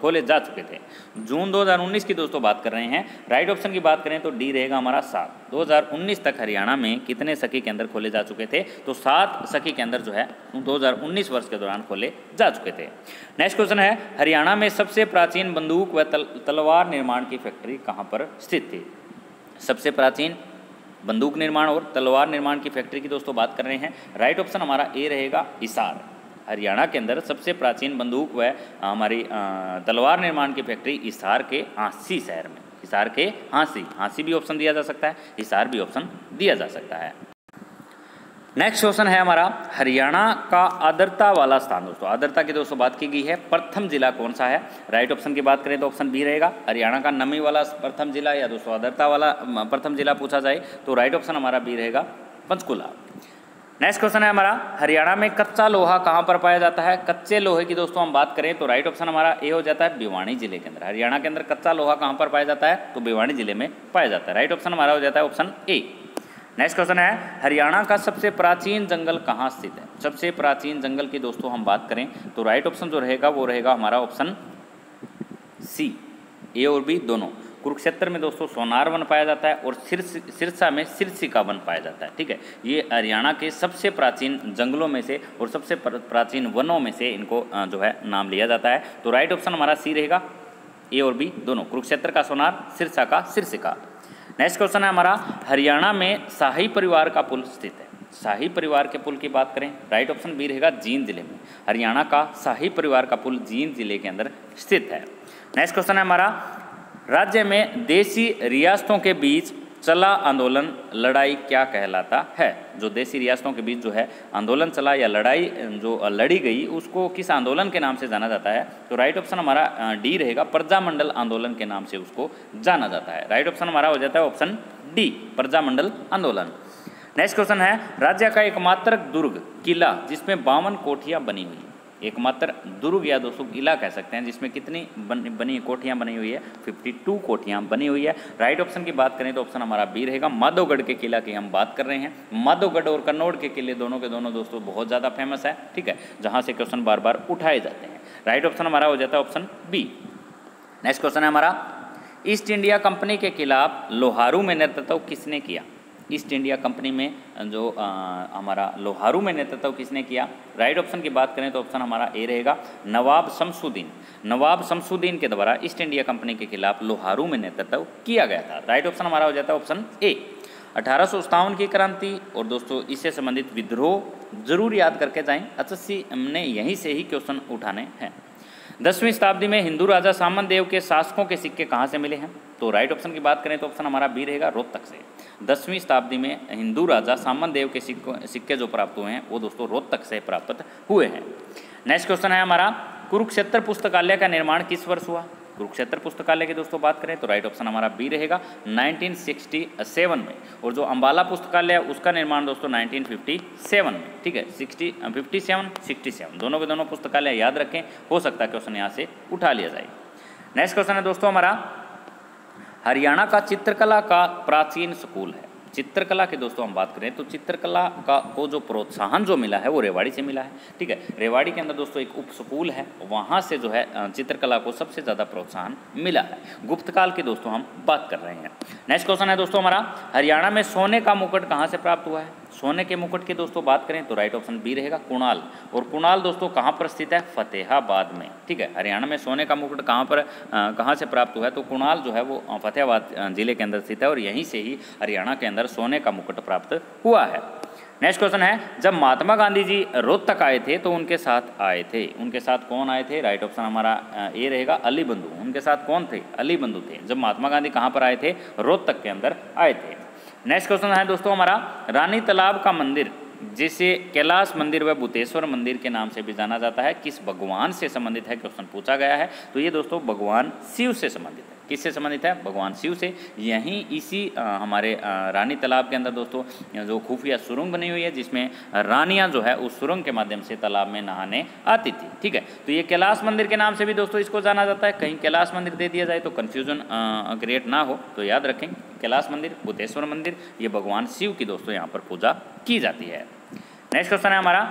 खोले जा चुके थे? जून 2019 की दोस्तों बात कर रहे हैं। राइट ऑप्शन की बात करें तो डी रहेगा हमारा सात। 2019 तक हरियाणा में कितने सखी केंद्र खोले जा चुके थे? तो सात सखी केंद्र जो है 2019 वर्ष के दौरान खोले जा चुके थे। नेक्स्ट क्वेश्चन है हरियाणा में सबसे प्राचीन बंदूक व तल, तलवार निर्माण की फैक्ट्री कहाँ पर स्थित थी? सबसे प्राचीन बंदूक निर्माण और तलवार निर्माण की फैक्ट्री की दोस्तों बात कर रहे हैं। राइट ऑप्शन हमारा ए रहेगा इसार हरियाणा के अंदर सबसे प्राचीन बंदूक व हमारी तलवार निर्माण की फैक्ट्री इसार के हाँसी शहर में। हिसार के हाँसी। हाँसी भी ऑप्शन दिया जा सकता है, हिसार भी ऑप्शन दिया जा सकता है। नेक्स्ट क्वेश्चन है हमारा, हरियाणा का आदरता वाला स्थान। दोस्तों आदरता की दोस्तों बात की गई है, प्रथम जिला कौन सा है? राइट ऑप्शन की बात करें तो ऑप्शन बी रहेगा। हरियाणा का नमी वाला प्रथम जिला या दोस्तों आदरता वाला प्रथम जिला पूछा जाए तो राइट ऑप्शन हमारा बी रहेगा, पंचकुला। नेक्स्ट क्वेश्चन है हमारा, हरियाणा में कच्चा लोहा कहाँ पर पाया जाता है? कच्चे लोहे की दोस्तों हम बात करें तो राइट ऑप्शन हमारा ए हो जाता है भिवानी ज़िले के अंदर। हरियाणा के अंदर कच्चा लोहा कहाँ पर पाया जाता है? तो भिवानी ज़िले में पाया जाता है। राइट ऑप्शन हमारा हो जाता है ऑप्शन ए नेक्स्ट क्वेश्चन है, हरियाणा का सबसे प्राचीन जंगल कहाँ स्थित है? सबसे प्राचीन जंगल की दोस्तों हम बात करें तो राइट ऑप्शन जो रहेगा, वो रहेगा हमारा ऑप्शन सी ए और बी दोनों। कुरुक्षेत्र में दोस्तों सोनार वन पाया जाता है और सिरस, सिरसा में सिरसिका वन पाया जाता है, ठीक है? ये हरियाणा के सबसे प्राचीन जंगलों में से और सबसे प्राचीन वनों में से इनको जो है नाम लिया जाता है। तो राइट ऑप्शन हमारा सी रहेगा ए और बी दोनों। कुरुक्षेत्र का सोनार, सिरसा का सिरसिका। नेक्स्ट क्वेश्चन है हमारा, हरियाणा में शाही परिवार का पुल स्थित है। शाही परिवार के पुल की बात करें राइट ऑप्शन बी रहेगा जींद ज़िले में। हरियाणा का शाही परिवार का पुल जींद ज़िले के अंदर स्थित है। नेक्स्ट क्वेश्चन है हमारा, राज्य में देसी रियासतों के बीच चला आंदोलन, लड़ाई क्या कहलाता है? जो देसी रियासतों के बीच जो है आंदोलन चला या लड़ाई, जो लड़ी गई, उसको किस आंदोलन के नाम से जाना जाता है? तो राइट ऑप्शन हमारा डी रहेगा, प्रजामंडल आंदोलन के नाम से उसको जाना जाता है। राइट ऑप्शन हमारा हो जाता है ऑप्शन डी प्रजामंडल आंदोलन। नेक्स्ट क्वेश्चन है, राज्य का एकमात्र दुर्ग, किला, जिसमें बावन कोठियाँ बनी हुई एकमात्र दुर्ग या दोस्तों किला कह सकते हैं जिसमें कितनी बन, बनी कोठियाँ बनी हुई है 52 कोठियाँ बनी हुई है। राइट ऑप्शन की बात करें तो ऑप्शन हमारा बी रहेगा। माधोगढ़ के किला की हम बात कर रहे हैं। माधोगढ़ और कन्नौड़ के किले दोनों के दोनों दोस्तों बहुत ज़्यादा फ़ेमस है ठीक है जहाँ से क्वेश्चन बार बार उठाए जाते हैं। राइट ऑप्शन हमारा हो जाता है ऑप्शन बी नेक्स्ट क्वेश्चन है हमारा ईस्ट इंडिया कंपनी के खिलाफ लोहारू में नेतृत्व किसने किया? ईस्ट इंडिया कंपनी में जो आ, हमारा लोहारू में नेतृत्व किसने किया? राइट ऑप्शन की बात करें तो ऑप्शन हमारा ए रहेगा नवाब शमसुद्दीन। नवाब शमसुद्दीन के द्वारा ईस्ट इंडिया कंपनी के खिलाफ लोहारू में नेतृत्व किया गया था। राइट ऑप्शन हमारा हो जाता है ऑप्शन ए। अठारह सौ सत्तावन की क्रांति और दोस्तों इससे संबंधित विद्रोह ज़रूर याद करके जाएँ। सी हमने यहीं से ही क्वेश्चन उठाने हैं। दसवीं शताब्दी में हिंदू राजा सामन देव के शासकों के सिक्के कहाँ से मिले हैं? तो राइट ऑप्शन की बात करें तो ऑप्शन हमारा बी रहेगा रोहतक से। दसवीं शताब्दी में हिंदू राजा सामन देव के सिक्के जो प्राप्त हुए हैं, वो दोस्तों रोहतक से प्राप्त हुए हैं। नेक्स्ट क्वेश्चन है हमारा, कुरुक्षेत्र पुस्तकालय का निर्माण किस वर्ष हुआ? कुरुक्षेत्र पुस्तकालय की दोस्तों बात करें तो राइट ऑप्शन हमारा बी रहेगा 1967 में। और जो अंबाला पुस्तकालय है, उसका निर्माण दोस्तों 1957 में। ठीक है? 60 57 67 दोनों के दोनों पुस्तकालय याद रखें, हो सकता है क्वेश्चन यहाँ से उठा लिया जाए। नेक्स्ट क्वेश्चन है दोस्तों हमारा, हरियाणा का चित्रकला का प्राचीन स्कूल है। चित्रकला के दोस्तों हम बात करें तो चित्रकला का, को जो प्रोत्साहन जो मिला है वो रेवाड़ी से मिला है, ठीक है? रेवाड़ी के अंदर दोस्तों एक उप स्कूल है, वहाँ से जो है चित्रकला को सबसे ज़्यादा प्रोत्साहन मिला है। गुप्तकाल की दोस्तों हम बात कर रहे हैं। नेक्स्ट क्वेश्चन है दोस्तों हमारा, हरियाणा में सोने का मुकुट कहाँ से प्राप्त हुआ है? सोने के मुकुट की दोस्तों बात करें तो राइट ऑप्शन बी रहेगा कुणाल। और कुणाल दोस्तों कहाँ पर स्थित है? फतेहाबाद में। ठीक है, हरियाणा में सोने का मुकुट कहाँ पर कहाँ से प्राप्त हुआ है? तो कुणाल जो है वो फतेहाबाद ज़िले के अंदर स्थित है और यहीं से ही हरियाणा के अंदर सोने का मुकुट प्राप्त हुआ है। नेक्स्ट क्वेश्चन है, जब महात्मा गांधी जी रोहत तक आए थे तो उनके साथ आए थे। उनके साथ कौन आए थे? राइट ऑप्शन हमारा ए रहेगा अली बंधु उनके साथ कौन थे? अली बंधु थे। जब महात्मा गांधी कहाँ पर आए थे? रोहत तक के अंदर आए थे। नेक्स्ट क्वेश्चन है दोस्तों हमारा, रानी तालाब का मंदिर, जिसे कैलाश मंदिर व भूतेश्वर मंदिर के नाम से भी जाना जाता है, किस भगवान से संबंधित है? क्वेश्चन पूछा गया है। तो ये दोस्तों भगवान शिव से संबंधित है। किससे संबंधित है? भगवान शिव से। यहीं इसी हमारे रानी तालाब के अंदर दोस्तों, जो खुफिया सुरंग बनी हुई है, जिसमें रानियाँ जो है, उस सुरंग के माध्यम से तालाब में नहाने आती थी। ठीक है? तो ये कैलाश मंदिर के नाम से भी दोस्तों इसको जाना जाता है। कहीं कैलाश मंदिर दे दिया जाए तो कन्फ्यूज़न क्रिएट ना हो तो याद रखें, कैलाश मंदिर, बुद्धेश्वर मंदिर, ये भगवान शिव की दोस्तों यहाँ पर पूजा की जाती है। नेक्स्ट क्वेश्चन है हमारा।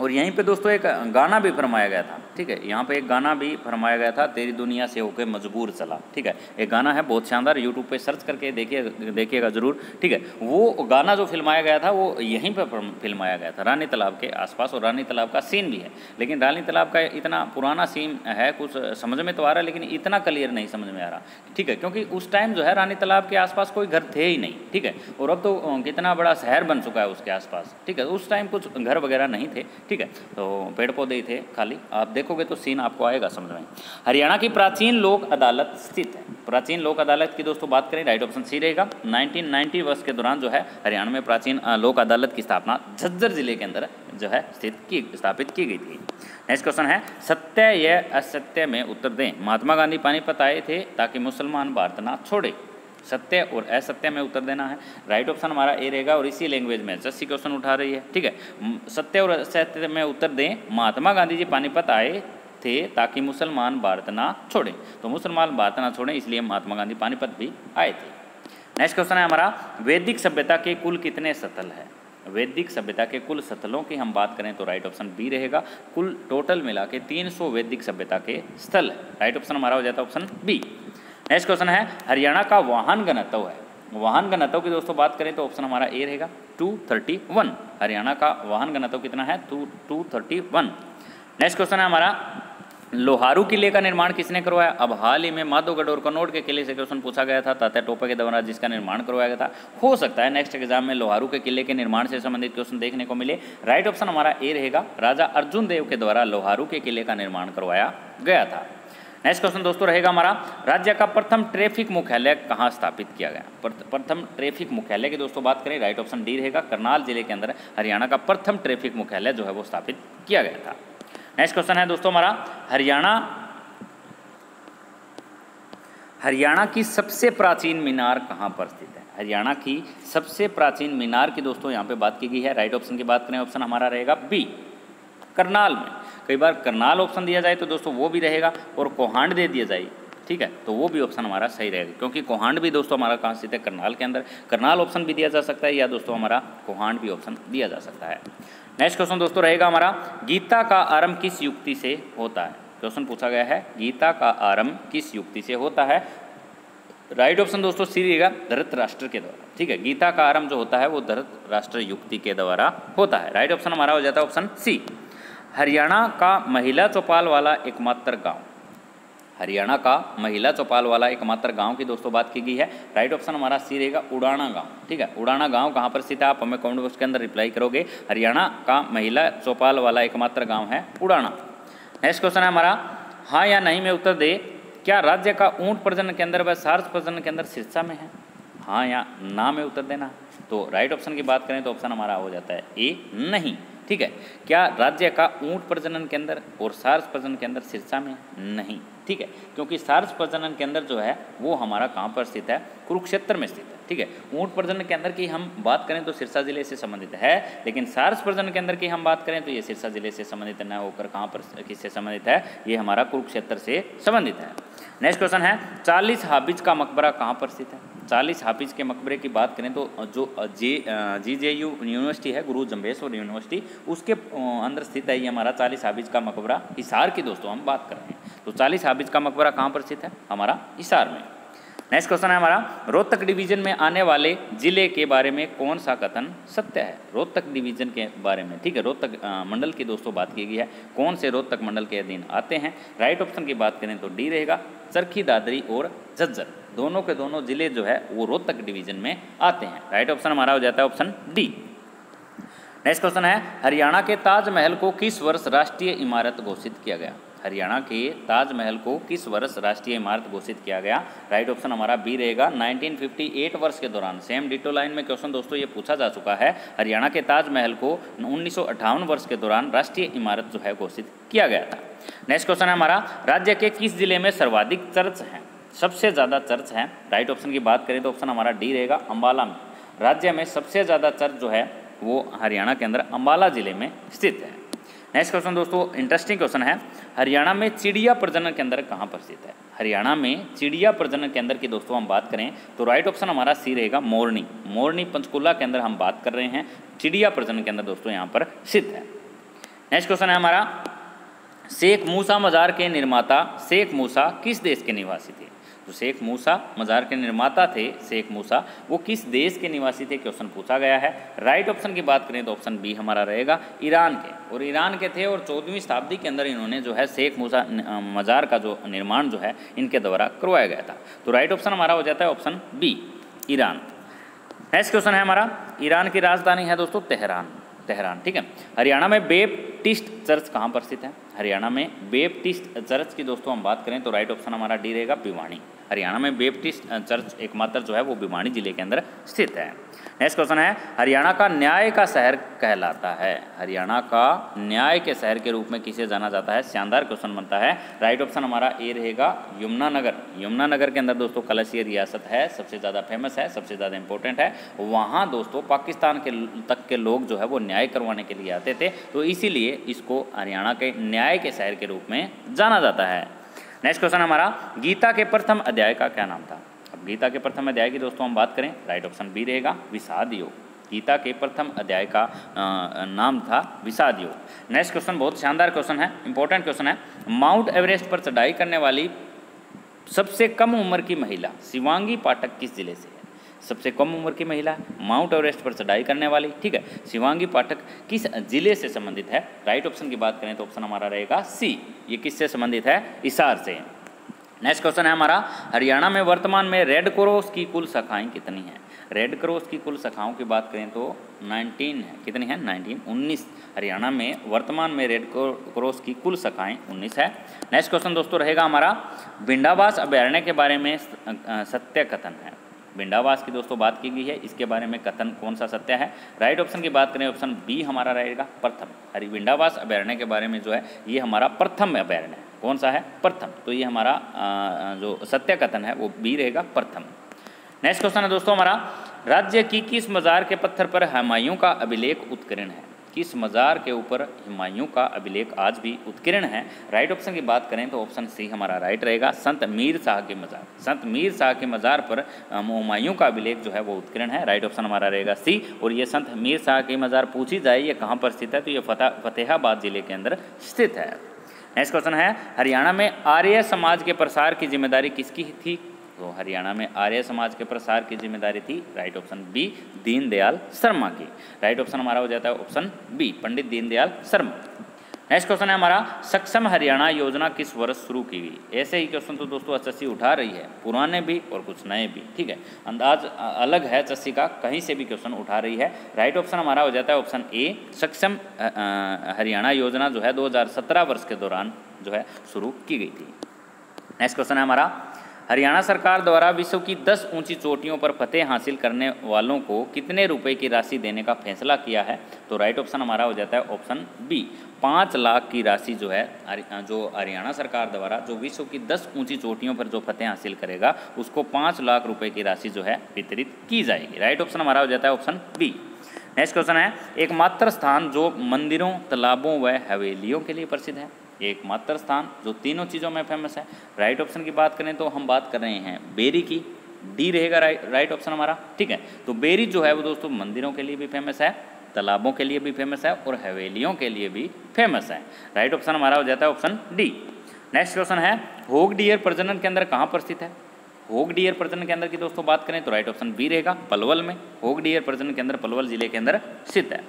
और यहीं पे दोस्तों एक गाना भी फरमाया गया था। ठीक है, यहाँ पे एक गाना भी फरमाया गया था, तेरी दुनिया से होके मजबूर चला। ठीक है, एक गाना है, बहुत शानदार यूट्यूब पे सर्च करके देखिए, देखिएगा ज़रूर। ठीक है, वो गाना जो फिल्माया गया था, वो यहीं पर फिल्माया गया था, रानी तालाब के आसपास, और रानी तालाब का सीन भी है। लेकिन रानी तालाब का इतना पुराना सीन है, कुछ समझ में तो आ रहा है, लेकिन इतना क्लियर नहीं समझ में आ रहा। ठीक है, क्योंकि उस टाइम जो है, रानी तालाब के आसपास कोई घर थे ही नहीं। ठीक है, और अब तो कितना बड़ा शहर बन चुका है उसके आसपास। ठीक है, उस टाइम कुछ घर वगैरह नहीं थे। ठीक है तो पेड़ पौधे ही थे खाली। आप देखोगे तो सीन आपको आएगा समझ में। हरियाणा की प्राचीन लोक अदालत स्थित है। प्राचीन लोक अदालत की दोस्तों बात करें राइट ऑप्शन सी रहेगा। 1990 वर्ष के दौरान जो है, हरियाणा में प्राचीन लोक अदालत की स्थापना झज्जर ज़िले के अंदर जो है, स्थित की, स्थापित की गई थी। नेक्स्ट क्वेश्चन है, सत्य या असत्य में उत्तर दें। महात्मा गांधी पानीपत आए थे ताकि मुसलमान भारत ना छोड़े। सत्य और असत्य में उत्तर देना है। राइट ऑप्शन हमारा ए रहेगा और इसी लैंग्वेज में जस्सी क्वेश्चन उठा रही है। ठीक है? सत्य और असत्य में उत्तर दें। महात्मा गांधी जी पानीपत आए थे ताकि मुसलमान भारत ना छोड़ें। तो मुसलमान भारत ना छोड़ें, इसलिए महात्मा गांधी पानीपत भी आए थे। नेक्स्ट क्वेश्चन है हमारा, वैदिक सभ्यता के कुल कितने सतल है? वैदिक सभ्यता के कुल सतलों की हम बात करें तो राइट ऑप्शन बी रहेगा। कुल टोटल मिला के 300 वैदिक सभ्यता के स्थल राइट ऑप्शन हमारा हो जाता है ऑप्शन बी नेक्स्ट क्वेश्चन है, हरियाणा का वाहन घनत्व है। वाहन घनत्व की दोस्तों बात करें तो ऑप्शन हमारा ए रहेगा टू थर्टी वन हरियाणा का वाहन घनत्व कितना है? Two two thirty one next question है हमारा, लोहारू किले का निर्माण किसने करवाया? अब हाल ही में माधोगढ़ और कनौड़ के किले से क्वेश्चन पूछा गया था, तात्या टोपे के द्वारा जिसका निर्माण करवाया गया था। हो सकता है नेक्स्ट एग्ज़ाम में लोहारू के किले के निर्माण से संबंधित क्वेश्चन देखने को मिले। राइट ऑप्शन हमारा ए रहेगा, राजा अर्जुन देव के द्वारा लोहारू के किले का निर्माण करवाया गया था। नेक्स्ट क्वेश्चन दोस्तों, रहेगा हमारा। राज्य का प्रथम ट्रैफ़िक मुख्यालय कहाँ स्थापित किया गया? प्रथम ट्रैफ़िक मुख्यालय की दोस्तों बात करें राइट ऑप्शन डी रहेगा, करनाल ज़िले के अंदर हरियाणा का प्रथम ट्रैफ़िक मुख्यालय जो है वो स्थापित किया गया था। नेक्स्ट क्वेश्चन है दोस्तों हमारा, हरियाणा हरियाणा की सबसे प्राचीन मीनार कहाँ पर स्थित है? हरियाणा की सबसे प्राचीन मीनार की दोस्तों यहाँ पे बात की गई है। राइट ऑप्शन की बात करें ऑप्शन हमारा रहेगा बी करनाल में। कई बार करनाल ऑप्शन दिया जाए तो दोस्तों वो भी रहेगा और कोहांड दे दिया जाए, ठीक है? तो वो भी ऑप्शन हमारा सही रहेगा, क्योंकि कोहांड भी दोस्तों हमारा कहाँ स्थित है? करनाल के अंदर। करनाल ऑप्शन भी दिया जा सकता है या दोस्तों हमारा कोहांड भी ऑप्शन दिया जा सकता है। नेक्स्ट क्वेश्चन दोस्तों रहेगा हमारा, गीता का आरंभ किस युक्ति से होता है? क्वेश्चन पूछा गया है, गीता का आरंभ किस युक्ति से होता है? राइट ऑप्शन दोस्तों सी रहेगा धरत राष्ट्र के द्वारा, ठीक है? गीता का आरंभ जो होता है वो धरत राष्ट्र युक्ति के द्वारा होता है। राइट ऑप्शन हमारा हो जाता है ऑप्शन सी हरियाणा का महिला चौपाल वाला एकमात्र गाँव। हरियाणा का महिला चौपाल वाला एकमात्र गाँव की दोस्तों बात की गई है। राइट ऑप्शन हमारा सी रहेगा, उड़ाना गाँव। ठीक है? उड़ाना गाँव कहाँ पर स्थित है? आप हमें कमेंट बॉक्स के अंदर रिप्लाई करोगे। हरियाणा का महिला चौपाल वाला एकमात्र गाँव है उड़ाना। नेक्स्ट क्वेश्चन है हमारा हाँ या नहीं में उत्तर दे। क्या राज्य का ऊँट प्रजनन केंद्र व सार्स प्रजनन केंद्र सिरसा में है? हाँ या ना में उत्तर देना। तो राइट ऑप्शन की बात करें तो ऑप्शन हमारा हो जाता है ए, नहीं। ठीक है? क्या राज्य का ऊँट प्रजनन केंद्र और सार्स प्रजनन केंद्र सिरसा में नहीं? ठीक है? क्योंकि सार्स प्रजनन केंद्र जो है, वो हमारा कहाँ पर स्थित है? कुरुक्षेत्र में स्थित है, ठीक है? ऊँट प्रजनन केंद्र की हम बात करें तो सिरसा ज़िले से संबंधित है, लेकिन सार्स प्रजनन केंद्र की हम बात करें तो ये सिरसा ज़िले से संबंधित न होकर कहाँ पर किससे संबंधित है? ये हमारा कुरुक्षेत्र से संबंधित है। नेक्स्ट क्वेश्चन है, चालीस हाबिज का मकबरा कहाँ पर स्थित है? चालीस हाफिज के मकबरे की बात करें तो जो जे जी जे यू यूनिवर्सिटी है, गुरु जम्बेश्वर यूनिवर्सिटी, उसके अंदर स्थित है ये हमारा चालीस हाफिज का मकबरा हिसार की दोस्तों हम बात कर रहे हैं। तो चालीस हाफिज का मकबरा कहाँ पर स्थित है? हमारा हिसार में। नेक्स्ट क्वेश्चन है हमारा, रोहतक डिवीज़न में आने वाले ज़िले के बारे में कौन सा कथन सत्य है? रोहतक डिवीज़न के बारे में, ठीक है? रोहतक मंडल की दोस्तों बात की गई है, कौन से रोहतक मंडल के अधीन आते हैं? राइट ऑप्शन की बात करें तो डी रहेगा। चरखी दादरी और झज्जर। दोनों के दोनों ज़िले जो है, वो रोहतक डिवीज़न में आते हैं। राइट ऑप्शन हमारा हो जाता है ऑप्शन डी। नेक्स्ट क्वेश्चन है, हरियाणा के ताजमहल को किस वर्ष राष्ट्रीय इमारत घोषित किया गया? हरियाणा के ताजमहल को किस वर्ष राष्ट्रीय इमारत घोषित किया गया? राइट ऑप्शन हमारा बी रहेगा। 1958 वर्ष के दौरान। सेम डिटो लाइन में क्वेश्चन दोस्तों, ये पूछा जा चुका है। हरियाणा के ताजमहल को उन्नीस सौ अट्ठावन वर्ष के दौरान राष्ट्रीय इमारत जो है घोषित किया गया था। नेक्स्ट क्वेश्चन है हमारा, राज्य के किस ज़िले में सर्वाधिक चर्च हैं? सबसे ज़्यादा चर्च हैं। राइट ऑप्शन की बात करें तो ऑप्शन हमारा डी रहेगा अम्बाला में। राज्य में सबसे ज़्यादा चर्च जो है, वो हरियाणा के अंदर अम्बाला ज़िले में स्थित है। नेक्स्ट क्वेश्चन दोस्तों इंटरेस्टिंग क्वेश्चन है। हरियाणा में चिड़िया प्रजनन केंद्र कहाँ पर स्थित है? हरियाणा में चिड़िया प्रजनन केंद्र की दोस्तों हम बात करें तो राइट ऑप्शन हमारा सी रहेगा मोरनी। मोरनी पंचकुला के अंदर हम बात कर रहे हैं। चिड़िया प्रजनन केंद्र दोस्तों यहाँ पर स्थित है। नेक्स्ट क्वेश्चन है हमारा, शेख मूसा मज़ार के निर्माता, शेख मूसा किस देश के निवासी थे? जो शेख मूसा मज़ार के निर्माता थे, शेख मूसा, वो किस देश के निवासी थे, क्वेश्चन पूछा गया है। राइट ऑप्शन की बात करें तो ऑप्शन बी हमारा रहेगा ईरान के। और ईरान के थे और चौदहवीं शताब्दी के अंदर इन्होंने जो है शेख मूसा मज़ार का जो निर्माण जो है, इनके द्वारा करवाया गया था। तो राइट ऑप्शन हमारा हो जाता है option B, Iran. Next question है हमारा, ईरान की राजधानी है दोस्तों तेहरान। तेहरान, ठीक है? हरियाणा में बेपटिस्ट चर्च कहाँ पर स्थित है? हरियाणा में बेपटिस्ट चर्च की दोस्तों हम बात करें तो राइट ऑप्शन हमारा डी रहेगा भिवाणी हरियाणा में बेप्टिस्ट चर्च एकमात्र जो है वो भिवाणी ज़िले के अंदर स्थित है। नेक्स्ट क्वेश्चन है, हरियाणा का न्याय का शहर कहलाता है। हरियाणा का न्याय के शहर के रूप में किसे जाना जाता है? शानदार क्वेश्चन बनता है। राइट ऑप्शन हमारा ए रहेगा, यमुनानगर। यमुनानगर के अंदर दोस्तों कलशीय रियासत है, सबसे ज़्यादा फ़ेमस है, सबसे ज़्यादा इंपॉर्टेंट है। वहाँ दोस्तों, पाकिस्तान के तक के लोग जो है, वो न्याय करवाने के लिए आते थे। तो इसीलिए इसको हरियाणा के न्याय के शहर के रूप में जाना जाता है। नेक्स्ट क्वेश्चन हमारा, गीता के प्रथम अध्याय का क्या नाम था? गीता के प्रथम अध्याय की दोस्तों हम बात करें राइट ऑप्शन बी रहेगा विषाद योग गीता के प्रथम अध्याय का नाम था विषाद योग नेक्स्ट क्वेश्चन बहुत शानदार क्वेश्चन है इंपॉर्टेंट क्वेश्चन है। माउंट एवरेस्ट पर चढ़ाई करने वाली सबसे कम उम्र की महिला शिवांगी पाठक किस ज़िले से है? सबसे कम उम्र की महिला माउंट एवरेस्ट पर चढ़ाई करने वाली, ठीक है? शिवांगी पाठक किस ज़िले से संबंधित है? राइट ऑप्शन की बात करें तो ऑप्शन हमारा रहेगा सी ये किससे संबंधित है? इसार से। नेक्स्ट क्वेश्चन है हमारा, हरियाणा में वर्तमान में रेड क्रॉस की कुल शाखाएँ कितनी हैं? रेड क्रॉस की कुल शाखाओं की बात करें तो 19 है। कितनी है? 19 19 हरियाणा में वर्तमान में रेड क्रॉस की कुल शाखाएँ 19 है। नेक्स्ट क्वेश्चन दोस्तों रहेगा हमारा भिंडावास अभ्यारण्य के बारे में सत्य कथन है। भिंडावास की दोस्तों बात की गई है, इसके बारे में कथन कौन सा सत्य है? राइट ऑप्शन की बात करें ऑप्शन बी हमारा रहेगा प्रथम। हरी भिंडावास अभ्यारण्य के बारे में जो है, ये हमारा प्रथम अभ्यारण्य है। कौन सा है? प्रथम। तो ये हमारा जो सत्य कथन है, वो बी रहेगा प्रथम। नेक्स्ट क्वेश्चन है दोस्तों हमारा, राज्य की किस मज़ार के पत्थर पर हमायूं का अभिलेख उत्कीर्ण है? किस मज़ार के ऊपर हुमायूं का अभिलेख आज भी उत्कीर्ण है? राइट ऑप्शन की बात करें तो ऑप्शन सी हमारा राइट रहेगा, संत मीर शाह के मज़ार। संत मीर शाह के मज़ार पर हुमायूं का अभिलेख जो है वो उत्कीर्ण है। राइट ऑप्शन हमारा रहेगा सी और ये संत मीर शाह के मज़ार पूछी जाए, ये कहाँ पर स्थित है? तो ये फतेहाबाद ज़िले के अंदर स्थित है। नेक्स्ट क्वेश्चन है, हरियाणा में आर्य समाज के प्रसार की ज़िम्मेदारी किसकी थी? तो हरियाणा में आर्य समाज के प्रसार की ज़िम्मेदारी थी right option B Deendayal Sharma की। राइट ऑप्शन हमारा हो जाता है option B Pandit Deendayal Sharma. Next question है हमारा, सक्षम हरियाणा योजना किस वर्ष शुरू की गई? ऐसे ही क्वेश्चन तो दोस्तों चस्सी उठा रही है, पुराने भी और कुछ नए भी, ठीक है? अंदाज अलग है एच का, कहीं से भी क्वेश्चन उठा रही है। राइट ऑप्शन हमारा हो जाता है ऑप्शन ए, सक्षम हरियाणा योजना जो है 2017 वर्ष के दौरान जो है शुरू की गई थी। नेक्स्ट क्वेश्चन है हमारा हरियाणा सरकार द्वारा विश्व की 10 ऊँची चोटियों पर फतेह हासिल करने वालों को कितने रुपए की राशि देने का फैसला किया है? तो राइट ऑप्शन हमारा हो जाता है ऑप्शन बी पाँच लाख की राशि जो है जो हरियाणा सरकार द्वारा, जो विश्व की दस ऊँची चोटियों पर जो फतेह हासिल करेगा, उसको पाँच लाख रुपए की राशि जो है वितरित की जाएगी। राइट ऑप्शन हमारा हो जाता है ऑप्शन बी नेक्स्ट क्वेश्चन है, एकमात्र स्थान जो मंदिरों, तालाबों व हवेलियों के लिए प्रसिद्ध है? एकमात्र स्थान, जो तीनों चीज़ों में फ़ेमस है। राइट ऑप्शन की बात करें तो हम बात कर रहे हैं बेरी की। डी रहेगा राइट राइट ऑप्शन हमारा, ठीक है? तो बेरी जो है वो दोस्तों मंदिरों के लिए भी फ़ेमस है, तालाबों के लिए भी फ़ेमस है और हवेलियों के लिए भी फ़ेमस है। राइट ऑप्शन हमारा हो जाता है ऑप्शन डी नेक्स्ट क्वेश्चन है होग डियर प्रजनन के अंदर कहाँ पर स्थित है? होग डियर प्रजनन के अंदर की दोस्तों बात करें तो राइट ऑप्शन बी रहेगा पलवल में। होग डियर प्रजनन के अंदर पलवल ज़िले के अंदर स्थित है।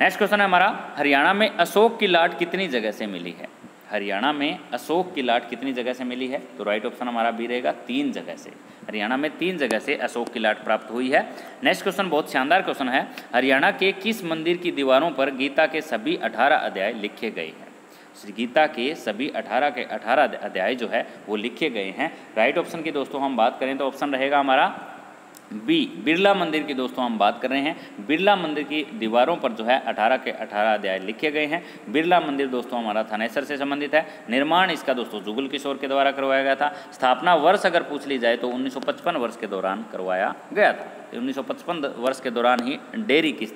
नेक्स्ट क्वेश्चन है हमारा, हरियाणा में अशोक की लाट कितनी जगह से मिली है? हरियाणा में अशोक की लाट कितनी जगह से मिली है? तो राइट ऑप्शन हमारा बी रहेगा, तीन जगह से। हरियाणा में तीन जगह से अशोक की लाट प्राप्त हुई है। नेक्स्ट क्वेश्चन बहुत शानदार क्वेश्चन है। हरियाणा के किस मंदिर की दीवारों पर गीता के सभी अठारह अध्याय लिखे गए हैं? श्री गीता के सभी अठारह के, अठारह अध्याय जो है, वो लिखे गए हैं। राइट ऑप्शन की दोस्तों हम बात करें तो ऑप्शन रहेगा हमारा बी, बिरला मंदिर की दोस्तों हम बात कर रहे हैं। बिरला मंदिर की दीवारों पर जो है 18 के 18 अध्याय लिखे गए हैं। बिरला मंदिर दोस्तों हमारा थानेसर से संबंधित है। निर्माण इसका दोस्तों जुगल किशोर के द्वारा करवाया गया था। स्थापना वर्ष अगर पूछ ली जाए तो 1955 वर्ष के दौरान करवाया गया था। 1955 वर्ष के दौरान ही डेयरी की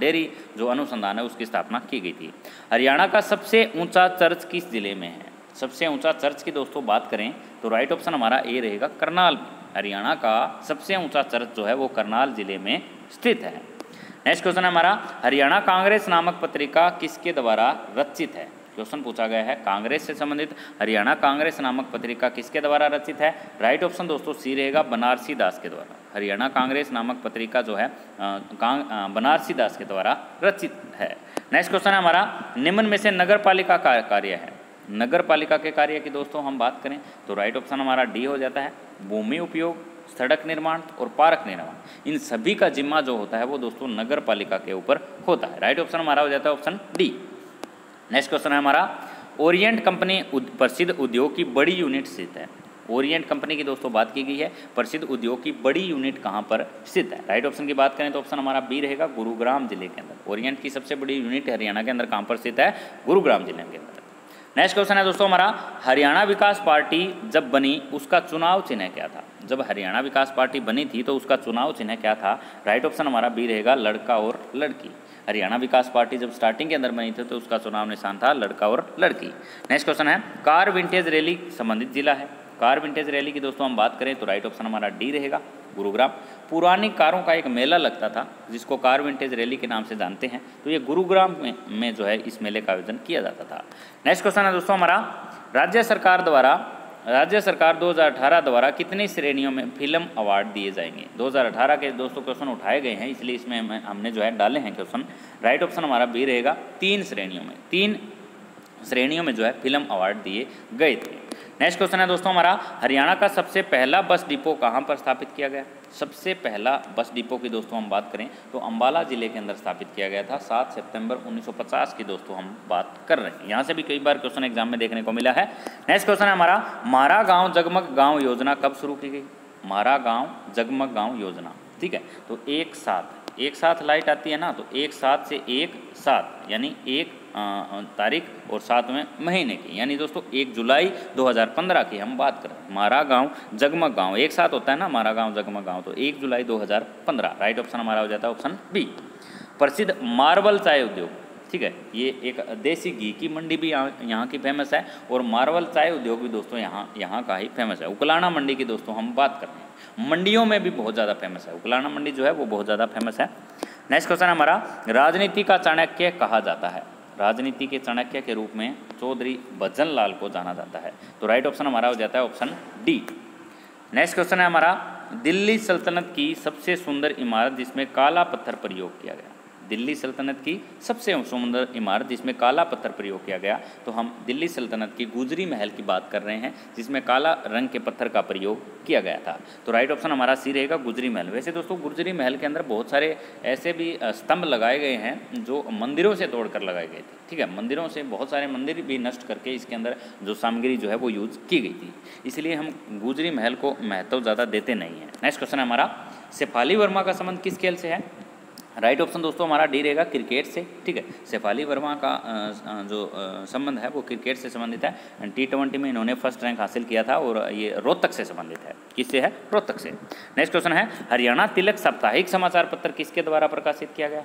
डेयरी जो अनुसंधान है उसकी स्थापना की गई थी। हरियाणा का सबसे ऊँचा चर्च किस ज़िले में है? सबसे ऊँचा चर्च की दोस्तों बात करें तो राइट ऑप्शन हमारा ए रहेगा करनाल हरियाणा का सबसे ऊँचा चर्च जो है वो करनाल ज़िले में स्थित है। नेक्स्ट क्वेश्चन है हमारा, हरियाणा कांग्रेस नामक पत्रिका किसके द्वारा रचित है? क्वेश्चन पूछा गया है, कांग्रेस से संबंधित हरियाणा कांग्रेस नामक पत्रिका किसके द्वारा रचित है? राइट ऑप्शन दोस्तों सी रहेगा बनारसी दास के द्वारा। हरियाणा कांग्रेस नामक पत्रिका जो है बनारसी दास के द्वारा रचित है। नेक्स्ट क्वेश्चन है हमारा, निम्न में से नगर पालिका का कार्य है। नगर पालिका के कार्य की दोस्तों हम बात करें तो राइट ऑप्शन हमारा डी हो जाता है, भूमि उपयोग, सड़क निर्माण और पार्क निर्माण। इन सभी का जिम्मा जो होता है वो दोस्तों नगर पालिका के ऊपर होता है। राइट ऑप्शन हमारा हो जाता है ऑप्शन डी नेक्स्ट क्वेश्चन है हमारा ओरिएंट कंपनी प्रसिद्ध उद्योग की बड़ी यूनिट स्थित है। ओरिएंट कंपनी की दोस्तों बात की गई है, प्रसिद्ध उद्योग की बड़ी यूनिट कहाँ पर स्थित है? राइट ऑप्शन की बात करें तो ऑप्शन हमारा बी रहेगा, गुरुग्राम ज़िले के अंदर। ओरिएंट की सबसे बड़ी यूनिट हरियाणा के अंदर कहाँ पर स्थित है? गुरुग्राम ज़िले के अंदर। नेक्स्ट क्वेश्चन है दोस्तों हमारा, हरियाणा विकास पार्टी जब बनी, उसका चुनाव चिन्ह क्या था? जब हरियाणा विकास पार्टी बनी थी तो उसका चुनाव चिन्ह क्या था? राइट ऑप्शन हमारा बी रहेगा, लड़का और लड़की। हरियाणा विकास पार्टी जब स्टार्टिंग के अंदर बनी थी तो उसका चुनाव निशान था, लड़का और लड़की। नेक्स्ट क्वेश्चन है, कार विंटेज रैली संबंधित जिला है। कार विंटेज रैली की दोस्तों हम बात करें तो राइट ऑप्शन हमारा डी रहेगा, गुरुग्राम। पुरानी कारों का एक मेला लगता था जिसको कार विंटेज रैली के नाम से जानते हैं। तो ये गुरुग्राम में, में जो है इस मेले का आयोजन किया जाता था। नेक्स्ट क्वेश्चन है दोस्तों हमारा। राज्य सरकार द्वारा राज्य सरकार 2018 द्वारा कितनी श्रेणियों में फ़िल्म अवार्ड दिए जाएँगे? 2018 के दोस्तों क्वेश्चन उठाए गए हैं इसलिए इसमें हमने जो है डाले हैं क्वेश्चन राइट ऑप्शन हमारा बी रहेगा तीन श्रेणियों में तीन श्रेणियों में जो है फ़िल्म अवार्ड दिए गए थे। नेक्स्ट क्वेश्चन है दोस्तों हमारा, हरियाणा का सबसे पहला बस डिपो कहाँ पर स्थापित किया गया? सबसे पहला बस डिपो की दोस्तों हम बात करें तो अंबाला ज़िले के अंदर स्थापित किया गया था। 7 सितंबर 1950 की दोस्तों हम बात कर रहे हैं। यहाँ से भी कई बार क्वेश्चन एग्ज़ाम में देखने को मिला है। नेक्स्ट क्वेश्चन है हमारा, मारा गाँव जगमग गाँव योजना कब शुरू की गई? मारा गाँव जगमग गाँव योजना, ठीक है? तो एक साथ एक साथ लाइट आती है ना तो एक साथ से एक साथ यानी एक तारीख और सातवें महीने की। यानी दोस्तों, एक जुलाई 2015 की हम बात करें मारा गाँव जगमग गाँव। एक साथ होता है ना, मारा गाँव जगमग गाँव। तो एक जुलाई 2015 राइट ऑप्शन हमारा हो जाता है ऑप्शन बी प्रसिद्ध मार्बल चाय उद्योग, ठीक है? ये एक देसी घी की मंडी भी यहाँ की फ़ेमस है। और मार्वल चाय उद्योग भी दोस्तों यहाँ यहाँ का ही फ़ेमस है। उकलाना मंडी की दोस्तों हम बात कर रहे हैं। मंडियों में भी बहुत ज़्यादा फ़ेमस है। उकलाना मंडी जो है, वो बहुत ज़्यादा फ़ेमस है। नेक्स्ट क्वेश्चन हमारा, राजनीति का चाणक्य कहा जाता है? राजनीति के चाणक्य के रूप में चौधरी भजन लाल को जाना जाता है। तो राइट ऑप्शन हमारा हो जाता है ऑप्शन डी नेक्स्ट क्वेश्चन है हमारा, दिल्ली सल्तनत की सबसे सुंदर इमारत जिसमें काला पत्थर प्रयोग किया गया। दिल्ली सल्तनत की सबसे सुंदर इमारत जिसमें काला पत्थर प्रयोग किया गया। तो हम दिल्ली सल्तनत की गुजरी महल की बात कर रहे हैं, जिसमें काला रंग के पत्थर का प्रयोग किया गया था। तो राइट ऑप्शन हमारा सी रहेगा गुजरी महल। वैसे दोस्तों, गुजरी महल के अंदर बहुत सारे ऐसे भी स्तंभ लगाए गए हैं, जो मंदिरों से तोड़कर लगाए गए थे। ठीक है, मंदिरों से बहुत सारे मंदिर भी नष्ट करके इसके अंदर जो सामग्री जो है वो यूज़ की गई थी। इसलिए हम गुजरी महल को महत्व ज़्यादा देते नहीं हैं। नेक्स्ट क्वेश्चन है हमारा शेफाली वर्मा का संबंध किस खेल से है? राइट ऑप्शन दोस्तों हमारा डी रहेगा क्रिकेट से, ठीक है? शेफाली वर्मा का जो संबंध है वो क्रिकेट से संबंधित है टी ट्वेंटी में इन्होंने फ़र्स्ट रैंक हासिल किया था और ये रोहतक से संबंधित है। किससे है? रोहतक से। नेक्स्ट क्वेश्चन है, हरियाणा तिलक साप्ताहिक समाचार पत्र किसके द्वारा प्रकाशित किया गया?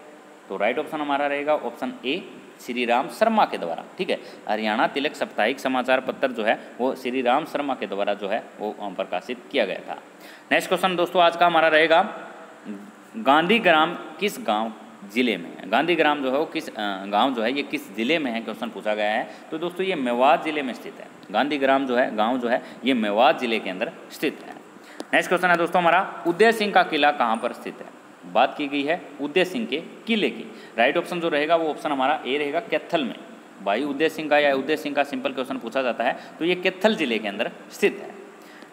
तो राइट ऑप्शन हमारा रहेगा ऑप्शन ए श्री राम शर्मा के द्वारा, ठीक है? हरियाणा तिलक साप्ताहिक समाचार पत्र जो है वो श्री राम शर्मा के द्वारा जो है वो प्रकाशित किया गया था। नेक्स्ट क्वेश्चन दोस्तों आज का हमारा रहेगा गांधी ग्राम किस गाँव ज़िले में है? गांधी ग्राम जो है वो किस गाँव जो है, ये किस ज़िले में है क्वेश्चन पूछा गया है? तो दोस्तों, ये मेवात ज़िले में स्थित है। गांधी ग्राम जो है, गाँव जो है, ये मेवात ज़िले के अंदर स्थित है। नेक्स्ट क्वेश्चन है दोस्तों हमारा, उदय सिंह का किला कहाँ पर स्थित है? बात की गई है उदय सिंह के किले की। राइट ऑप्शन जो रहेगा, वो ऑप्शन हमारा ए रहेगा कैथल में। भाई, उदय सिंह का या उदय सिंह का सिंपल क्वेश्चन पूछा जाता है तो ये कैथल ज़िले के अंदर स्थित है।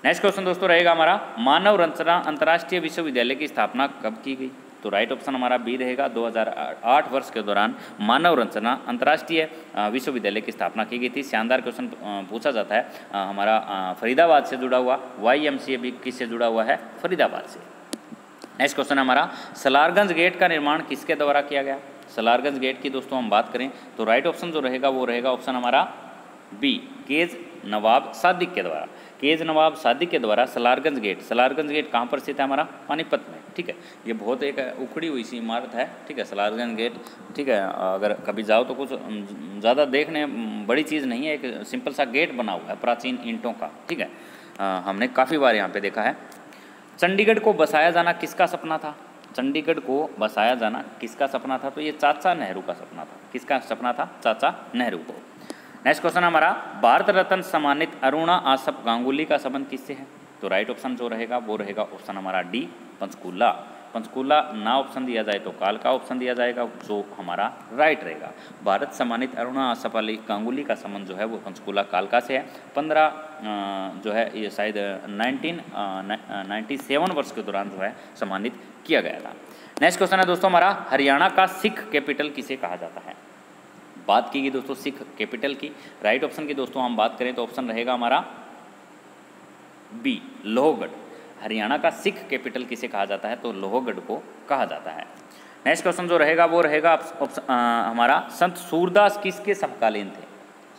नेक्स्ट क्वेश्चन दोस्तों, रहेगा हमारा। मानव रचना अंतर्राष्ट्रीय विश्वविद्यालय की स्थापना कब की गई? तो राइट ऑप्शन हमारा बी रहेगा 2008 वर्ष के दौरान मानव रचना अंतर्राष्ट्रीय विश्वविद्यालय की स्थापना की गई थी। शानदार क्वेश्चन पूछा जाता है। हमारा फरीदाबाद से जुड़ा हुआ वाई एम सी भी किससे जुड़ा हुआ है? फरीदाबाद से। नेक्स्ट क्वेश्चन हमारा, सलारगंज गेट का निर्माण किसके द्वारा किया गया? सलारगंज गेट की दोस्तों, हम बात करें तो राइट ऑप्शन जो रहेगा, वो रहेगा ऑप्शन हमारा बी केज नवाब सादिक के द्वारा। केज नवाब सादिक के द्वारा सलारगंज गेट। सलारगंज गेट कहाँ पर स्थित है हमारा? पानीपत में। ठीक है? ये बहुत एक उखड़ी हुई सी इमारत है। ठीक है? सलारगंज गेट। ठीक है? अगर कभी जाओ तो कुछ ज़्यादा देखने बड़ी चीज़ नहीं है। एक सिंपल सा गेट बना हुआ है प्राचीन ईंटों का। ठीक है? आ, हमने काफ़ी बार यहाँ पे देखा है। चंडीगढ़ को बसाया जाना किसका सपना था? चंडीगढ़ को बसाया जाना किसका सपना था? तो ये चाचा नेहरू का सपना था। किसका सपना था? चाचा नेहरू को। नेक्स्ट क्वेश्चन हमारा, भारत रत्न सम्मानित अरुणा आसफ गांगुली का संबंध किससे है? तो राइट ऑप्शन जो रहेगा, वो रहेगा ऑप्शन हमारा डी पंचकूला। पंचकूला ना ऑप्शन दिया जाए तो काल का ऑप्शन दिया जाएगा, जो हमारा राइट रहेगा। भारत सम्मानित अरुणा आसफ अली गांगुली का संबंध जो है, वो पंचकूला कालका से है। पंद्रह जो है, ये शायद नाइनटीन नाइन्टी सेवन वर्ष के दौरान जो है, सम्मानित किया गया था। नेक्स्ट क्वेश्चन है दोस्तों हमारा, हरियाणा का सिख कैपिटल किसे कहा जाता है? बात की गई दोस्तों, सिख कैपिटल की। राइट ऑप्शन की दोस्तों, हम बात करें तो ऑप्शन रहेगा हमारा बी लोहगढ़। हरियाणा का सिख कैपिटल किसे कहा जाता है? तो लोहगढ़ को कहा जाता है। नेक्स्ट क्वेश्चन जो रहेगा, वो रहेगा हमारा संत सूरदास किसके समकालीन थे?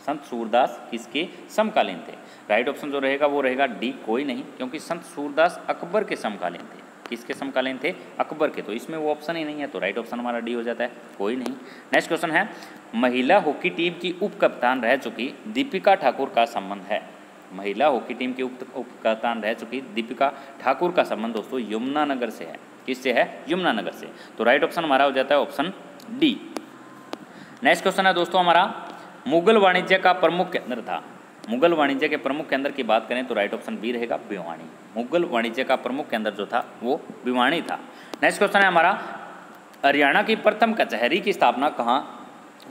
संत सूरदास किसके समकालीन थे? राइट ऑप्शन जो रहेगा, वो रहेगा डी कोई नहीं, क्योंकि संत सूरदास अकबर के समकालीन थे। किसके समकालीन थे अकबर के। तो इसमें वो ऑप्शन ही नहीं है तो राइट ऑप्शन हमारा डी हो जाता है। कोई नहीं। नेक्स्ट क्वेश्चन है, महिला हॉकी टीम की उप कप्तान रह चुकी दीपिका ठाकुर का संबंध है। महिला हॉकी टीम की उप कप्तान रह चुकी दीपिका ठाकुर का संबंध दोस्तों यमुनानगर से है। किससे है? यमुनानगर से। तो राइट ऑप्शन हमारा हो जाता है ऑप्शन डी नेक्स्ट क्वेश्चन है दोस्तों हमारा, मुगल वाणिज्य का प्रमुख केंद्र था। मुगल वाणिज्य के प्रमुख केंद्र की बात करें तो राइट ऑप्शन बी रहेगा भिवाणी मुगल वाणिज्य का प्रमुख केंद्र जो था, वो भिवाणी था। नेक्स्ट क्वेश्चन है हमारा, हरियाणा की प्रथम कचहरी की स्थापना कहाँ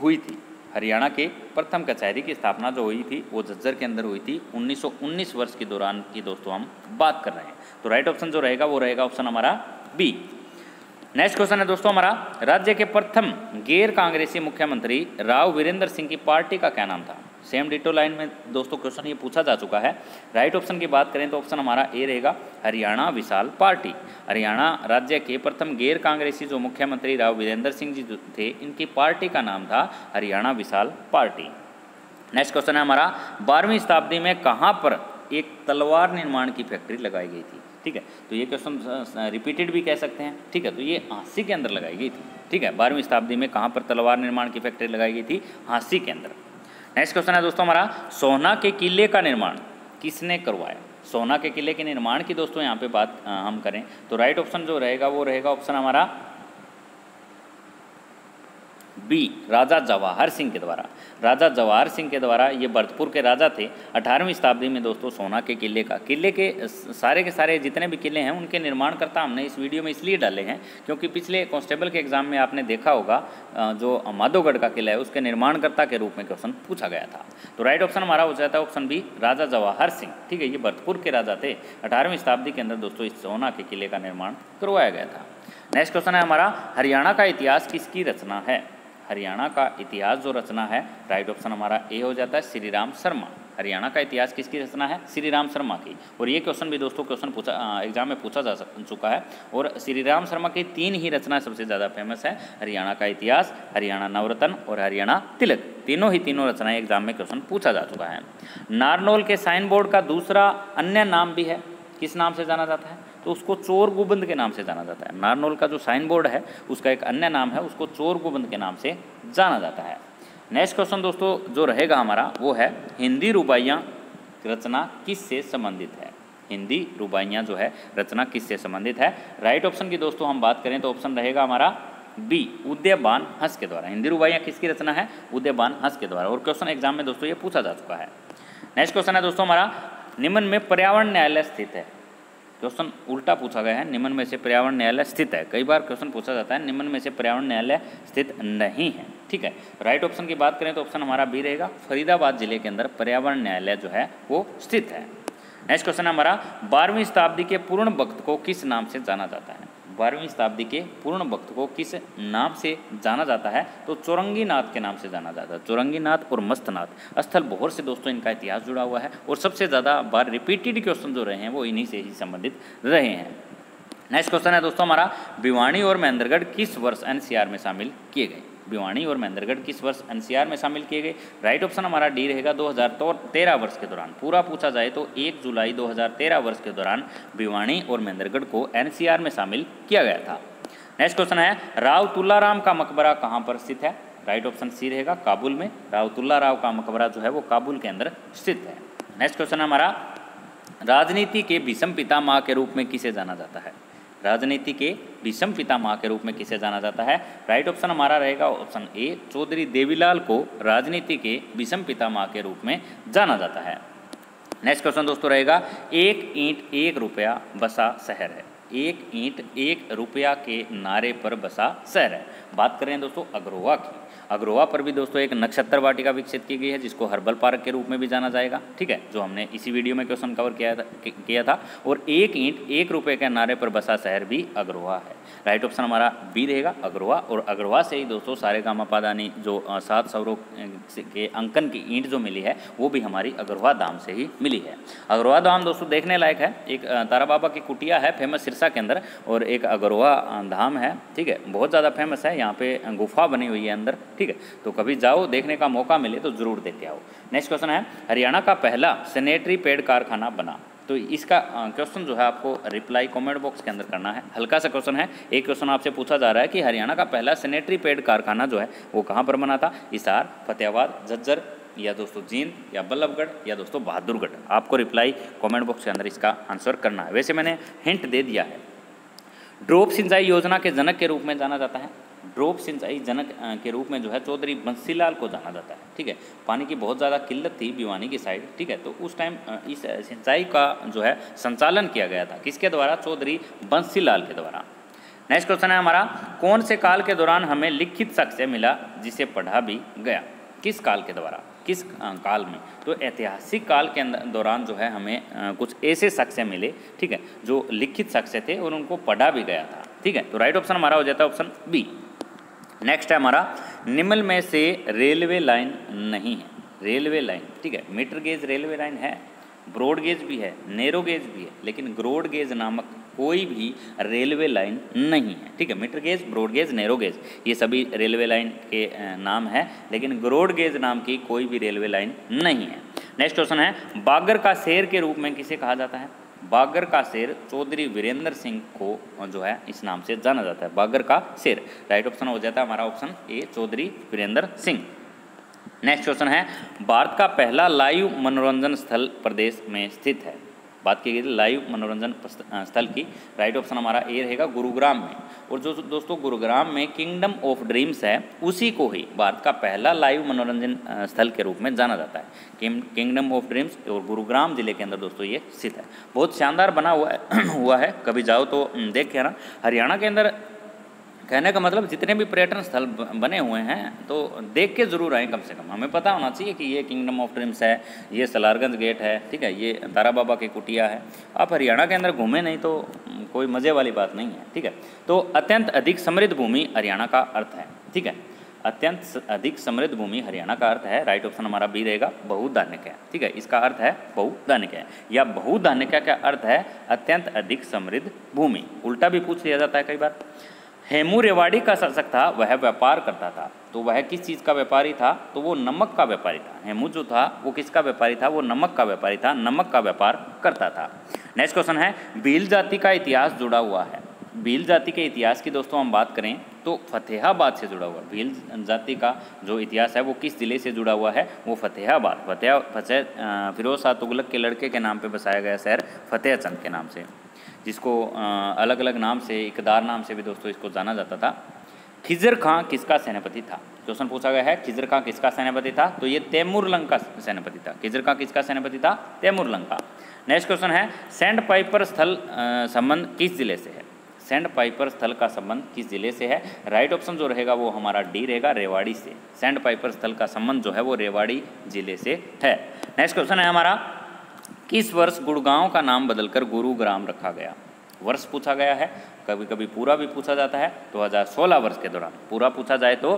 हुई थी? हरियाणा के प्रथम कचहरी की स्थापना जो हुई थी, वो झज्जर के अंदर हुई थी। 1919 वर्ष के दौरान की दोस्तों हम बात कर रहे हैं। तो राइट ऑप्शन जो रहेगा, वो रहेगा ऑप्शन हमारा बी नेक्स्ट क्वेश्चन है दोस्तों हमारा, राज्य के प्रथम गैर कांग्रेसी मुख्यमंत्री राव वीरेंद्र सिंह की पार्टी का क्या नाम था? सेम डिटो लाइन में दोस्तों क्वेश्चन ये पूछा जा चुका है। राइट ऑप्शन की बात करें तो ऑप्शन हमारा ए रहेगा, हरियाणा विशाल पार्टी। हरियाणा राज्य के प्रथम गैर कांग्रेसी जो मुख्यमंत्री राव वीरेंद्र सिंह जी थे, इनकी पार्टी का नाम था Haryana Vishal party. Next question है हमारा, बारहवीं शताब्दी में कहाँ पर एक तलवार निर्माण की फैक्ट्री लगाई गई थी? ठीक है तो ये क्वेश्चन रिपीटेड भी कह सकते हैं। ठीक है तो ये हाँसी के अंदर लगाई गई थी। ठीक है, बारहवीं शताब्दी में कहाँ पर तलवार निर्माण की फैक्ट्री लगाई गई थी? हाँसी के अंदर। नेक्स्ट क्वेश्चन है दोस्तों हमारा, सोना के किले का निर्माण किसने करवाया? सोना के किले के निर्माण की दोस्तों यहाँ पे बात हम करें। तो राइट ऑप्शन जो रहेगा, वो रहेगा ऑप्शन हमारा बी, राजा जवाहर सिंह के द्वारा। राजा जवाहर सिंह के द्वारा ये भरतपुर के राजा थे 18वीं शताब्दी में दोस्तों सोना के किले का। किले के सारे के सारे जितने भी किले हैं, उनके निर्माणकर्ता हमने इस वीडियो में इसलिए डाले हैं, क्योंकि पिछले कांस्टेबल के एग्ज़ाम में आपने देखा होगा जो माधोगढ़ का किला है, उसके निर्माणकर्ता के रूप में क्वेश्चन पूछा गया था। तो राइट ऑप्शन हमारा हो जाता है ऑप्शन बी, राजा जवाहर सिंह। ठीक है, ये भरतपुर के राजा थे। अठारहवीं शताब्दी के अंदर दोस्तों इस सोना के किले का निर्माण करवाया गया था। नेक्स्ट क्वेश्चन है हमारा, हरियाणा का इतिहास किसकी रचना है? हरियाणा का इतिहास जो रचना है राइट ऑप्शन हमारा ए हो जाता है श्री राम शर्मा। हरियाणा का इतिहास किसकी रचना है? श्री राम शर्मा की। और ये क्वेश्चन भी दोस्तों क्वेश्चन पूछा एग्ज़ाम में पूछा जा चुका है। और श्री राम शर्मा की तीन ही रचना सबसे ज़्यादा फ़ेमस है, हरियाणा का इतिहास, हरियाणा नवरत्न और हरियाणा तिलक। तीनों ही तीनों रचनाएँ एग्ज़ाम में क्वेश्चन पूछा जा चुका है। नारनौल के साइन बोर्ड का दूसरा अन्य नाम भी है। किस नाम से जाना जाता है? तो उसको चोर गोबंद के नाम से जाना जाता है। नारनौल का जो साइन बोर्ड है, उसका एक अन्य नाम है, उसको चोर गोबंद के नाम से जाना जाता है। नेक्स्ट क्वेश्चन दोस्तों, जो रहेगा हमारा, वो है हिंदी रुबाइयाँ रचना किस से संबंधित है? हिंदी रुबाइयाँ जो है, रचना किस से संबंधित है? राइट ऑप्शन की दोस्तों हम बात करें तो ऑप्शन रहेगा हमारा बी उदयबान हंस के द्वारा। हिंदी रुबाइयाँ किसकी रचना है? उदयबान हंस के द्वारा। और क्वेश्चन एग्ज़ाम में दोस्तों ये पूछा जा चुका है। नेक्स्ट क्वेश्चन है दोस्तों हमारा, निम्न में पर्यावरण न्यायालय स्थित है। क्वेश्चन उल्टा पूछा गया है, निम्न में से पर्यावरण न्यायालय स्थित है। कई बार क्वेश्चन पूछा जाता है, निम्न में से पर्यावरण न्यायालय स्थित नहीं है। ठीक है? राइट ऑप्शन की बात करें तो ऑप्शन हमारा बी रहेगा। फरीदाबाद ज़िले के अंदर पर्यावरण न्यायालय जो है, वो स्थित है। नेक्स्ट क्वेश्चन हमारा, बारहवीं शताब्दी के पूर्ण वक्त को किस नाम से जाना जाता है? बारहवीं शताब्दी के पूर्ण भक्त को किस नाम से जाना जाता है? तो चौरंगी नाथ के नाम से जाना जाता है। चौरंगी नाथ और मस्तनाथ। स्थल बहुत से दोस्तों, इनका इतिहास जुड़ा हुआ है और सबसे ज़्यादा बार रिपीटेड क्वेश्चन जो रहे हैं, वो इन्हीं से ही संबंधित रहे हैं। नेक्स्ट क्वेश्चन है दोस्तों हमारा भिवाणी और महेंद्रगढ़ किस वर्ष एनसीआर में शामिल किए गए? भिवानी और महेंद्रगढ़ किस वर्ष एनसीआर में शामिल किए गए। राइट ऑप्शन हमारा डी रहेगा 2013 वर्ष के दौरान। पूरा पूछा जाए तो 1 जुलाई 2013 वर्ष के दौरान भिवानी और महेंद्रगढ़ को एनसीआर में शामिल किया गया था। नेक्स्ट क्वेश्चन है, राव तुल्लाराम का मकबरा कहाँ पर स्थित है? राइट ऑप्शन सी रहेगा काबुल में। राव तुल्ला राव का मकबरा जो है वो काबुल के अंदर स्थित है। नेक्स्ट क्वेश्चन हमारा, राजनीति के विषम पिता माँ के रूप में किसे जाना जाता है? राजनीति के विषम माँ के रूप में किसे जाना जाता है? राइट ऑप्शन हमारा रहेगा ऑप्शन ए चौधरी देवीलाल को राजनीति के विषम माँ के रूप में जाना जाता है। नेक्स्ट क्वेश्चन दोस्तों रहेगा, एक ईंट एक रुपया बसा शहर है। एक ईंट एक रुपया के नारे पर बसा शहर है। बात करें दोस्तों अग्रोवा की। अग्रोवा पर भी दोस्तों एक नक्षत्र वाटिका विकसित की गई है, जिसको हर्बल पार्क के रूप में भी जाना जाएगा। ठीक है? जो हमने इसी वीडियो में क्वेश्चन कवर किया था किया था। और एक ईंट, एक रुपये के नारे पर बसा शहर भी अग्रोवा है। राइट ऑप्शन हमारा बी रहेगा, अग्रवा। और अग्रवा से ही दोस्तों सारे गामा पादानी जो सात सौरों के अंकन की ईंट जो मिली है, वो भी हमारी अग्रवा धाम से ही मिली है। अग्रवा धाम दोस्तों देखने लायक है। एक तारा बाबा की कुटिया है फ़ेमस सिरसा के अंदर। और एक अग्रवा धाम है। ठीक है? बहुत ज़्यादा फ़ेमस है। यहाँ पे गुफा बनी हुई है अंदर। ठीक है? तो कभी जाओ, देखने का मौका मिले तो ज़रूर के आओ। नेक्स्ट क्वेश्चन है, हरियाणा का पहला सैनिटरी पेड कारखाना बना। तो इसका क्वेश्चन जो है आपको रिप्लाई कमेंट बॉक्स के अंदर करना है। हल्का सा क्वेश्चन है, एक क्वेश्चन आपसे पूछा जा रहा है कि हरियाणा का पहला सैनिटरी पेड कारखाना जो है, वो कहाँ पर बना था? इसार फतेहाबाद, झज्जर, या दोस्तों जींद, या बल्लभगढ़, या दोस्तों बहादुरगढ़। आपको रिप्लाई कमेंट बॉक्स के अंदर इसका आंसर करना है। वैसे मैंने हिंट दे दिया है। ड्रोप सिंचाई योजना के जनक के रूप में जाना जाता है। ड्रोप सिंचाई जनक के रूप में जो है चौधरी बंसीलाल को जाना जाता है, ठीक है? पानी की बहुत ज़्यादा किल्लत थी भिवानी की साइड, ठीक है? तो उस टाइम इस सिंचाई का जो है संचालन किया गया था। किसके द्वारा? चौधरी बंसीलाल के द्वारा। नेक्स्ट क्वेश्चन है हमारा, कौन से काल के दौरान हमें लिखित साक्ष्य मिला जिसे पढ़ा भी गया? किस काल के द्वारा? किस काल में? तो ऐतिहासिक काल के दौरान जो है हमें कुछ ऐसे साक्ष्य मिले, ठीक है? जो लिखित साक्ष्य थे और उनको पढ़ा भी गया था, ठीक है? तो राइट ऑप्शन हमारा हो जाता है ऑप्शन बी नेक्स्ट है हमारा निम्न में से रेलवे लाइन नहीं है। रेलवे लाइन, ठीक है? मीटर गेज रेलवे लाइन है, ब्रॉड गेज भी है, नैरो गेज भी है, लेकिन ग्रोड गेज नामक कोई भी रेलवे लाइन नहीं है, ठीक है? Metre gauge, broad gauge, narrow gauge, ये सभी रेलवे लाइन के नाम है, लेकिन ग्रोड गेज नाम की कोई भी रेलवे लाइन नहीं है। नेक्स्ट क्वेश्चन है, बागर का शेर के रूप में किसे कहा जाता है? बागर का शेर चौधरी वीरेंद्र सिंह को जो है, इस नाम से जाना जाता है, बागर का शेर। राइट ऑप्शन हो जाता है हमारा option A Chaudhary Virender Singh. Next question है, भारत का पहला लाइव मनोरंजन स्थल प्रदेश में स्थित है। बात की गई थी लाइव मनोरंजन स्थल की राइट ऑप्शन हमारा ए रहेगा गुरुग्राम में। और जो, दोस्तों, गुरुग्राम में किंगडम ऑफ़ ड्रीम्स है, उसी को ही भारत का पहला लाइव मनोरंजन स्थल के रूप में जाना जाता है। किंगडम ऑफ़ ड्रीम्स और गुरुग्राम ज़िले के अंदर, दोस्तों, ये स्थित है। बहुत शानदार बना हुआ है हुआ है। कभी जाओ तो देख के ना हरियाणा के अंदर कहने का मतलब जितने भी पर्यटन स्थल बने हुए हैं तो देख के ज़रूर आए कम से कम। हमें पता होना चाहिए कि ये किंगडम ऑफ़ ड्रीम्स है, ये सलारगंज गेट है, ठीक है, ये तारा बाबा की कुटिया है। आप हरियाणा के अंदर घूमें नहीं तो कोई मज़े वाली बात नहीं है, ठीक है। तो अत्यंत अधिक समृद्ध भूमि हरियाणा का अर्थ है, ठीक है। अत्यंत अधिक समृद्ध भूमि हरियाणा का अर्थ है राइट ऑप्शन हमारा बी रहेगा बहुधान्य है, ठीक है। इसका अर्थ है बहुधान्य है, या बहुधान्य का अर्थ है? अत्यंत अधिक समृद्ध भूमि। उल्टा भी पूछ लिया जाता है कई बार। हेमू रेवाड़ी का शासक था, वह व्यापार करता था। तो वह किस चीज़ का व्यापारी था? तो वो नमक का व्यापारी था। हेमू जो था, वो किसका व्यापारी था? वो नमक का व्यापारी था। नमक का व्यापार करता था। नेक्स्ट क्वेश्चन है भील जाति का इतिहास जुड़ा हुआ है। भील जाति के इतिहास की दोस्तों हम बात करें तो फतेहाबाद से जुड़ा हुआ। भील जाति का जो इतिहास है, वो किस ज़िले से जुड़ा हुआ है? वो फतेहाबाद। फतेह फतेह फिरोज शाह तुगलक के लड़के के नाम पे बसाया गया शहर फतेह चंद के नाम से। जिसको अलग अलग नाम से, इकदार नाम से भी दोस्तों इसको जाना जाता था। खिजर खां किसका सेनापति था? क्वेश्चन पूछा गया है, खिजर खां किसका सेनापति था? तो ये तैमूर लंग का सेनापति था। खिजर खां किसका सेनापति था? तैमूर लंग का नेक्स्ट क्वेश्चन है सेंट पाइपर स्थल संबंध किस ज़िले से है? सेंट पाइपर स्थल का संबंध किस ज़िले से है? राइट ऑप्शन जो रहेगा वो हमारा डी रहेगा, रेवाड़ी से। सेंट पाइपर स्थल का संबंध जो है वो रेवाड़ी ज़िले से है। नेक्स्ट क्वेश्चन है हमारा किस वर्ष गुड़गांव का नाम बदलकर गुरुग्राम रखा गया। वर्ष पूछा गया है कभी कभी पूरा भी पूछा जाता है 2016 वर्ष के दौरान। पूरा पूछा जाए तो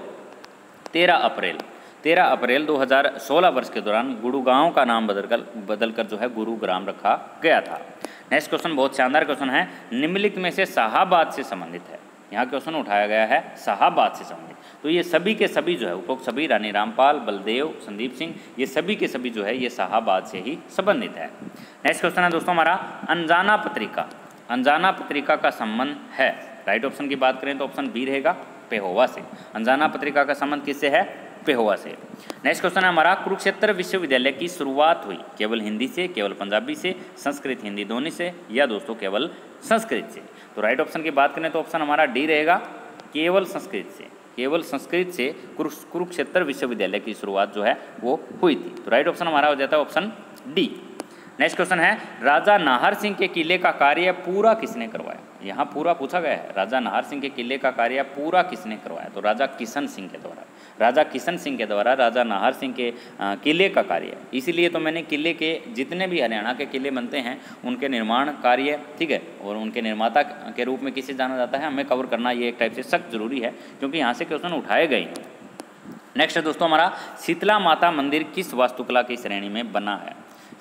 13 अप्रैल। 13 अप्रैल 2016 वर्ष के दौरान गुड़गांव का नाम बदलकर बदलकर जो है गुरुग्राम रखा गया था। नेक्स्ट क्वेश्चन बहुत शानदार क्वेश्चन है। निम्नलिखित में से शाहबाद से संबंधित है। यहाँ क्वेश्चन उठाया गया है, शाहबाद से संबंधित। तो ये सभी के सभी जो है उपरोक्त सभी रानी रामपाल, बलदेव, संदीप सिंह, ये सभी के सभी जो है, ये शाहबाद से ही संबंधित है। नेक्स्ट क्वेश्चन है दोस्तों हमारा, अनजाना पत्रिका। अनजाना पत्रिका का संबंध है। राइट ऑप्शन की बात करें तो ऑप्शन बी रहेगा, पेहोवा से। अनजाना पत्रिका का संबंध किससे है? पेहोवा से। नेक्स्ट क्वेश्चन है हमारा कुरुक्षेत्र विश्वविद्यालय की शुरुआत हुई। केवल हिंदी से, केवल पंजाबी से, संस्कृत हिंदी दोनों से, या दोस्तों केवल संस्कृत से? तो राइट ऑप्शन की बात करें तो ऑप्शन हमारा डी रहेगा, केवल संस्कृत से। केवल संस्कृत से कुरुक्षेत्र विश्वविद्यालय की शुरुआत जो है, वो हुई थी। तो राइट ऑप्शन हमारा हो जाता है ऑप्शन डी नेक्स्ट क्वेश्चन है, राजा नाहर सिंह के किले का कार्य पूरा किसने करवाया? यहाँ पूरा पूछा गया है, राजा नाहर सिंह के किले का कार्य पूरा किसने करवाया? तो राजा किशन सिंह के द्वारा। राजा किशन सिंह के द्वारा, राजा नाहर सिंह के किले का कार्य। इसीलिए तो मैंने किले के जितने भी हरियाणा के किले बनते हैं, उनके निर्माण कार्य, ठीक है, और उनके निर्माता के रूप में किसे जाना जाता है, हमें कवर करना ये एक टाइप से सख्त ज़रूरी है, क्योंकि यहाँ से क्वेश्चन उठाए गए नेक्स्ट है दोस्तों हमारा, शीतला माता मंदिर किस वास्तुकला की श्रेणी में बना है?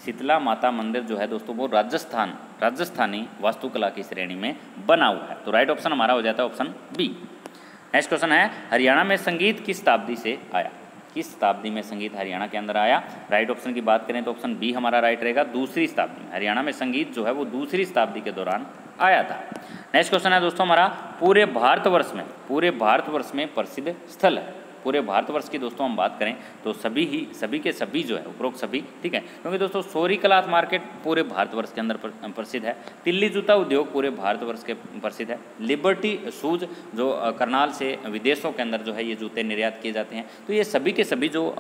शीतला माता मंदिर जो है दोस्तों, वो राजस्थान, राजस्थानी वास्तुकला की श्रेणी में बना हुआ है। तो राइट ऑप्शन हमारा हो जाता है ऑप्शन बी नेक्स्ट क्वेश्चन है, हरियाणा में संगीत किस शताब्दी से आया? किस शताब्दी में संगीत हरियाणा के अंदर आया? राइट ऑप्शन की बात करें तो ऑप्शन बी हमारा राइट रहेगा, दूसरी शताब्दी में। हरियाणा में संगीत जो है वो दूसरी शताब्दी के दौरान आया था। नेक्स्ट क्वेश्चन है दोस्तों हमारा, पूरे भारतवर्ष में, पूरे भारतवर्ष में प्रसिद्ध स्थल है। पूरे भारतवर्ष की दोस्तों हम बात करें तो सभी ही, सभी के सभी जो है, उपरोक्त सभी, ठीक है? क्योंकि दोस्तों सोरी क्लाथ मार्केट पूरे भारतवर्ष के अंदर प्रसिद्ध है। तिल्ली जूता उद्योग पूरे भारतवर्ष के प्रसिद्ध है। लिबर्टी शूज़ जो करनाल से विदेशों के अंदर जो है ये जूते निर्यात किए जाते हैं। तो ये सभी के सभी जो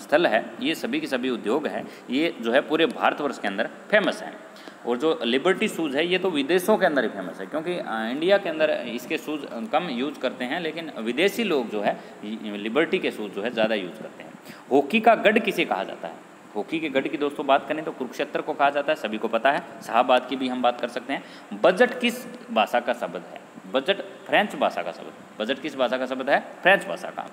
स्थल है, ये सभी के सभी उद्योग है, ये जो है पूरे भारतवर्ष के अंदर फ़ेमस है। और जो लिबर्टी शूज़ है, ये तो विदेशों के अंदर ही फ़ेमस है, क्योंकि इंडिया के अंदर इसके शूज़ कम यूज़ करते हैं, लेकिन विदेशी लोग जो है लिबर्टी के शूज़ जो है, ज़्यादा यूज़ करते हैं। हॉकी का गढ़ किसे कहा जाता है? हॉकी के गढ़ की दोस्तों बात करें तो कुरुक्षेत्र को कहा जाता है, सभी को पता है, शाहबाद की भी हम बात कर सकते हैं। बजट किस भाषा का शब्द है? बजट फ्रेंच भाषा का शब्द। बजट किस भाषा का शब्द है? फ्रेंच भाषा का।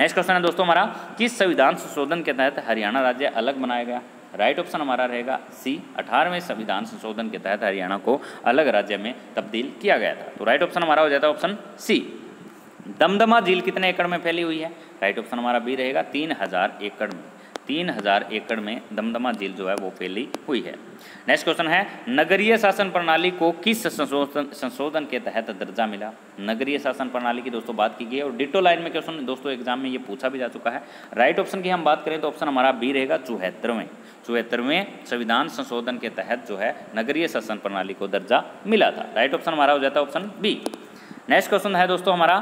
नेक्स्ट क्वेश्चन है दोस्तों हमारा, किस संविधान संशोधन के तहत हरियाणा राज्य अलग बनाया गया? राइट ऑप्शन हमारा रहेगा सी, अठारहवें संविधान संशोधन के तहत हरियाणा को अलग राज्य में तब्दील किया गया था। तो राइट ऑप्शन हमारा हो जाता है ऑप्शन सी। दमदमा झील कितने एकड़ में फैली हुई है? राइट ऑप्शन हमारा बी रहेगा तीन हज़ार एकड़ में। तीन हज़ार एकड़ में दमदमा झील जो है वो फैली हुई है। नेक्स्ट क्वेश्चन है, नगरीय शासन प्रणाली को किस संशोधन संशोधन के तहत दर्जा मिला? नगरीय शासन प्रणाली की दोस्तों बात की गई है और डिटो लाइन में क्वेश्चन दोस्तों एग्ज़ाम में ये पूछा भी जा चुका है। राइट ऑप्शन की हम बात करें तो ऑप्शन हमारा बी रहेगा चौहत्तरवें चौहत्तरवें संविधान संशोधन के तहत जो है नगरीय शासन प्रणाली को दर्जा मिला था। राइट ऑप्शन हमारा हो जाता है ऑप्शन बी नेक्स्ट क्वेश्चन है दोस्तों हमारा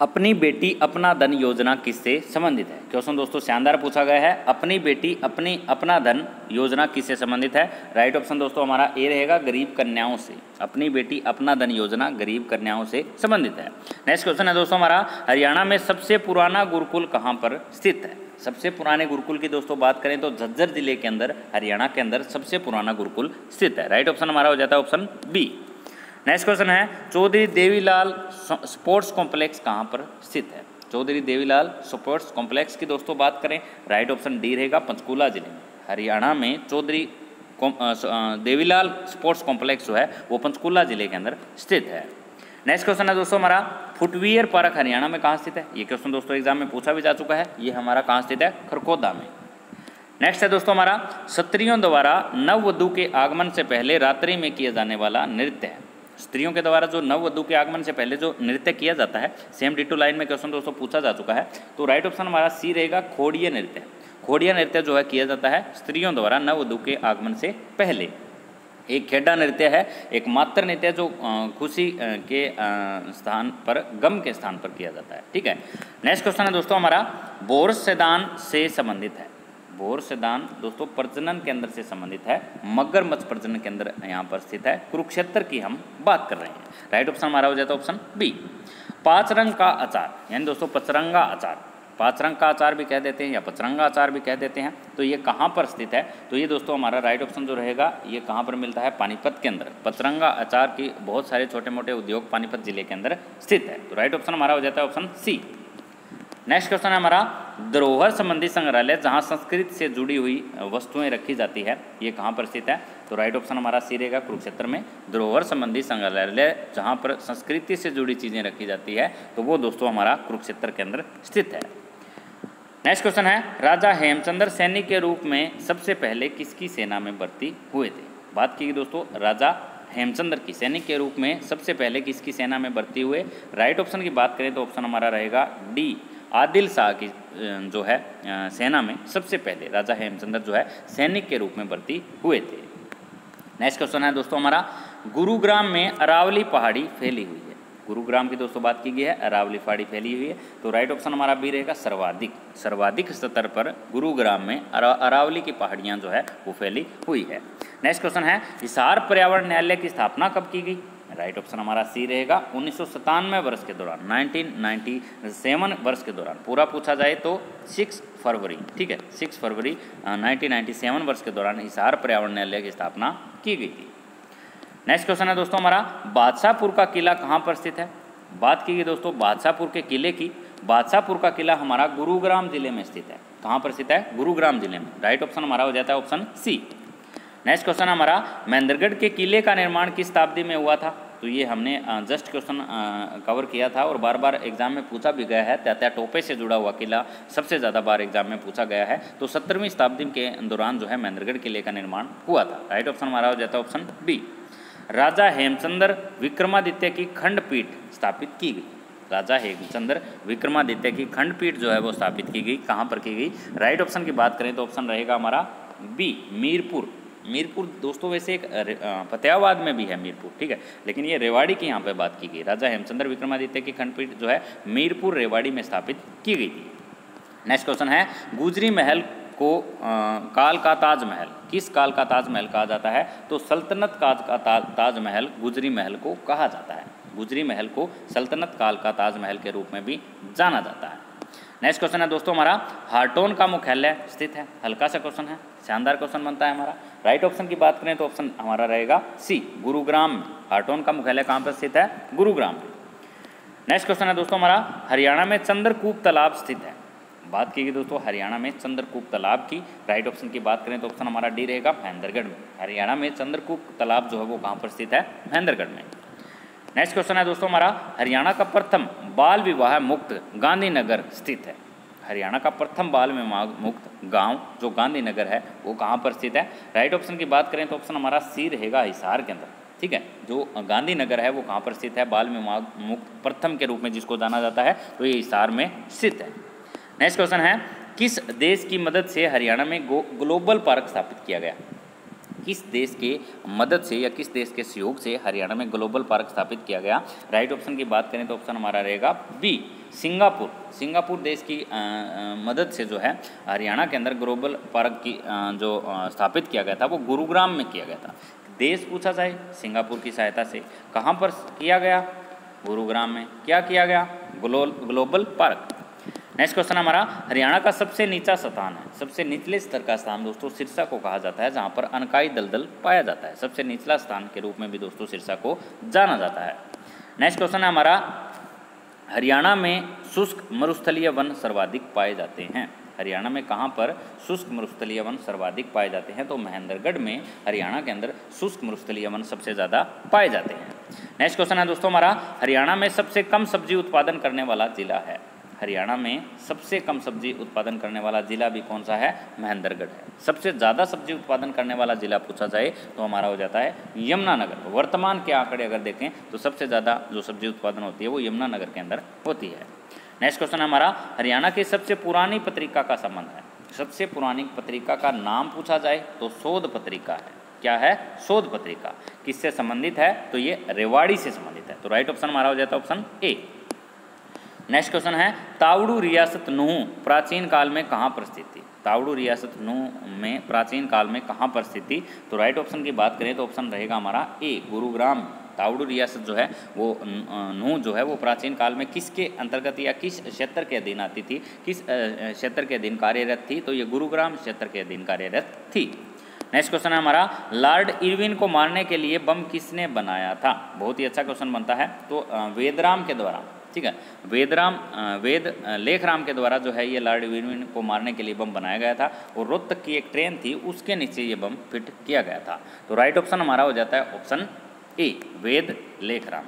अपनी बेटी अपना धन योजना किससे संबंधित है? क्वेश्चन दोस्तों, शानदार पूछा गया है, अपनी बेटी अपनी अपना धन योजना किससे संबंधित है? राइट ऑप्शन दोस्तों, हमारा ए रहेगा गरीब कन्याओं से। अपनी बेटी अपना धन योजना गरीब कन्याओं से संबंधित है। नेक्स्ट क्वेश्चन है दोस्तों हमारा, हरियाणा में सबसे पुराना गुरुकुल कहाँ पर स्थित है? सबसे पुराने गुरुकुल की दोस्तों बात करें तो झज्जर ज़िले के अंदर, हरियाणा के अंदर सबसे पुराना गुरुकुल स्थित है। राइट ऑप्शन हमारा हो जाता है ऑप्शन बी नेक्स्ट क्वेश्चन है, चौधरी देवीलाल स्पोर्ट्स कॉम्प्लेक्स कहाँ पर स्थित है? चौधरी देवीलाल स्पोर्ट्स कॉम्प्लेक्स की दोस्तों बात करें राइट ऑप्शन डी रहेगा पंचकूला ज़िले में। हरियाणा में चौधरी देवीलाल स्पोर्ट्स कॉम्प्लेक्स जो है, वो पंचकूला ज़िले के अंदर स्थित है। नेक्स्ट क्वेश्चन है दोस्तों हमारा फुटवियर पार्क हरियाणा में कहाँ स्थित है? ये क्वेश्चन दोस्तों एग्ज़ाम में पूछा भी जा चुका है, ये हमारा कहाँ स्थित है? खरकोदा में। नेक्स्ट है दोस्तों हमारा सत्रियों द्वारा नववधु के आगमन से पहले रात्रि में किया जाने वाला नृत्य है। स्त्रियों के द्वारा जो नववधु के आगमन से पहले जो नृत्य किया जाता है सेम डिटो लाइन में क्वेश्चन दोस्तों पूछा जा चुका है तो राइट ऑप्शन हमारा सी रहेगा खोड़िया नृत्य। खोड़िया नृत्य जो है किया जाता है स्त्रियों द्वारा नव वधु के आगमन से पहले। एक खेडा नृत्य है, एक मात्र नृत्य जो खुशी के स्थान पर, गम के स्थान पर किया जाता है, ठीक है? नेक्स्ट क्वेश्चन है दोस्तों हमारा बोरसेदान से संबंधित है। भोर सेदान दोस्तों, प्रजनन केंद्र से संबंधित है। मगरमच्छ प्रजनन केंद्र यहाँ पर स्थित है। कुरुक्षेत्र की हम बात कर रहे हैं। राइट ऑप्शन हमारा हो जाता है ऑप्शन बी पाँच रंग का अचार यानी दोस्तों, पचरंगा अचार पाँच रंग का आचार भी कह देते हैं या पचरंगा आचार भी कह देते हैं। तो ये कहाँ पर स्थित है? तो ये दोस्तों, हमारा राइट ऑप्शन जो रहेगा, ये कहाँ पर मिलता है? पानीपत के अंदर। पचरंगा आचार की बहुत सारे छोटे मोटे उद्योग पानीपत ज़िले के अंदर स्थित है। तो राइट ऑप्शन हमारा हो जाता है ऑप्शन सी नेक्स्ट क्वेश्चन है हमारा धरोहर संबंधी संग्रहालय जहाँ संस्कृत से जुड़ी हुई वस्तुएँ रखी जाती है, ये कहाँ पर स्थित है? तो राइट ऑप्शन हमारा सी रहेगा कुरुक्षेत्र में। धरोहर संबंधी संग्रहालय जहाँ पर संस्कृति से जुड़ी चीज़ें रखी जाती है तो वो दोस्तों हमारा कुरुक्षेत्र के अंदर स्थित है। नेक्स्ट क्वेश्चन है, राजा हेमचंद्र सैनिक के रूप में सबसे पहले किसकी सेना में भर्ती हुए थे? बात की दोस्तों, राजा हेमचंद्र की सैनिक के रूप में सबसे पहले किसकी सेना में भर्ती हुए? राइट ऑप्शन की बात करें तो ऑप्शन हमारा रहेगा डी आदिल शाह की जो है सेना में सबसे पहले राजा हेमचंद्र जो है, सैनिक के रूप में भर्ती हुए थे। नेक्स्ट क्वेश्चन है दोस्तों हमारा। गुरुग्राम में अरावली पहाड़ी फैली हुई है। गुरुग्राम की दोस्तों बात की गई है, अरावली पहाड़ी फैली हुई है। तो राइट ऑप्शन हमारा भी रहेगा सर्वाधिक। सर्वाधिक स्तर पर गुरुग्राम में अरावली की पहाड़ियाँ जो है, वो फैली हुई है। नेक्स्ट क्वेश्चन है, हिसार पर्यावरण न्यायालय की स्थापना कब की गई? राइट ऑप्शन हमारा सी रहेगा। उन्नीस सौ सत्तानवे वर्ष के दौरान 1997 वर्ष के दौरान। पूरा पूछा जाए तो 6 फरवरी, ठीक है? 6 फरवरी 1997 वर्ष के दौरान हिसार पर्यावरण न्यायालय की स्थापना की गई थी। नेक्स्ट क्वेश्चन है दोस्तों हमारा, बादशाहपुर का किला कहाँ पर स्थित है? बात की गई दोस्तों बादशाहपुर के किले की। बादशाहपुर का किला हमारा गुरुग्राम ज़िले में स्थित है। कहाँ पर स्थित है? गुरुग्राम ज़िले में। राइट ऑप्शन हमारा हो जाता है ऑप्शन सी। नेक्स्ट क्वेश्चन हमारा, महेंद्रगढ़ के किले का निर्माण किस शताब्दी में हुआ था? तो ये हमने जस्ट क्वेश्चन कवर किया था और बार बार एग्ज़ाम में पूछा भी गया है। त्यात्या टोपे से जुड़ा हुआ किला सबसे ज़्यादा बार एग्ज़ाम में पूछा गया है। तो सत्तरवीं शताब्दी के दौरान जो है महेंद्रगढ़ किले का निर्माण हुआ था। राइट ऑप्शन हमारा हो जाता ऑप्शन बी राजा हेमचंद्र विक्रमादित्य की खंडपीठ स्थापित की गई। राजा हेमचंद्र विक्रमादित्य की खंडपीठ जो है वो स्थापित की गई। कहाँ पर की गई? राइट ऑप्शन की बात करें तो ऑप्शन रहेगा हमारा बी मीरपुर। मीरपुर दोस्तों वैसे एक फतेहाबाद में भी है मीरपुर ठीक है? लेकिन ये रेवाड़ी की यहाँ पे बात की गई। राजा हेमचंद्र विक्रमादित्य की खंडपीठ जो है मीरपुर रेवाड़ी में स्थापित की गई थी। नेक्स्ट क्वेश्चन है गुजरी महल को आ, काल का ताजमहल किस काल का ताजमहल कहा जाता है? तो सल्तनत काज का ता, ताजमहल गुजरी महल को कहा जाता है। गुजरी महल को सल्तनत काल का ताजमहल के रूप में भी जाना जाता है। नेक्स्ट क्वेश्चन है दोस्तों हमारा। हार्टोन का मुख्यालय स्थित है। हल्का सा क्वेश्चन है। शानदार क्वेश्चन बनता है हमारा। राइट ऑप्शन की बात करें तो ऑप्शन हमारा रहेगा सी गुरुग्राम। में हार्टोन का मुख्यालय कहाँ पर स्थित है? गुरुग्राम। नेक्स्ट क्वेश्चन है दोस्तों हमारा। हरियाणा में चंद्रकूप तालाब स्थित है। बात की गई दोस्तों हरियाणा में चंद्रकूप तालाब की। राइट ऑप्शन की बात करें तो ऑप्शन हमारा डी रहेगा महेंद्रगढ़ में। हरियाणा में चंद्रकूप तालाब जो है वो कहाँ पर स्थित है? महेंद्रगढ़ में। नेक्स्ट क्वेश्चन है दोस्तों हमारा, हरियाणा का प्रथम बाल विवाह मुक्त गांधीनगर स्थित है। हरियाणा का प्रथम बाल विवाह मुक्त गाँव, जो गांधीनगर है, वो कहाँ पर स्थित है? राइट ऑप्शन की बात करें तो ऑप्शन हमारा सी रहेगा हिसार के अंदर, ठीक है? जो गांधीनगर है, वो कहाँ पर स्थित है? बाल विवाह मुक्त प्रथम के रूप में जिसको जाना जाता है तो ये हिसार में स्थित है। नेक्स्ट क्वेश्चन है, किस देश की मदद से हरियाणा में ग्लोबल पार्क स्थापित किया गया? किस देश के मदद से या किस देश के सहयोग से हरियाणा में ग्लोबल पार्क स्थापित किया गया? राइट ऑप्शन की बात करें तो ऑप्शन हमारा रहेगा बी सिंगापुर। सिंगापुर देश की आ, मदद से जो है हरियाणा के अंदर ग्लोबल पार्क की आ, जो आ, स्थापित किया गया था वो गुरुग्राम में किया गया था। देश पूछा जाए सिंगापुर की सहायता से कहाँ पर किया गया? गुरुग्राम में। क्या किया गया? Glow global park. Next question हमारा, हरियाणा का सबसे नीचा स्थान है। सबसे निचले स्तर का स्थान दोस्तों सिरसा को कहा जाता है, जहाँ पर अनकाई दलदल पाया जाता है। सबसे निचला स्थान के रूप में भी दोस्तों सिरसा को जाना जाता है। नेक्स्ट क्वेश्चन है हमारा, हरियाणा में शुष्क मरुस्थलीय वन सर्वाधिक पाए जाते हैं। हरियाणा में कहाँ पर शुष्क मरुस्थलीय वन सर्वाधिक पाए जाते हैं? तो महेंद्रगढ़ में, हरियाणा के अंदर शुष्क मरुस्थलीय वन सबसे ज़्यादा पाए जाते हैं। नेक्स्ट क्वेश्चन है दोस्तों हमारा, हरियाणा में सबसे कम सब्ज़ी उत्पादन करने वाला जिला है। हरियाणा में सबसे कम सब्ज़ी उत्पादन करने वाला जिला भी कौन सा है? महेंद्रगढ़ है। सबसे ज़्यादा सब्ज़ी उत्पादन करने वाला जिला पूछा जाए तो हमारा हो जाता है यमुनानगर। वर्तमान के आंकड़े अगर देखें तो सबसे ज़्यादा जो सब्ज़ी उत्पादन होती है वो यमुनानगर के अंदर होती है। नेक्स्ट क्वेश्चन हमारा, हरियाणा की सबसे पुरानी पत्रिका का संबंध है। सबसे पुरानी पत्रिका का नाम पूछा जाए तो शोध पत्रिका है। क्या है? शोध पत्रिका। किससे संबंधित है? तो ये रेवाड़ी से संबंधित है। तो राइट ऑप्शन हमारा हो जाता है ऑप्शन ए नेक्स्ट क्वेश्चन है, तावड़ू रियासत नूह प्राचीन काल में कहाँ पर स्थित थी? तावड़ू रियासत नूह में प्राचीन काल में कहाँ पर स्थित थी? तो राइट ऑप्शन की बात करें तो ऑप्शन रहेगा हमारा ए गुरुग्राम। तावड़ू रियासत जो है, वो नूह जो है, वो प्राचीन काल में किसके अंतर्गत या किस क्षेत्र के अधीन आती थी? किस क्षेत्र के अधीन कार्यरत थी? तो ये गुरुग्राम क्षेत्र के अधीन कार्यरत थी। नेक्स्ट क्वेश्चन है हमारा, लॉर्ड इरविन को मारने के लिए बम किसने बनाया था? बहुत ही अच्छा क्वेश्चन बनता है। तो वेदराम के द्वारा। ठीक है? वेदराम वेद लेखराम के द्वारा जो है ये लॉर्ड विनविन को मारने के लिए बम बनाया गया था और रोहतक की एक ट्रेन थी, उसके नीचे ये बम फिट किया गया था। तो राइट ऑप्शन हमारा हो जाता है option A, Ved, Lekhram.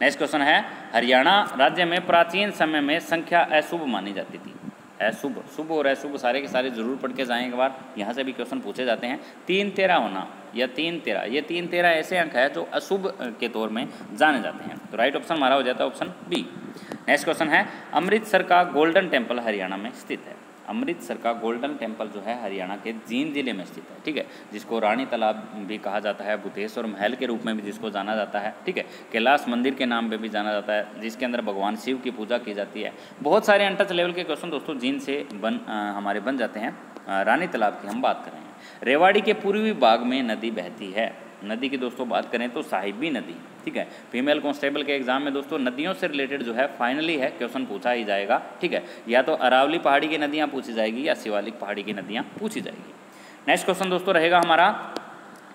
Next question है, हरियाणा राज्य में प्राचीन समय में संख्या अशुभ मानी जाती थी। अशुभ शुभ और अशुभ सारे के सारे ज़रूर पढ़ के जाएँ एक बार। यहाँ से भी क्वेश्चन पूछे जाते हैं। तीन तेरह होना, या तीन तेरह ये तीन तेरह ऐसे अंक है जो अशुभ के तौर में जाने जाते हैं। तो राइट ऑप्शन हमारा हो जाता है ऑप्शन बी नेक्स्ट क्वेश्चन है, अमृतसर का गोल्डन टेंपल हरियाणा में स्थित है। अमृतसर का गोल्डन टेंपल जो है हरियाणा के जींद ज़िले में स्थित है, ठीक है? जिसको रानी तालाब भी कहा जाता है, बुद्धेश्वर महल के रूप में भी जिसको जाना जाता है, ठीक है? कैलाश मंदिर के नाम पर भी जाना जाता है, जिसके अंदर भगवान शिव की पूजा की जाती है। बहुत सारे अनटच लेवल के क्वेश्चन दोस्तों जींद से बन हमारे बन जाते हैं। रानी तालाब की हम बात करें रेवाड़ी के पूर्वी भाग में नदी बहती है। नदी की दोस्तों बात करें तो साहिबी नदी, ठीक है? फीमेल कॉन्स्टेबल के एग्ज़ाम में दोस्तों नदियों से रिलेटेड जो है फाइनली है क्वेश्चन पूछा ही जाएगा, ठीक है? या तो अरावली पहाड़ी की नदियाँ पूछी जाएगी या शिवालिक पहाड़ी की नदियाँ पूछी जाएगी। नेक्स्ट क्वेश्चन दोस्तों रहेगा हमारा,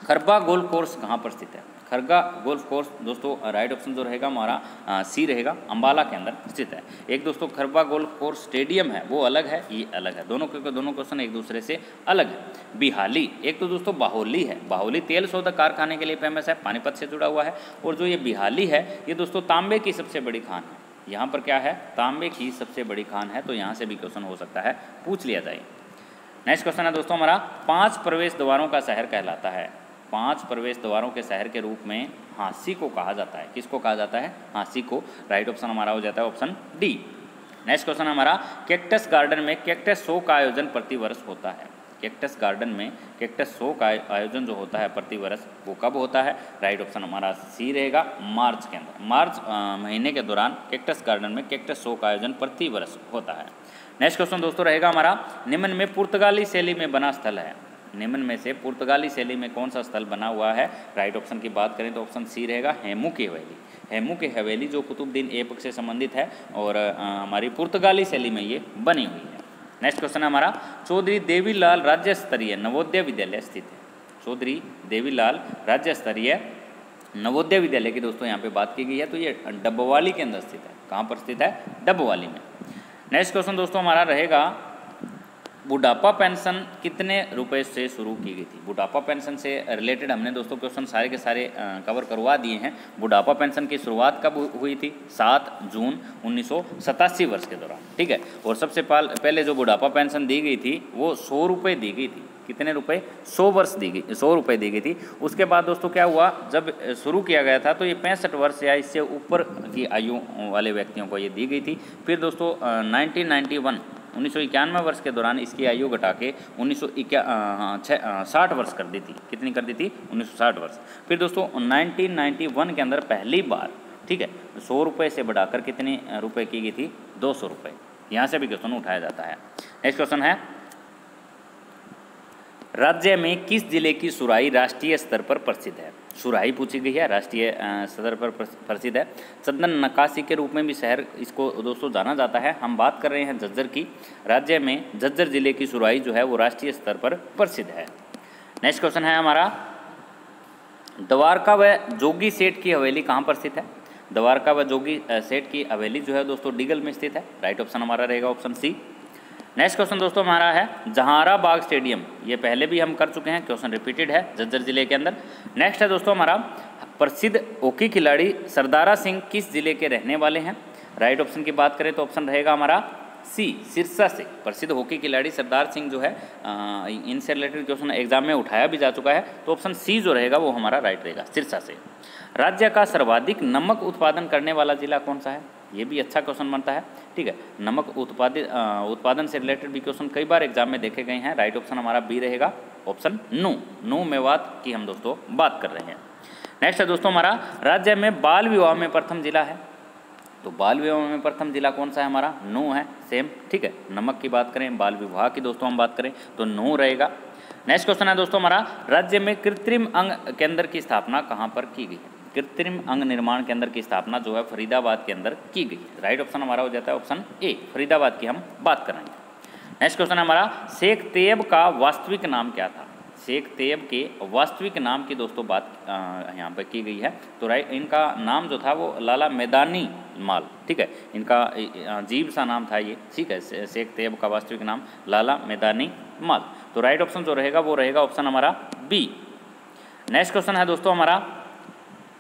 खरबा गोल्फ कोर्स कहाँ पर स्थित है? खरगा गोल्फ कोर्स, दोस्तों राइट ऑप्शन जो रहेगा हमारा सी रहेगा, अंबाला के अंदर स्थित है। एक दोस्तों खरबा गोल्फ कोर्स स्टेडियम है, वो अलग है, ये अलग है। दोनों क्योंकि दोनों क्वेश्चन एक दूसरे से अलग है। बिहाली, एक तो दोस्तों, बाहोली है। बाहोली तेल सौदा कारखाने के लिए फ़ेमस है, पानीपत से जुड़ा हुआ है। और जो ये बिहाली है, ये दोस्तों, तांबे की सबसे बड़ी खान है। यहाँ पर क्या है? तांबे की सबसे बड़ी खान है तो यहाँ से भी क्वेश्चन हो सकता है, पूछ लिया जाए। नेक्स्ट क्वेश्चन है दोस्तों, हमारा, पाँच प्रवेश द्वारों का शहर कहलाता है। पाँच प्रवेश द्वारों के शहर के रूप में हाँसी को कहा जाता है। किसको कहा जाता है? हाँसी को। राइट ऑप्शन हमारा हो जाता है ऑप्शन डी। नेक्स्ट क्वेश्चन हमारा, कैक्टस गार्डन में कैक्टस शो का आयोजन प्रति वर्ष होता है। कैक्टस गार्डन में कैक्टस शो का आयोजन जो होता है प्रति वर्ष, वो कब होता है? राइट ऑप्शन हमारा सी रहेगा मार्च के अंदर। मार्च महीने के दौरान कैक्टस गार्डन में कैक्टस शो का आयोजन प्रति वर्ष होता है। नेक्स्ट क्वेश्चन दोस्तों रहेगा हमारा, निम्न में पुर्तगाली शैली में बना स्थल है। निम्न में से पुर्तगाली शैली में कौन सा स्थल बना हुआ है? राइट ऑप्शन की बात करें तो ऑप्शन सी रहेगा हेमू की हवेली। हेमू की हवेली जो कुतुबुद्दीन ऐबक से संबंधित है और हमारी पुर्तगाली शैली में ये बनी हुई है। नेक्स्ट क्वेश्चन है हमारा, चौधरी देवीलाल राज्य स्तरीय नवोदय विद्यालय स्थित है। चौधरी देवीलाल राज्य स्तरीय नवोदय विद्यालय की दोस्तों यहाँ पे बात की गई है तो ये डब्बवाली के अंदर स्थित है। कहाँ पर स्थित है? डब्बवाली में। नेक्स्ट क्वेश्चन दोस्तों हमारा रहेगा बुढ़ापा पेंशन कितने रुपए से शुरू की गई थी? बुढ़ापा पेंशन से रिलेटेड हमने दोस्तों क्वेश्चन सारे के सारे कवर करवा दिए हैं। बुढ़ापा पेंशन की शुरुआत कब हुई थी? सात जून उन्नीस सौ सतासी वर्ष के दौरान, ठीक है? और सबसे पहले जो बुढ़ापा पेंशन दी गई थी, वो सौ रुपये दी गई थी। कितने रुपए? सौ वर्ष दी गई, सौ रुपये दी गई थी। उसके बाद दोस्तों क्या हुआ? जब शुरू किया गया था तो ये पैंसठ वर्ष या इससे ऊपर की आयु वाले व्यक्तियों को ये दी गई थी। फिर दोस्तों नाइनटीन उन्नीस सौ इक्यानवे वर्ष के दौरान इसकी आयु घटा के उन्नीस साठ वर्ष कर दी थी कितनी कर दी थी उन्नीस सौ साठ वर्ष। फिर दोस्तों 1991 के अंदर पहली बार, ठीक है, सौ रुपये से बढ़ाकर कितने रुपए की गई थी? दो सौ रुपये यहाँ से भी क्वेश्चन उठाया जाता है। नेक्स्ट क्वेश्चन है। राज्य में किस ज़िले की सुराई राष्ट्रीय स्तर पर प्रसिद्ध है? सुराही पूछी गई है, राष्ट्रीय सदर पर प्रसिद्ध है। चंदन नकाशी के रूप में भी शहर इसको दोस्तों जाना जाता है। हम बात कर रहे हैं झज्जर की। राज्य में झज्जर ज़िले की सुराही जो है वो राष्ट्रीय स्तर पर प्रसिद्ध है। नेक्स्ट क्वेश्चन है हमारा, द्वारका व जोगी सेठ की हवेली कहाँ पर स्थित है? द्वारका व जोगी सेठ की हवेली जो है दोस्तों, डिगल में स्थित है। राइट ऑप्शन हमारा रहेगा ऑप्शन सी। नेक्स्ट क्वेश्चन दोस्तों हमारा है जहारा बाग स्टेडियम। ये पहले भी हम कर चुके हैं क्वेश्चन रिपीटेड है, झज्जर ज़िले के अंदर। नेक्स्ट है दोस्तों हमारा, प्रसिद्ध हॉकी खिलाड़ी सरदारा सिंह किस ज़िले के रहने वाले हैं? राइट ऑप्शन की बात करें तो ऑप्शन रहेगा हमारा सी सिरसा से। प्रसिद्ध हॉकी खिलाड़ी सरदार सिंह जो है इनसे रिलेटेड क्वेश्चन एग्ज़ाम में उठाया भी जा चुका है तो ऑप्शन सी जो रहेगा वो हमारा राइट रहेगा, सिरसा से। राज्य का सर्वाधिक नमक उत्पादन करने वाला जिला कौन सा है? ये भी अच्छा क्वेश्चन बनता है। ठीक है, नमक उत्पादित उत्पादन से रिलेटेड भी क्वेश्चन कई बार एग्ज़ाम में देखे गए हैं। राइट ऑप्शन हमारा बी रहेगा ऑप्शन नो नो मेवात की हम दोस्तों, बात कर रहे हैं। नेक्स्ट है दोस्तों हमारा, राज्य में बाल विवाह में प्रथम जिला है। तो बाल विवाह में प्रथम जिला कौन सा है हमारा? नो है सेम ठीक है, नमक की बात करें, बाल विवाह की दोस्तों हम बात करें तो नो रहेगा। नेक्स्ट क्वेश्चन है दोस्तों हमारा, राज्य में कृत्रिम अंग केंद्र की स्थापना कहाँ पर की गई है? कृत्रिम अंग निर्माण केंद्र की स्थापना जो है फरीदाबाद के अंदर की गई राइट ऑप्शन हमारा हो जाता है ऑप्शन ए फरीदाबाद की हम बात करेंगे। नेक्स्ट क्वेश्चन हमारा, शेख तेब का वास्तविक नाम क्या था? शेख तेब के वास्तविक नाम की दोस्तों बात यहाँ पर की गई है। तो राइट इनका नाम जो था वो लाला मैदानी माल, ठीक है? इनका अजीब सा नाम था ये, ठीक है? शेख तेब का वास्तविक नाम लाला मैदानी माल। तो राइट ऑप्शन जो रहेगा वो रहेगा ऑप्शन हमारा बी नेक्स्ट क्वेश्चन है दोस्तों हमारा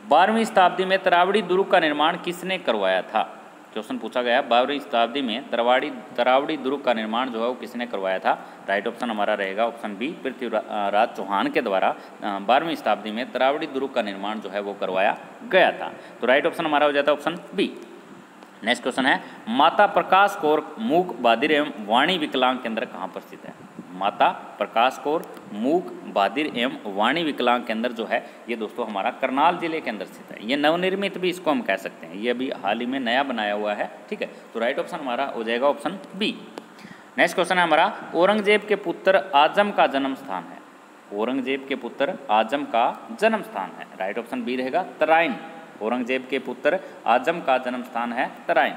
बारहवीं शताब्दी में तरावड़ी दुर्ग का निर्माण किसने करवाया था? क्वेश्चन पूछा गया, बारहवीं शताब्दी में तरावड़ी तरावड़ी दुर्ग का निर्माण जो है वो किसने करवाया था? राइट ऑप्शन हमारा रहेगा ऑप्शन बी, पृथ्वीराज चौहान के द्वारा बारहवीं शताब्दी में तरावड़ी दुर्ग का निर्माण जो है वो करवाया गया था। तो राइट ऑप्शन हमारा हो जाता है ऑप्शन बी। नेक्स्ट क्वेश्चन है, माता प्रकाश कौर मूक, बादिर एवं वाणी विकलांग केंद्र कहाँ पर स्थित है? माता, प्रकाश कौर, मूक, बादिर एवं वाणी विकलांग के अंदर जो है, ये दोस्तों हमारा करनाल ज़िले के अंदर स्थित है। ये नवनिर्मित भी इसको हम कह सकते हैं। ये अभी हाल ही में नया बनाया हुआ है, ठीक है? तो राइट ऑप्शन हमारा हो जाएगा ऑप्शन बी नेक्स्ट क्वेश्चन है हमारा, औरंगज़ेब के पुत्र आज़म का जन्म स्थान है। औरंगज़ेब के पुत्र आज़म का जन्म स्थान है। राइट ऑप्शन बी रहेगा तराइन। औरंगज़ेब के पुत्र आज़म का जन्म स्थान है तराइन।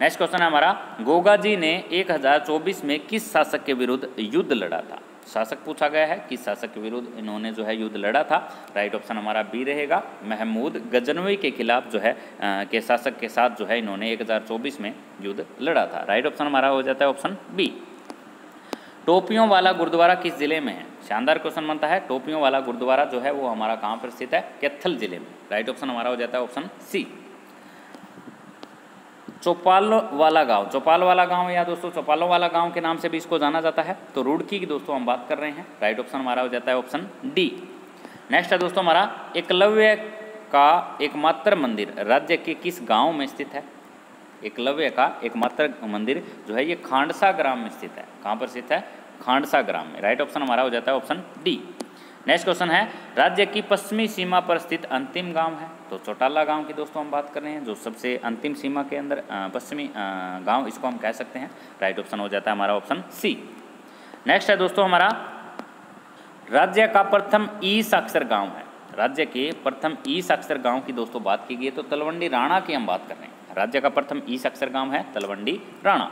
नेक्स्ट क्वेश्चन है हमारा गोगा जी ने 1024 में किस शासक के विरुद्ध युद्ध लड़ा था? शासक पूछा गया है किस शासक के विरुद्ध इन्होंने जो है युद्ध लड़ा था? राइट ऑप्शन हमारा बी रहेगा महमूद गजनवी के खिलाफ जो है आ, के शासक के साथ जो है इन्होंने 1024 में युद्ध लड़ा था। राइट ऑप्शन हमारा हो जाता है ऑप्शन बी टोपियों वाला गुरुद्वारा किस ज़िले में है? शानदार क्वेश्चन बनता है टोपियों वाला गुरुद्वारा जो है वो हमारा कहाँ पर स्थित है? कैथल ज़िले में। राइट ऑप्शन हमारा हो जाता है ऑप्शन सी चौपाल वाला गाँव, चौपाल वाला गाँव या दोस्तों चौपालों वाला गाँव के नाम से भी इसको जाना जाता है। तो रुड़की की दोस्तों हम बात कर रहे हैं। राइट ऑप्शन हमारा हो जाता है ऑप्शन डी। नेक्स्ट है दोस्तों हमारा एकलव्य का एकमात्र मंदिर। राज्य के किस गाँव में स्थित है? एकलव्य का एकमात्र मंदिर जो है ये खांडसा ग्राम में स्थित है। कहाँ पर स्थित है? खांडसा ग्राम में। राइट ऑप्शन हमारा हो जाता है ऑप्शन डी। नेक्स्ट क्वेश्चन है, राज्य की पश्चिमी सीमा पर स्थित अंतिम गाँव है? तो चौटाला गाँव की दोस्तों हम बात कर रहे हैं, जो सबसे अंतिम सीमा के अंदर पश्चिमी गाँव, इसको हम कह सकते हैं। राइट ऑप्शन हो जाता है हमारा ऑप्शन सी। नेक्स्ट है दोस्तों हमारा, राज्य का प्रथम ई साक्षर गाँव है। राज्य के प्रथम ई साक्षर गाँव की दोस्तों बात की गई तो तलवंडी राणा की हम बात कर रहे हैं। राज्य का प्रथम ई साक्षर गाँव है तलवंडी राणा।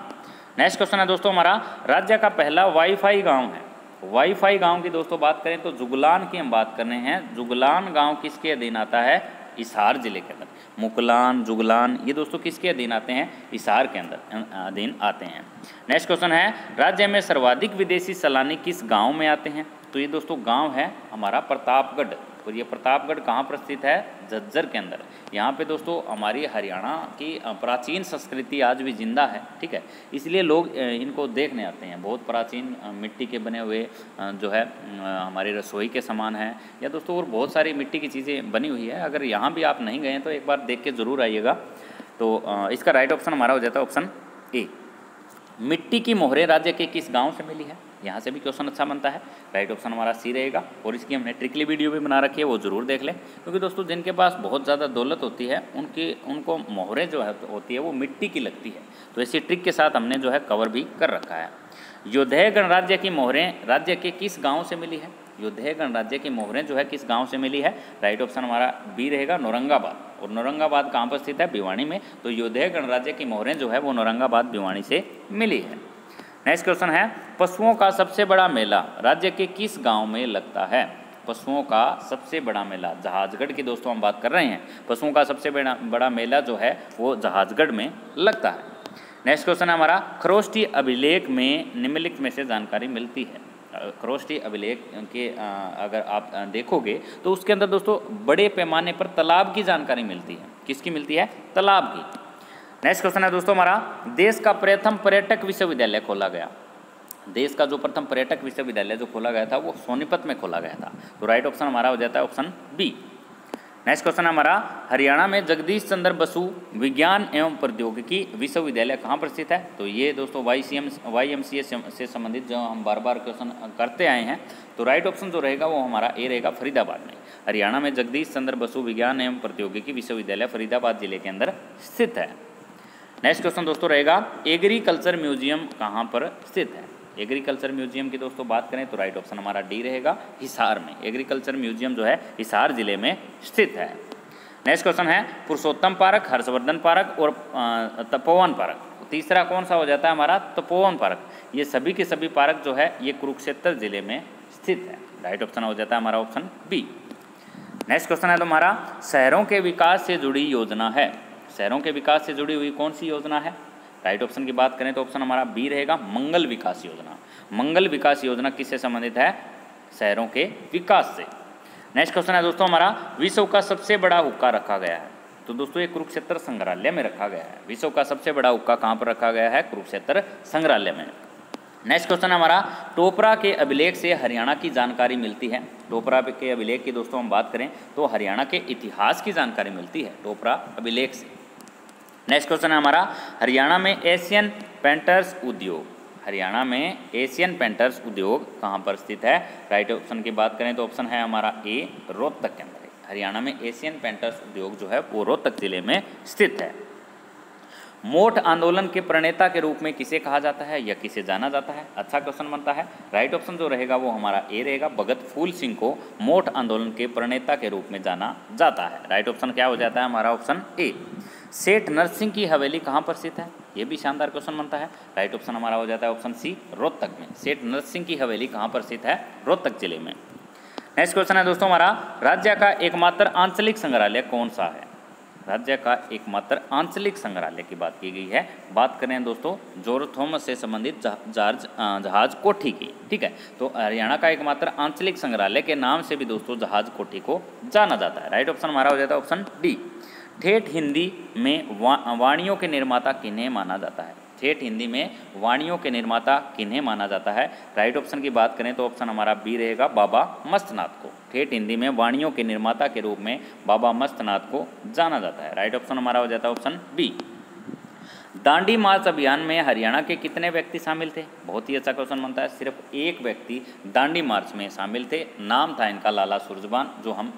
नेक्स्ट क्वेश्चन है दोस्तों हमारा, राज्य का पहला वाईफाई गाँव है। वाईफाई गाँव की दोस्तों बात करें तो जुगलान की हम बात कर रहे हैं। जुगलान गाँव किसके अधीन आता है? हिसार ज़िले के अंदर। मुकलान, जुगलान, ये दोस्तों किसके अधीन आते हैं? इसार के अंदर अधीन आते हैं। नेक्स्ट क्वेश्चन है, राज्य में सर्वाधिक विदेशी सैलानी किस गाँव में आते हैं? तो ये दोस्तों गाँव है हमारा प्रतापगढ़। और ये प्रतापगढ़ कहाँ पर स्थित है? झज्जर के अंदर। यहाँ पे दोस्तों, हमारी हरियाणा की प्राचीन संस्कृति आज भी ज़िंदा है, ठीक है? इसलिए लोग इनको देखने आते हैं। बहुत प्राचीन मिट्टी के बने हुए जो है हमारी रसोई के सामान हैं। या दोस्तों, और बहुत सारी मिट्टी की चीज़ें बनी हुई है। अगर यहाँ भी आप नहीं गए तो एक बार देख के ज़रूर आइएगा। तो इसका राइट ऑप्शन हमारा हो जाता है ऑप्शन ए मिट्टी की मोहरें राज्य के किस गाँव से मिली है? यहाँ से भी क्वेश्चन अच्छा बनता है। राइट ऑप्शन हमारा सी रहेगा और इसकी हमने ट्रिकली वीडियो भी बना रखी है, वो ज़रूर देख लें। क्योंकि दोस्तों, जिनके पास बहुत ज़्यादा दौलत होती है, उनकी, उनको मोहरें जो है, होती है, वो मिट्टी की लगती है। तो इसी ट्रिक के साथ हमने जो है कवर भी कर रखा है। योद्धय गणराज्य की मोहरें, राज्य के किस गाँव से मिली है? योद्धय गणराज्य की मोहरें जो है, किस गाँव से मिली है? राइट ऑप्शन हमारा बी रहेगा नौरंगाबाद। और नौरंगाबाद कहाँ पर स्थित है? भिवानी में। तो योद्धय गणराज्य की मोहरें जो है, वो नौरंगाबाद, भिवानी से मिली है। नेक्स्ट क्वेश्चन है, पशुओं का सबसे बड़ा मेला राज्य के किस गाँव में लगता है? पशुओं का सबसे बड़ा मेला जहाजगढ़ की दोस्तों हम बात कर रहे हैं। पशुओं का सबसे बड़ा बड़ा मेला जो है, वो जहाजगढ़ में लगता है। नेक्स्ट क्वेश्चन है हमारा खरोष्टी अभिलेख में निम्नलिखित में से जानकारी मिलती है। खरोष्टी अभिलेख के अगर आप देखोगे तो उसके अंदर दोस्तों बड़े पैमाने पर तालाब की जानकारी मिलती है। किसकी मिलती है? तालाब की। नेक्स्ट क्वेश्चन है दोस्तों हमारा। देश का प्रथम पर्यटक विश्वविद्यालय खोला गया। देश का जो प्रथम पर्यटक विश्वविद्यालय जो खोला गया था, वो सोनीपत में खोला गया था। तो राइट ऑप्शन हमारा हो जाता है ऑप्शन बी नेक्स्ट क्वेश्चन हमारा। हरियाणा में जगदीश चंद्र बसु विज्ञान एवं प्रौद्योगिकी विश्वविद्यालय कहाँ पर स्थित है? तो ये दोस्तों Y C M Y M C S से संबंधित जो हम बार बार क्वेश्चन करते आए हैं। तो राइट ऑप्शन जो रहेगा वो हमारा ए रहेगा फरीदाबाद में। हरियाणा में जगदीश चंद्र बसु विज्ञान एवं प्रौद्योगिकी विश्वविद्यालय फरीदाबाद ज़िले के अंदर स्थित है। नेक्स्ट क्वेश्चन दोस्तों रहेगा एग्रीकल्चर म्यूज़ियम कहाँ पर स्थित है? एग्रीकल्चर म्यूज़ियम की दोस्तों बात करें तो राइट ऑप्शन हमारा डी रहेगा, हिसार में। एग्रीकल्चर म्यूज़ियम जो है, हिसार ज़िले में स्थित है। नेक्स्ट क्वेश्चन है, पुरुषोत्तम पार्क, हर्षवर्धन पार्क और तपोवन पार्क। तीसरा कौन सा हो जाता है हमारा? तपोवन पार्क। ये सभी के सभी पार्क जो है, ये कुरुक्षेत्र ज़िले में स्थित है। राइट ऑप्शन हो जाता है हमारा ऑप्शन बी नेक्स्ट क्वेश्चन है तो हमारा शहरों के विकास से जुड़ी योजना है। शहरों के विकास से जुड़ी हुई कौन सी योजना है? राइट ऑप्शन की बात करें तो ऑप्शन हमारा बी रहेगा, मंगल विकास योजना। मंगल विकास योजना किससे संबंधित है? शहरों के विकास से। नेक्स्ट क्वेश्चन है दोस्तों हमारा, विश्व का सबसे बड़ा हुक्का रखा गया है। तो दोस्तों ये कुरुक्षेत्र संग्रहालय में रखा गया है। विश्व का सबसे बड़ा हुक्का कहाँ पर रखा गया है? कुरुक्षेत्र संग्रहालय में। नेक्स्ट क्वेश्चन है हमारा, टोपरा के अभिलेख से हरियाणा की जानकारी मिलती है। टोपरा के अभिलेख की दोस्तों हम बात करें तो हरियाणा के इतिहास की जानकारी मिलती है टोपरा अभिलेख से। नेक्स्ट क्वेश्चन है हमारा, हरियाणा में एशियन पेंटर्स उद्योग। हरियाणा में एशियन पेंटर्स उद्योग कहाँ पर स्थित है? राइट ऑप्शन की बात करें तो ऑप्शन है हमारा ए रोहतक के अंदर। हरियाणा में एशियन पेंटर्स उद्योग जो है, वो रोहतक ज़िले में स्थित है। मोठ आंदोलन के प्रणेता के रूप में किसे कहा जाता है या किसे जाना जाता है? अच्छा क्वेश्चन बनता है। राइट ऑप्शन जो रहेगा, वो हमारा ए रहेगा। भगत फूल सिंह को मोठ आंदोलन के प्रणेता के रूप में जाना जाता है। राइट ऑप्शन क्या हो जाता है? हमारा ऑप्शन ए सेठ नरसिंह की हवेली कहाँ पर स्थित है? ये भी शानदार क्वेश्चन बनता है। राइट ऑप्शन हमारा हो जाता है ऑप्शन सी रोहतक में। सेठ नरसिंह की हवेली कहाँ पर स्थित है? रोहतक ज़िले में। नेक्स्ट क्वेश्चन है दोस्तों हमारा, राज्य का एकमात्र आंचलिक संग्रहालय कौन सा है? राज्य का एकमात्र आंचलिक संग्रहालय की बात की गई है। बात करें दोस्तों ज़ोर थॉमस से संबंधित जहाज़ जहाज़ कोठी की। ठीक है? तो हरियाणा का एकमात्र आंचलिक संग्रहालय के नाम से भी दोस्तों जहाज़ कोठी को जाना जाता है। राइट ऑप्शन हमारा हो जाता है ऑप्शन डी ठेठ हिंदी में वा, वाणियों के निर्माता किन्हें माना जाता है? ठेठ हिंदी में वाणियों के निर्माता किन्हें माना जाता है? राइट ऑप्शन की बात करें तो ऑप्शन हमारा बी रहेगा बाबा मस्तनाथ को। ठेठ हिंदी में वाणियों के निर्माता के रूप में बाबा मस्तनाथ को जाना जाता है। राइट ऑप्शन हमारा हो जाता है ऑप्शन बी। दांडी मार्च अभियान में हरियाणा के कितने व्यक्ति शामिल थे? बहुत ही अच्छा क्वेश्चन बनता है। सिर्फ़ एक व्यक्ति दांडी मार्च में शामिल थे। नाम था इनका लाला सुरजबान, जो हम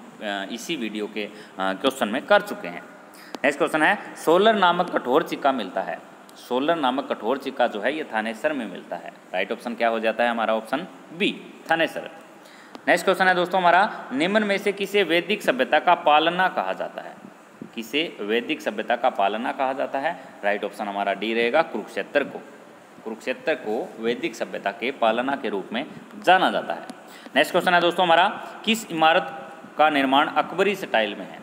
इसी वीडियो के क्वेश्चन में कर चुके हैं। नेक्स्ट क्वेश्चन है, सोलर नामक कठोर चिक्का मिलता है। सोलर नामक कठोर चिक्का जो है, ये थानेसर में मिलता है। राइट ऑप्शन क्या हो जाता है? हमारा option B Thanesar. Next question है दोस्तों हमारा, निम्न में से किसे वैदिक सभ्यता का पालना कहा जाता है? किसे वैदिक सभ्यता का पालना कहा जाता है। राइट ऑप्शन हमारा डी रहेगा कुरुक्षेत्र को। कुरुक्षेत्र को वैदिक सभ्यता के पालना के रूप में जाना जाता है। नेक्स्ट क्वेश्चन है दोस्तों हमारा, किस इमारत का निर्माण अकबरी स्टाइल में है?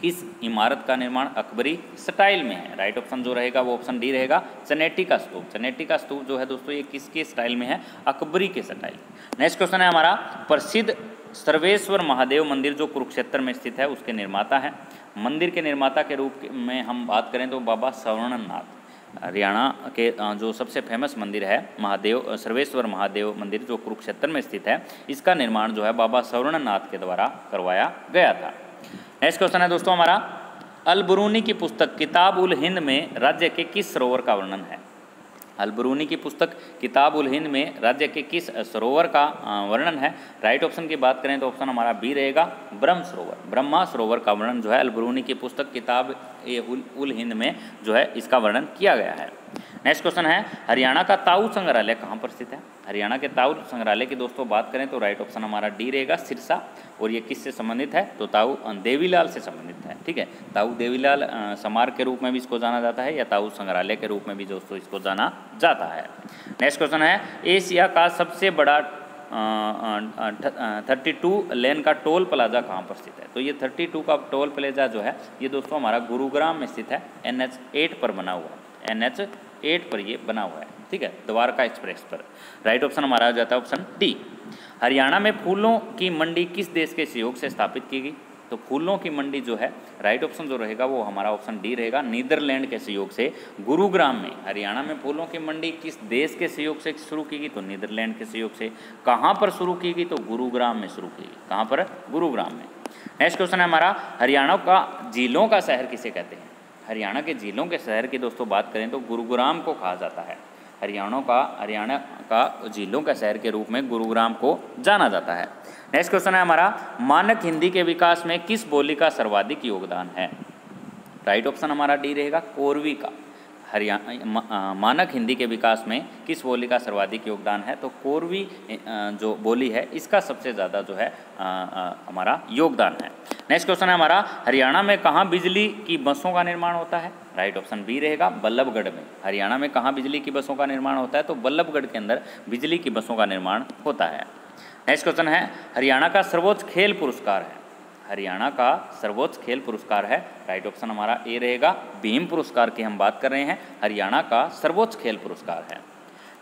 किस इमारत का निर्माण अकबरी स्टाइल में है? राइट ऑप्शन जो रहेगा वो ऑप्शन डी रहेगा। चनेटी का स्तूप। चनेटी का स्तूप जो है दोस्तों ये किसके स्टाइल में है? अकबरी के स्टाइल नेक्स्ट क्वेश्चन है हमारा, प्रसिद्ध सर्वेश्वर महादेव मंदिर जो कुरुक्षेत्र में स्थित है, उसके निर्माता है। मंदिर के निर्माता के रूप में हम बात करें तो बाबा सवर्णनाथ, हरियाणा के जो सबसे फ़ेमस मंदिर है, महादेव सर्वेश्वर महादेव मंदिर जो कुरुक्षेत्र में स्थित है, इसका निर्माण जो है बाबा सवर्णनाथ के द्वारा करवाया गया था। नेक्स्ट क्वेश्चन है दोस्तों हमारा। अलबरूनी की पुस्तक किताब उल हिंद में राज्य के किस सरोवर का वर्णन है? अलबरूनी की पुस्तक किताब उल हिंद में राज्य के किस सरोवर का वर्णन है? राइट ऑप्शन की बात करें तो ऑप्शन हमारा बी रहेगा ब्रह्म सरोवर। ब्रह्मा सरोवर का वर्णन जो है अलबरूनी की पुस्तक किताब ए उल, उल हिंद में जो है इसका वर्णन किया गया है। नेक्स्ट क्वेश्चन है हरियाणा का ताऊ संग्रहालय कहाँ पर स्थित है? हरियाणा के ताऊ संग्रहालय की दोस्तों बात करें तो राइट ऑप्शन हमारा डी रहेगा सिरसा। और ये किससे संबंधित है? तो ताऊ देवीलाल से संबंधित है, ठीक है? ताऊ देवीलाल समार के रूप में भी इसको जाना जाता है या ताऊ संग्रहालय के रूप में भी दोस्तों इसको जाना जाता है? नेक्स्ट क्वेश्चन है, एशिया का सबसे बड़ा थर्टी टू लेन का टोल प्लाजा कहाँ पर स्थित है? तो ये थर्टी टू का टोल प्लाजा जो है, ये दोस्तों हमारा गुरुग्राम में स्थित है, एन एच एट पर बना हुआ है एन एच एट पर ये बना हुआ है, ठीक है? द्वारका एक्सप्रेस पर। राइट ऑप्शन हमारा आ जाता है ऑप्शन डी हरियाणा में फूलों की मंडी किस देश के सहयोग से स्थापित की गई? तो फूलों की मंडी जो है राइट ऑप्शन जो रहेगा, वो हमारा ऑप्शन डी रहेगा, नीदरलैंड के सहयोग से। गुरुग्राम में, हरियाणा में फूलों की मंडी किस देश के सहयोग से शुरू की गई? तो नीदरलैंड के सहयोग से। कहाँ पर शुरू की गई? तो गुरुग्राम में शुरू की गई। कहाँ पर? गुरुग्राम में। नेक्स्ट क्वेश्चन है हमारा, हरियाणा का झीलों का शहर किसे कहते हैं? हरियाणा के झीलों के शहर की दोस्तों बात करें तो गुरुग्राम को कहा जाता है। हरियाणा का हरियाणा का जिलों का शहर के रूप में गुरुग्राम को जाना जाता है। नेक्स्ट क्वेश्चन है हमारा, मानक हिंदी के विकास में किस बोली का सर्वाधिक योगदान है? राइट ऑप्शन हमारा डी रहेगा, कोरवी का। हरियाणा मानक हिंदी के विकास में किस बोली का सर्वाधिक योगदान है तो कोरवी जो बोली है, इसका सबसे ज़्यादा जो है हमारा योगदान है। नेक्स्ट क्वेश्चन है हमारा, हरियाणा में कहाँ बिजली की बसों का निर्माण होता है? राइट ऑप्शन बी रहेगा बल्लभगढ़ में। हरियाणा में कहाँ बिजली की बसों का निर्माण होता है तो बल्लभगढ़ के अंदर बिजली की बसों का निर्माण होता है। नेक्स्ट क्वेश्चन है, हरियाणा का सर्वोच्च खेल पुरस्कार है। हरियाणा का सर्वोच्च खेल पुरस्कार है। राइट ऑप्शन हमारा ए रहेगा। भीम पुरस्कार की हम बात कर रहे हैं। हरियाणा का सर्वोच्च खेल पुरस्कार है।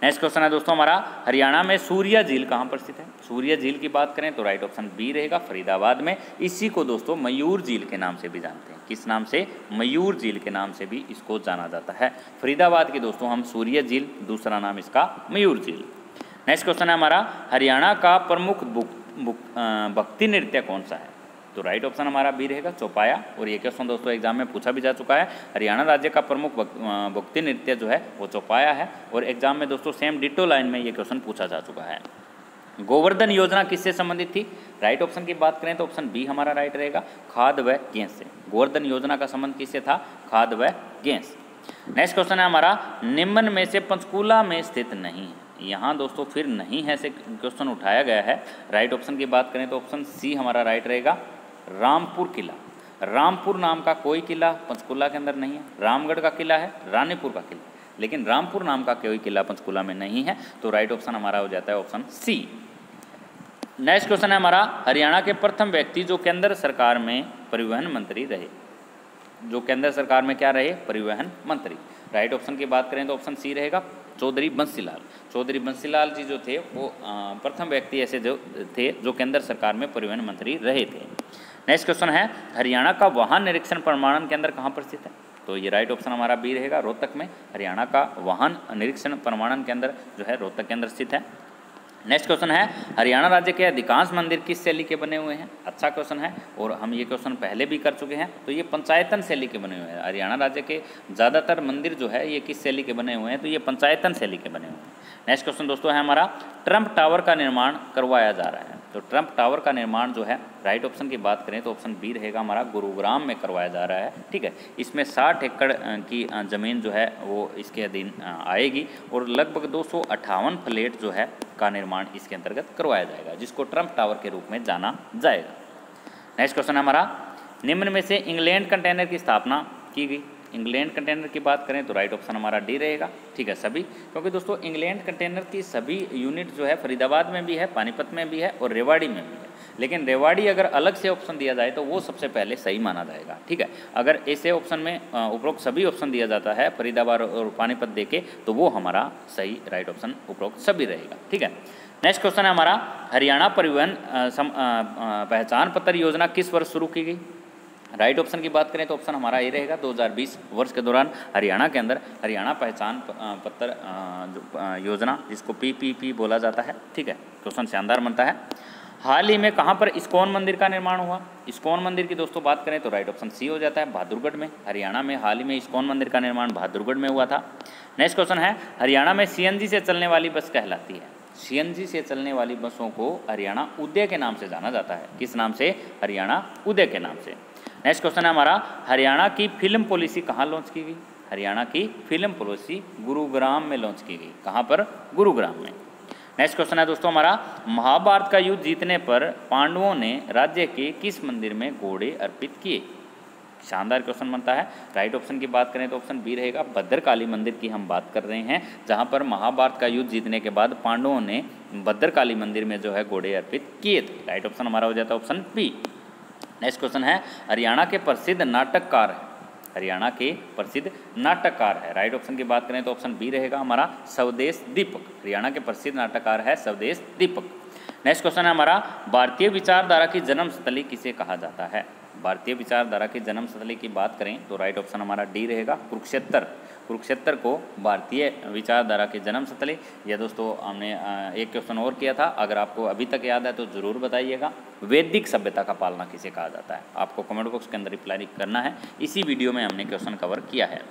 नेक्स्ट क्वेश्चन है दोस्तों हमारा, हरियाणा में सूर्य झील कहाँ पर स्थित है? सूर्य झील की बात करें तो राइट ऑप्शन बी रहेगा फरीदाबाद में। इसी को दोस्तों मयूर झील के नाम से भी जानते हैं। किस नाम से? मयूर झील के नाम से भी इसको जाना जाता है। फरीदाबाद के दोस्तों हम सूर्य झील, दूसरा नाम इसका मयूर झील। नेक्स्ट क्वेश्चन है हमारा, हरियाणा का प्रमुख भक्ति नृत्य कौन सा है? तो राइट ऑप्शन हमारा बी रहेगा, चौपाया। और ये क्वेश्चन दोस्तों एग्ज़ाम में पूछा भी जा चुका है। हरियाणा राज्य का प्रमुख भक्ति नृत्य जो है, वो चौपाया है। और एग्ज़ाम में दोस्तों सेम डिटो लाइन में ये क्वेश्चन पूछा जा चुका है। गोवर्धन योजना किससे संबंधित थी? राइट ऑप्शन की बात करें तो ऑप्शन बी हमारा राइट रहेगा। खाद व गैस से। गोवर्धन योजना का संबंध किससे था? खाद व गैस। नेक्स्ट क्वेश्चन है हमारा, निम्न में से पंचकूला में स्थित नहीं है। यहाँ दोस्तों, फिर नहीं है से क्वेश्चन उठाया गया है। राइट ऑप्शन की बात करें तो ऑप्शन सी हमारा राइट रहेगा। रामपुर किला। रामपुर नाम का कोई किला पंचकुला के अंदर नहीं है। रामगढ़ का किला है, रानीपुर का किला। लेकिन रामपुर नाम का कोई किला पंचकुला में नहीं है तो राइट ऑप्शन हमारा हो जाता है ऑप्शन सी नेक्स्ट क्वेश्चन है हमारा, हरियाणा के प्रथम व्यक्ति जो केंद्र सरकार में परिवहन मंत्री रहे। जो केंद्र सरकार में क्या रहे? परिवहन मंत्री। राइट ऑप्शन की बात करें तो ऑप्शन सी रहेगा, चौधरी बंसीलाल। चौधरी बंसीलाल जी जो थे, वो प्रथम व्यक्ति ऐसे जो थे, जो केंद्र सरकार में परिवहन मंत्री रहे थे। नेक्स्ट क्वेश्चन है, हरियाणा का वाहन निरीक्षण प्रमाणन केंद्र कहाँ पर स्थित है? तो ये राइट ऑप्शन हमारा बी रहेगा, रोहतक में। हरियाणा का वाहन निरीक्षण प्रमाणन केंद्र जो है, रोहतक के अंदर स्थित है। नेक्स्ट क्वेश्चन है, हरियाणा राज्य के अधिकांश मंदिर किस शैली के बने हुए हैं? अच्छा क्वेश्चन है, और हम ये क्वेश्चन पहले भी कर चुके हैं। तो ये पंचायतन शैली के बने हुए हैं। हरियाणा राज्य के ज़्यादातर मंदिर जो है, ये किस शैली के बने हुए हैं? तो ये पंचायतन शैली के बने हुए हैं। नेक्स्ट क्वेश्चन दोस्तों है हमारा ट्रंप टावर का निर्माण करवाया जा रहा है। तो ट्रंप टावर का निर्माण जो है राइट ऑप्शन की बात करें तो ऑप्शन बी रहेगा हमारा गुरुग्राम में करवाया जा रहा है, ठीक है? इसमें 60 एकड़ की ज़मीन जो है, वो इसके अधीन आएगी और लगभग दो फ्लेट जो है, का निर्माण इसके अंतर्गत करवाया जाएगा, जिसको ट्रंप टावर के रूप में जाना जाएगा। नेक्स्ट क्वेश्चन है हमारा, निम्न में से इंग्लैंड कंटेनर की स्थापना की गई। इंग्लैंड कंटेनर की बात करें तो राइट ऑप्शन हमारा डी रहेगा। ठीक है, सभी। क्योंकि दोस्तों, इंग्लैंड कंटेनर की सभी यूनिट जो है फरीदाबाद में भी है, पानीपत में भी है और रेवाड़ी में भी है। लेकिन रेवाड़ी अगर अलग से ऑप्शन दिया जाए तो वो सबसे पहले सही माना जाएगा। ठीक है, अगर ऐसे ऑप्शन में उपरोक्त सभी ऑप्शन दिया जाता है, फरीदाबाद और पानीपत देके तो वो हमारा सही राइट ऑप्शन उपरोक्त सभी रहेगा। ठीक है नेक्स्ट क्वेश्चन है हमारा, हरियाणा परिवहन पहचान पत्र योजना किस वर्ष शुरू की गई? राइट ऑप्शन की बात करें तो ऑप्शन हमारा ये रहेगा 2020 वर्ष के दौरान हरियाणा के अंदर हरियाणा पहचान पत्र योजना जिसको पीपीपी बोला जाता है, ठीक है क्वेश्चन शानदार बनता है। हाल ही में कहाँ पर इस्कॉन मंदिर का निर्माण हुआ? इस्कॉन मंदिर की दोस्तों बात करें तो राइट ऑप्शन सी हो जाता है, बहादुरगढ़ में। हरियाणा में हाल ही में इस्कॉन मंदिर का निर्माण बहादुरगढ़ में हुआ था। नेक्स्ट क्वेश्चन है, हरियाणा में सीएनजी से चलने वाली बस कहलाती है। सीएनजी से चलने वाली बसों को हरियाणा उदय के नाम से जाना जाता है। किस नाम से? हरियाणा उदय के नाम से। नेक्स्ट क्वेश्चन है हमारा, हरियाणा की फ़िल्म पॉलिसी कहाँ लॉन्च की गई? हरियाणा की फ़िल्म पॉलिसी गुरुग्राम में लॉन्च की गई। कहाँ पर? गुरुग्राम में। नेक्स्ट क्वेश्चन है दोस्तों हमारा, महाभारत का युद्ध जीतने पर पांडवों ने राज्य के किस मंदिर में घोड़े अर्पित किए? शानदार क्वेश्चन बनता है। राइट ऑप्शन की बात करें तो ऑप्शन बी रहेगा, भद्रकाली मंदिर की हम बात कर रहे हैं, जहाँ पर महाभारत का युद्ध जीतने के बाद पांडवों ने भद्रकाली मंदिर में जो है घोड़े अर्पित किए थे। राइट ऑप्शन हमारा हो जाता है ऑप्शन बी नेक्स्ट क्वेश्चन है, हरियाणा के प्रसिद्ध नाटककार हरियाणा के प्रसिद्ध नाटककार है। राइट ऑप्शन की बात करें तो ऑप्शन बी रहेगा हमारा स्वदेश दीपक। हरियाणा के प्रसिद्ध नाटककार है स्वदेश दीपक। नेक्स्ट क्वेश्चन है हमारा, भारतीय विचारधारा की जन्मस्थली किसे कहा जाता है? भारतीय विचारधारा की जन्मस्थली की बात करें तो राइट ऑप्शन हमारा डी रहेगा। कुरुक्षेत्र। कुरुक्षेत्र को भारतीय विचारधारा की जन्म स्थली यह दोस्तों, हमने एक क्वेश्चन और किया था। अगर आपको अभी तक याद है तो ज़रूर बताइएगा। वैदिक सभ्यता का पालना किसे कहा जाता है? आपको कमेंट बॉक्स के अंदर रिप्लाई करना है। इसी वीडियो में हमने क्वेश्चन कवर किया है।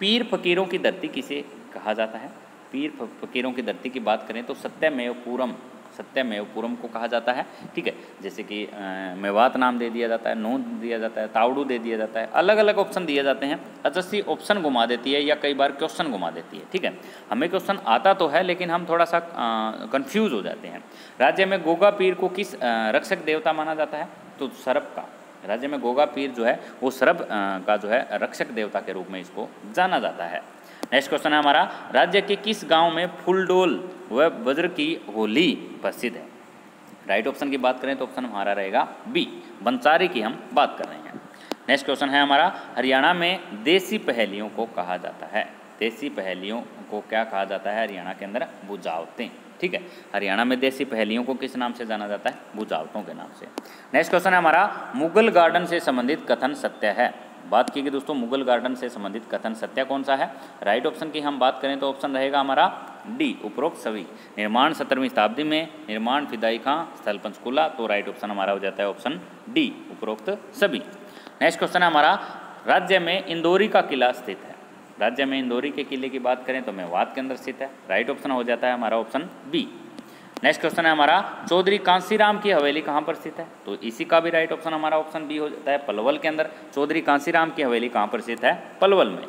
पीर फकीरों की धरती किसे कहा जाता है? पीर फकीरों की धरती की बात करें तो सत्यमेव पूरम। सत्यमेव पूरम को कहा जाता है, ठीक है? जैसे कि मेवात नाम दे दिया जाता है नून दिया जाता है, तावड़ू दे दिया जाता है अलग अलग ऑप्शन दिए जाते हैं अजस्सी ऑप्शन घुमा देती है या कई बार क्वेश्चन घुमा देती है, ठीक है? हमें क्वेश्चन आता तो है, लेकिन हम थोड़ा सा कन्फ्यूज़ हो जाते हैं। राज्य में गोगा पीर को किस रक्षक देवता माना जाता है? तो सरब का। राज्य में गोगा पीर जो है, वो सरब का जो है, रक्षक देवता के रूप में इसको जाना जाता है। नेक्स्ट क्वेश्चन है हमारा, राज्य के किस गाँव में फुलडोल व वज्र की होली प्रसिद्ध है। राइट ऑप्शन की बात करें तो ऑप्शन हमारा रहेगा बी बंसारी की हम बात कर रहे हैं। नेक्स्ट क्वेश्चन है हमारा, हरियाणा में देसी पहेलियों को कहा जाता है। देसी पहेलियों को क्या कहा जाता है? हरियाणा के अंदर बुझावतें। ठीक है? हरियाणा में देसी पहेलियों को किस नाम से जाना जाता है? बुझावतों के नाम से। नेक्स्ट क्वेश्चन है हमारा, मुगल गार्डन से संबंधित कथन सत्य है। बात की गई दोस्तों, मुगल गार्डन से संबंधित कथन सत्य कौन सा है? राइट ऑप्शन की हम बात करें तो ऑप्शन रहेगा हमारा डी उपरोक्त सभी। निर्माण सत्रहवीं शताब्दी में निर्माण फिदाई खां स्थल पंचकूला तो राइट ऑप्शन हमारा हो जाता है ऑप्शन डी उपरोक्त सभी। नेक्स्ट क्वेश्चन है हमारा, राज्य में इंदौरी का किला स्थित है। राज्य में इंदौरी के किले की बात करें तो मेवात के अंदर स्थित है। राइट ऑप्शन हो जाता है हमारा ऑप्शन बी नेक्स्ट क्वेश्चन है हमारा, चौधरी कांसीराम की हवेली कहाँ पर स्थित है? तो इसी का भी राइट ऑप्शन हमारा ऑप्शन बी हो जाता है पलवल के अंदर। चौधरी कांसीराम की हवेली कहाँ पर स्थित है? पलवल में।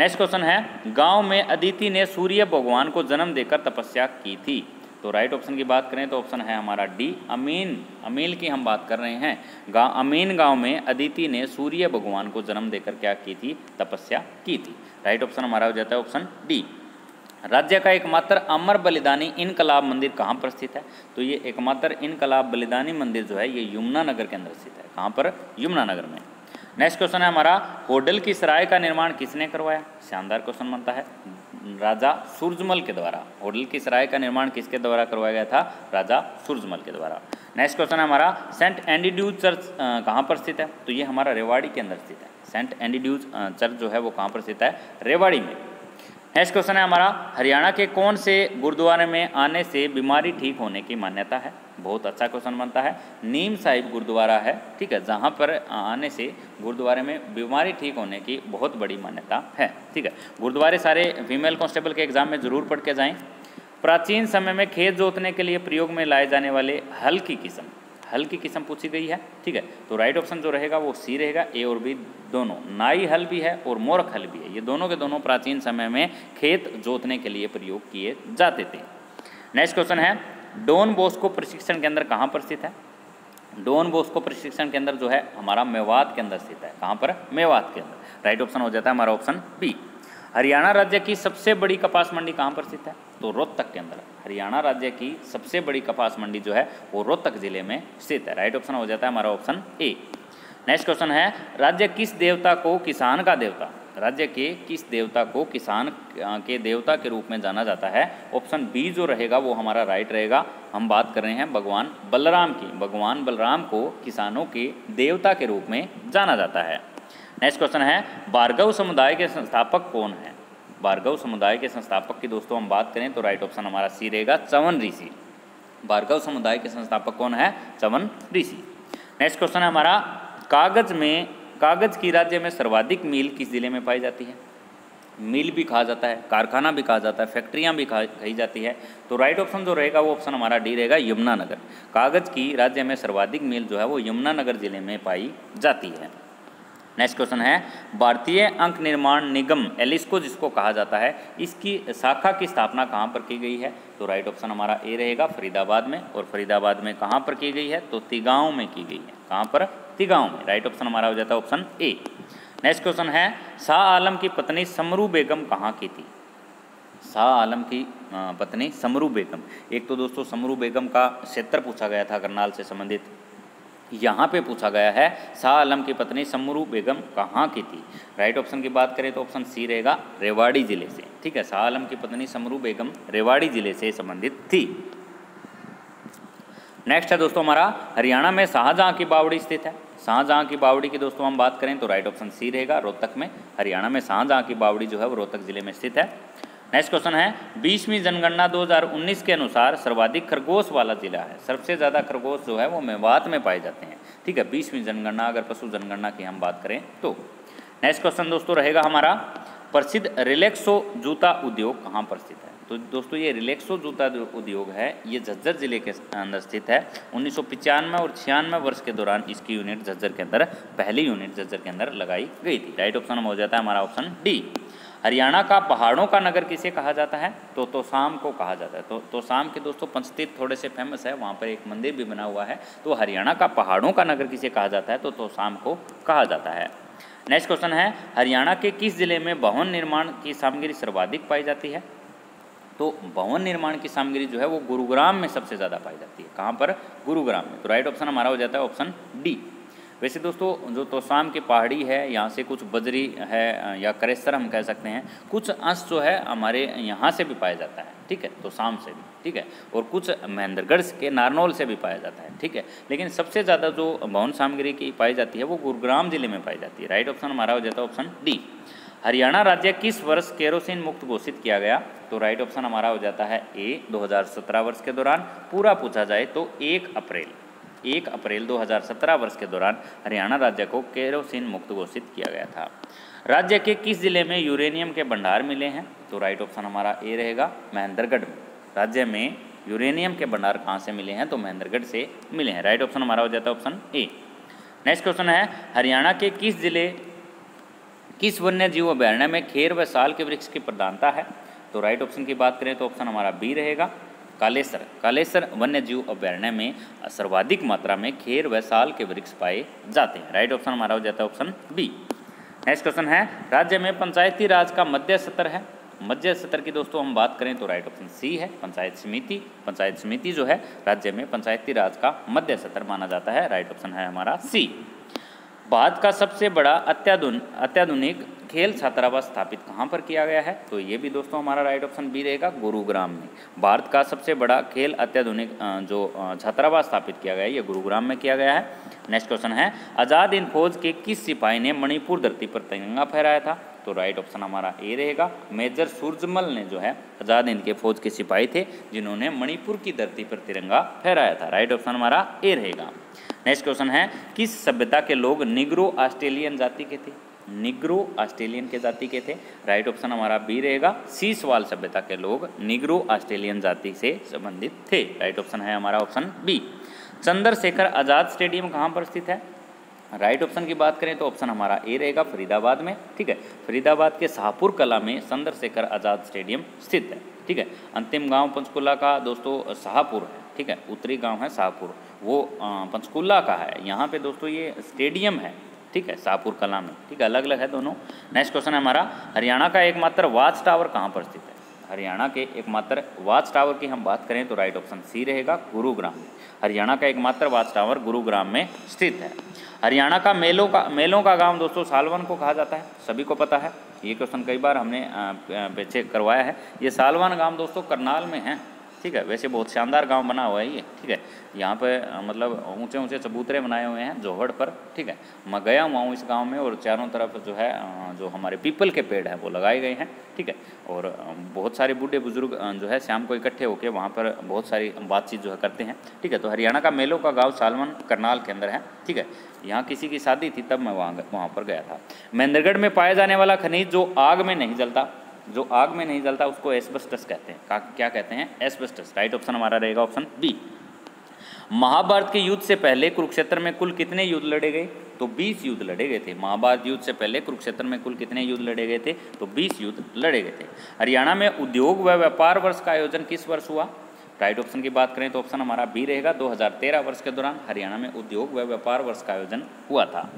नेक्स्ट क्वेश्चन है, गाँव में अदिति ने सूर्य भगवान को जन्म देकर तपस्या की थी। तो राइट ऑप्शन की बात करें तो ऑप्शन है हमारा डी अमीन। अमील की हम बात कर रहे हैं। गाँव अमीन गाँव में अदिति ने सूर्य भगवान को जन्म देकर क्या की थी? तपस्या की थी। राइट ऑप्शन हमारा हो जाता है ऑप्शन डी राज्य का एकमात्र अमर बलिदानी इनकलाब मंदिर कहाँ पर स्थित है? तो ये एकमात्र इनकलाब बलिदानी मंदिर जो है, ये यमुना नगर के अंदर स्थित है। कहाँ पर? यमुना नगर में। नेक्स्ट क्वेश्चन है हमारा, होडल की सराय का निर्माण किसने करवाया? शानदार क्वेश्चन बनता है। राजा सूरजमल के द्वारा। होडल की सराय का निर्माण किसके द्वारा करवाया गया था? राजा सूरजमल के द्वारा। नेक्स्ट क्वेश्चन है हमारा सेंट एंडीड्यूज चर्च कहाँ पर स्थित है? तो ये हमारा रेवाड़ी के अंदर स्थित है। सेंट एंडीड्यूज चर्च जो है वो कहाँ पर स्थित है? रेवाड़ी में। नेक्स्ट क्वेश्चन है हमारा, हरियाणा के कौन से गुरुद्वारे में आने से बीमारी ठीक होने की मान्यता है? बहुत अच्छा क्वेश्चन बनता है। नीम साहिब गुरुद्वारा है, ठीक है, जहाँ पर आने से गुरुद्वारे में बीमारी ठीक होने की बहुत बड़ी मान्यता है, ठीक है। गुरुद्वारे सारे फीमेल कांस्टेबल के एग्ज़ाम में ज़रूर पढ़ के जाएँ। प्राचीन समय में खेत जोतने के लिए प्रयोग में लाए जाने वाले हल की किस्म। हल की किस्म पूछी गई है, ठीक है? तो राइट ऑप्शन जो रहेगा वो सी रहेगा ए और बी दोनों। नाई हल भी है और मोरख हल भी है। ये दोनों के दोनों प्राचीन समय में खेत जोतने के लिए प्रयोग किए जाते थे। नेक्स्ट क्वेश्चन है, डॉन बोस्को प्रशिक्षण केंद्र कहाँ पर स्थित है? डोन बोस्को प्रशिक्षण केंद्र जो है हमारा मेवात के अंदर स्थित है। कहाँ पर? मेवात के अंदर। राइट ऑप्शन हो जाता है हमारा ऑप्शन बी हरियाणा राज्य की सबसे बड़ी कपास मंडी कहाँ पर स्थित है? तो रोहतक के अंदर। हरियाणा राज्य की सबसे बड़ी कपास मंडी जो है, वो रोहतक ज़िले में स्थित है। राइट ऑप्शन हो जाता है हमारा ऑप्शन ए नेक्स्ट क्वेश्चन है, राज्य किस देवता को किसान का देवता? राज्य के किस देवता को किसान के देवता के रूप में जाना जाता है? ऑप्शन बी जो रहेगा, वो हमारा राइट रहेगा। हम बात कर रहे हैं भगवान बलराम की। भगवान बलराम को किसानों के देवता के रूप में जाना जाता है। नेक्स्ट क्वेश्चन है भार्गव समुदाय के संस्थापक कौन है? भार्गव समुदाय के संस्थापक की दोस्तों हम बात करें तो राइट ऑप्शन हमारा सी रहेगा चवन ऋषि भार्गव समुदाय के संस्थापक कौन है? चवन ऋषि नेक्स्ट क्वेश्चन है हमारा, कागज़ में, कागज़ की राज्य में सर्वाधिक मील किस ज़िले में पाई जाती है? मिल भी कहा जाता है, कारखाना भी कहा जाता है, फैक्ट्रियाँ भी कही जाती है। तो राइट ऑप्शन जो रहेगा वो ऑप्शन हमारा डी रहेगा यमुनानगर. कागज़ की राज्य में सर्वाधिक मिल जो है वो यमुनानगर ज़िले में पाई जाती है। नेक्स्ट क्वेश्चन है, भारतीय अंक निर्माण निगम, एलिस्को जिसको कहा जाता है, इसकी शाखा की स्थापना कहाँ पर की गई है? तो राइट ऑप्शन हमारा ए रहेगा, फरीदाबाद में, और फरीदाबाद में कहाँ पर की गई है? तो तिगांव में की गई है। कहाँ पर? तिगांव में। राइट ऑप्शन हमारा हो जाता है ऑप्शन ए नेक्स्ट क्वेश्चन है, शाह आलम की पत्नी समरू बेगम कहाँ की थी? शाह आलम की पत्नी समरू बेगम। एक तो दोस्तों, समरू बेगम का क्षेत्र पूछा गया था करनाल से संबंधित। यहाँ पे पूछा गया है शाह आलम की पत्नी समरू बेगम कहाँ की थी? राइट ऑप्शन की बात करें तो ऑप्शन सी रहेगा रेवाड़ी ज़िले से। ठीक है शाह आलम की पत्नी समरू बेगम रेवाड़ी ज़िले से संबंधित थी। नेक्स्ट है दोस्तों हमारा, हरियाणा में शाहजहाँ की बावड़ी स्थित है। शाहजहाँ की बावड़ी की दोस्तों हम बात करें तो राइट ऑप्शन सी रहेगा रोहतक में। हरियाणा में शाहजहाँ की बावड़ी जो है वो रोहतक ज़िले में स्थित है। नेक्स्ट क्वेश्चन है, बीसवीं जनगणना 2019 के अनुसार सर्वाधिक खरगोश वाला जिला है। सबसे ज़्यादा खरगोश जो है वो मेवात में पाए जाते हैं। ठीक है, बीसवीं जनगणना, अगर पशु जनगणना की हम बात करें तो। नेक्स्ट क्वेश्चन दोस्तों रहेगा हमारा, प्रसिद्ध रिलैक्सो जूता उद्योग कहाँ पर स्थित है? तो दोस्तों ये रिलैक्सो जूता उद्योग है, ये झज्जर ज़िले के अंदर स्थित है। उन्नीस और छियानवे वर्ष के दौरान इसकी यूनिट झज्जर के अंदर, पहली यूनिट झज्जर के अंदर लगाई गई थी। राइट ऑप्शन हो जाता है हमारा ऑप्शन डी हरियाणा का पहाड़ों का नगर किसे कहा जाता है? तो तोसाम को कहा जाता है। तो तोसाम के दोस्तों पंचतीर्थ थोड़े से फ़ेमस है, वहाँ पर एक मंदिर भी बना हुआ है। तो हरियाणा का पहाड़ों का नगर किसे कहा जाता है? तो तोसाम को कहा जाता है। नेक्स्ट क्वेश्चन है, हरियाणा के किस ज़िले में भवन निर्माण की सामग्री सर्वाधिक पाई जाती है? तो भवन निर्माण की सामग्री जो है, वो गुरुग्राम में सबसे ज़्यादा पाई जाती है। कहाँ पर? गुरुग्राम में। तो राइट ऑप्शन हमारा हो जाता है ऑप्शन डी वैसे दोस्तों, जो तोसाम की पहाड़ी है, यहाँ से कुछ बजरी है, या करेसर हम कह सकते हैं, कुछ अंश जो है हमारे यहाँ से भी पाया जाता है, ठीक है, तोसाम से भी, ठीक है, और कुछ महेंद्रगढ़ के नारनौल से भी पाया जाता है, ठीक है, लेकिन सबसे ज़्यादा जो भवन सामग्री की पाई जाती है, वो गुरुग्राम ज़िले में पाई जाती है राइट ऑप्शन हमारा हो जाता है ऑप्शन डी हरियाणा राज्य किस वर्ष केरोसिन मुक्त घोषित किया गया? तो राइट ऑप्शन हमारा हो जाता है ए 2017 वर्ष के दौरान, पूरा पूछा जाए तो एक अप्रैल। एक अप्रैल 2017 वर्ष के दौरान हरियाणा राज्य को केरोसिन मुक्त घोषित किया गया था। राज्य के किस ज़िले में यूरेनियम के भंडार मिले हैं? तो राइट ऑप्शन हमारा ए रहेगा, महेंद्रगढ़ राज्य में यूरेनियम के भंडार कहाँ से मिले हैं? तो महेंद्रगढ़ से मिले हैं। राइट ऑप्शन हमारा हो जाता है ऑप्शन ए। नेक्स्ट क्वेश्चन है, हरियाणा के किस ज़िले, किस वन्य जीव अभ्यारण्य में खेर व साल के वृक्ष की प्रधानता है? तो राइट ऑप्शन की बात करें तो ऑप्शन हमारा बी रहेगा। कालेसर। कालेसर वन्य जीव अभ्यारण्य में सर्वाधिक मात्रा में खेर व साल के वृक्ष पाए जाते हैं। राइट ऑप्शन हमारा हो जाता है ऑप्शन बी नेक्स्ट क्वेश्चन है, राज्य में पंचायती राज का मध्य सत्र है। मध्य सत्र की दोस्तों हम बात करें तो राइट ऑप्शन सी है, पंचायत समिति। पंचायत समिति जो है, राज्य में पंचायती राज का मध्य सत्र माना जाता है। राइट ऑप्शन है हमारा सी भारत का सबसे बड़ा अत्याधुन, अत्याधुनिक खेल छात्रावास स्थापित कहाँ पर किया गया है? तो ये भी दोस्तों हमारा राइट ऑप्शन बी रहेगा गुरुग्राम में। भारत का सबसे बड़ा खेल अत्याधुनिक जो छात्रावास स्थापित किया गया है, ये गुरुग्राम में किया गया है। नेक्स्ट क्वेश्चन है, आज़ाद इन फौज के किस सिपाही ने मणिपुर धरती पर तिरंगा फहराया था? तो राइट ऑप्शन हमारा ए रहेगा। मेजर सूरजमल ने जो है, आज़ाद हिंद के फौज के सिपाही थे, जिन्होंने मणिपुर की धरती पर तिरंगा फहराया था। राइट ऑप्शन हमारा ए रहेगा। नेक्स्ट क्वेश्चन है, किस सभ्यता के लोग निग्रो ऑस्ट्रेलियन जाति के थे? निग्रो ऑस्ट्रेलियन के जाति के थे। राइट ऑप्शन हमारा बी रहेगा। सी सवाल सभ्यता के लोग निग्रो ऑस्ट्रेलियन जाति से संबंधित थे। राइट ऑप्शन है हमारा option B Chandrashekhar Azad stadium कहाँ पर स्थित है? राइट right ऑप्शन की बात करें तो ऑप्शन हमारा ए रहेगा, फरीदाबाद में। ठीक है? फरीदाबाद के शाहपुर कला में चंद्रशेखर आज़ाद स्टेडियम स्थित है। ठीक है? अंतिम गाँव पंचकुला का दोस्तों शाहपुर है। ठीक है? उत्तरी गाँव है शाहपुर। वो पंचकुला का है। यहाँ पे दोस्तों ये स्टेडियम है, ठीक है शाहपुर कला में, ठीक है अलग अलग है दोनों। नेक्स्ट क्वेश्चन है हमारा, हरियाणा का एकमात्र वाच टावर कहाँ पर स्थित है? हरियाणा के एकमात्र वाच टावर की हम बात करें तो राइट ऑप्शन सी रहेगा गुरुग्राम में। हरियाणा का एकमात्र वाच टावर गुरुग्राम में स्थित है। हरियाणा का मेलों का मेलों का गाँव दोस्तों सालवन को कहा जाता है, सभी को पता है। ये क्वेश्चन कई बार हमने पीछे करवाया है। ये सालवन गाँव दोस्तों करनाल में है। ठीक है, वैसे बहुत शानदार गाँव बना हुआ है ये, ठीक है। यहाँ पे मतलब ऊँचे ऊँचे चबूतरे बनाए हुए हैं जोहड़ पर, ठीक है। मैं गया हुआ हूँ इस गाँव में और चारों तरफ़ जो है जो हमारे पीपल के पेड़ हैं वो लगाए गए हैं, ठीक है। और बहुत सारे बूढ़े बुज़ुर्ग जो है शाम को इकट्ठे होकर वहाँ पर बहुत सारी बातचीत जो है करते हैं, ठीक है। तो हरियाणा का मेलों का गाँव सालमन करनाल के अंदर है, ठीक है। यहाँ किसी की शादी थी तब मैं वहाँ वहाँ पर गया था। महेंद्रगढ़ में पाया जाने वाला खनिज जो आग में नहीं जलता जो आग में नहीं जलता उसको एसबस्टस कहते हैं। क्या कहते हैं? एसबस्टस। राइट ऑप्शन हमारा रहेगा ऑप्शन बी। महाभारत के युद्ध से पहले कुरुक्षेत्र में कुल कितने युद्ध लड़े गए? तो 20 युद्ध लड़े गए थे। महाभारत युद्ध से पहले कुरुक्षेत्र में कुल कितने युद्ध लड़े गए थे? तो 20 युद्ध लड़े गए थे। हरियाणा में उद्योग व व्यापार वर्ष का आयोजन किस वर्ष हुआ? राइट ऑप्शन की बात करें तो ऑप्शन हमारा बी रहेगा। 2013 वर्ष के दौरान हरियाणा में उद्योग व व्यापार वर्ष का आयोजन हुआ था।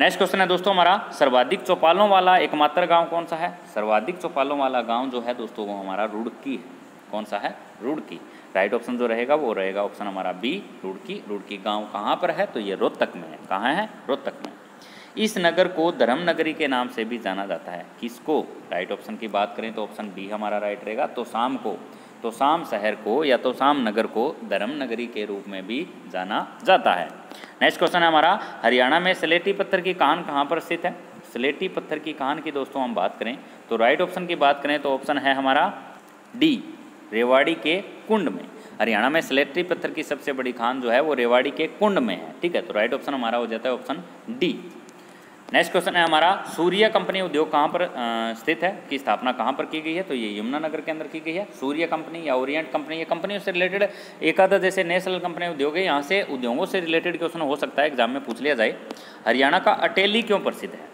नेक्स्ट क्वेश्चन है दोस्तों हमारा, सर्वाधिक चौपालों वाला एकमात्र गाँव कौन सा है? सर्वाधिक चौपालों वाला गाँव जो है दोस्तों वो हमारा रुड़की है। कौन सा है? रुड़की। राइट ऑप्शन जो रहेगा वो रहेगा ऑप्शन हमारा बी रुड़की। रुड़की गाँव कहाँ पर है? तो ये रोहतक में है। कहाँ है? रोहतक में। इस नगर को धर्म नगरी के नाम से भी जाना जाता है। किसको? राइट ऑप्शन की बात करें तो ऑप्शन बी हमारा राइट रहेगा। तो शाम को तो शाम शहर को या तो शाम नगर को धर्म नगरी के रूप में भी जाना जाता है। नेक्स्ट क्वेश्चन है हमारा, हरियाणा में स्लेटी पत्थर की कान कहाँ पर स्थित है? स्लेटी पत्थर की कान की दोस्तों हम बात करें तो राइट ऑप्शन की बात करें तो ऑप्शन है हमारा डी रेवाड़ी के कुंड में। हरियाणा में सलेटी पत्थर की सबसे बड़ी खान जो है वो रेवाड़ी के कुंड में है, ठीक है? तो राइट ऑप्शन हमारा हो जाता है ऑप्शन डी नेक्स्ट क्वेश्चन है हमारा, सूर्य कंपनी उद्योग कहाँ पर स्थित है? की स्थापना कहाँ पर की गई है? तो ये यमुनानगर के अंदर की गई है। सूर्य कंपनी या ओरिएंट कंपनी, ये कंपनियों से रिलेटेड एक आधा जैसे नेशनल कंपनी उद्योग है। यहाँ से उद्योगों से रिलेटेड क्वेश्चन हो सकता है एग्ज़ाम में पूछ लिया जाए। हरियाणा का अटेली क्यों प्रसिद्ध है?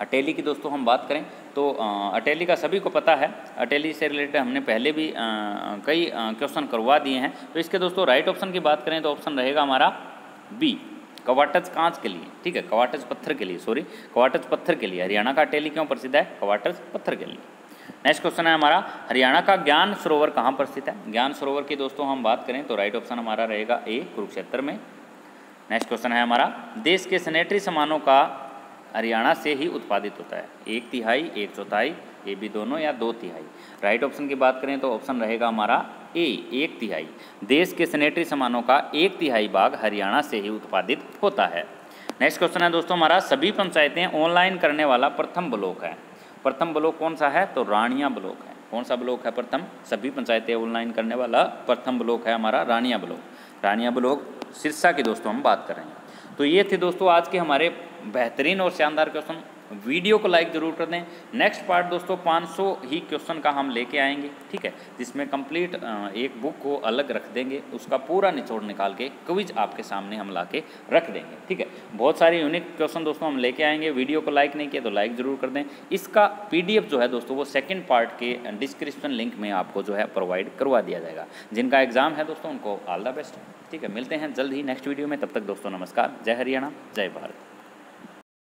अटेली की दोस्तों हम बात करें तो अटेली का सभी को पता है। अटेली से रिलेटेड हमने पहले भी कई क्वेश्चन करवा दिए हैं। तो इसके दोस्तों राइट ऑप्शन की बात करें तो ऑप्शन रहेगा हमारा बी कवाटज कांच के लिए? ठीक है, कवाटज पत्थर के लिए सॉरी कवाटज पत्थर के लिए। हरियाणा का अटेली क्यों प्रसिद्ध है? कवाटज पत्थर के लिए। नेक्स्ट क्वेश्चन है हमारा, हरियाणा का ज्ञान सरोवर कहाँ पर स्थित है? ज्ञान सरोवर की दोस्तों हम बात करें तो राइट ऑप्शन हमारा रहेगा ए कुरुक्षेत्र में। नेक्स्ट क्वेश्चन है हमारा, देश के सैनिटरी सामानों का हरियाणा से ही उत्पादित होता है। एक तिहाई, एक चौथाई, ये भी दोनों या दो तिहाई? राइट ऑप्शन की बात करें तो ऑप्शन रहेगा हमारा ए, एक तिहाई। देश के सैनिटरी सामानों का एक तिहाई भाग हरियाणा से ही उत्पादित होता है। नेक्स्ट क्वेश्चन है दोस्तों हमारा, सभी पंचायतें ऑनलाइन करने वाला प्रथम ब्लॉक है। प्रथम ब्लॉक कौन सा है? तो रानिया ब्लॉक है। कौन सा ब्लॉक है प्रथम? सभी पंचायतें ऑनलाइन करने वाला प्रथम ब्लॉक है हमारा रानिया ब्लॉक। रानिया ब्लॉक सिरसा की दोस्तों हम बात कर रहे हैं। तो ये थे दोस्तों आज के हमारे बेहतरीन और शानदार क्वेश्चन वीडियो को लाइक ज़रूर कर दें। नेक्स्ट पार्ट दोस्तों 500 ही क्वेश्चन का हम लेके आएँगे, ठीक है? जिसमें कंप्लीट एक बुक को अलग रख देंगे, उसका पूरा निचोड़ निकाल के क्विज आपके सामने हम ला के रख देंगे, ठीक है? बहुत सारे यूनिक क्वेश्चन दोस्तों हम लेके आएँगे, वीडियो को लाइक नहीं किया तो लाइक ज़रूर कर दें। इसका पीडीएफ जो है दोस्तों, वो सेकेंड पार्ट के डिस्क्रिप्शन लिंक में आपको जो है प्रोवाइड करवा दिया जाएगा। जिनका एग्ज़ाम है दोस्तों, उनको ऑल द बेस्ट, ठीक है? मिलते हैं जल्द ही नेक्स्ट वीडियो में, तब तक दोस्तों नमस्कार, जय हरियाणा, जय भारत।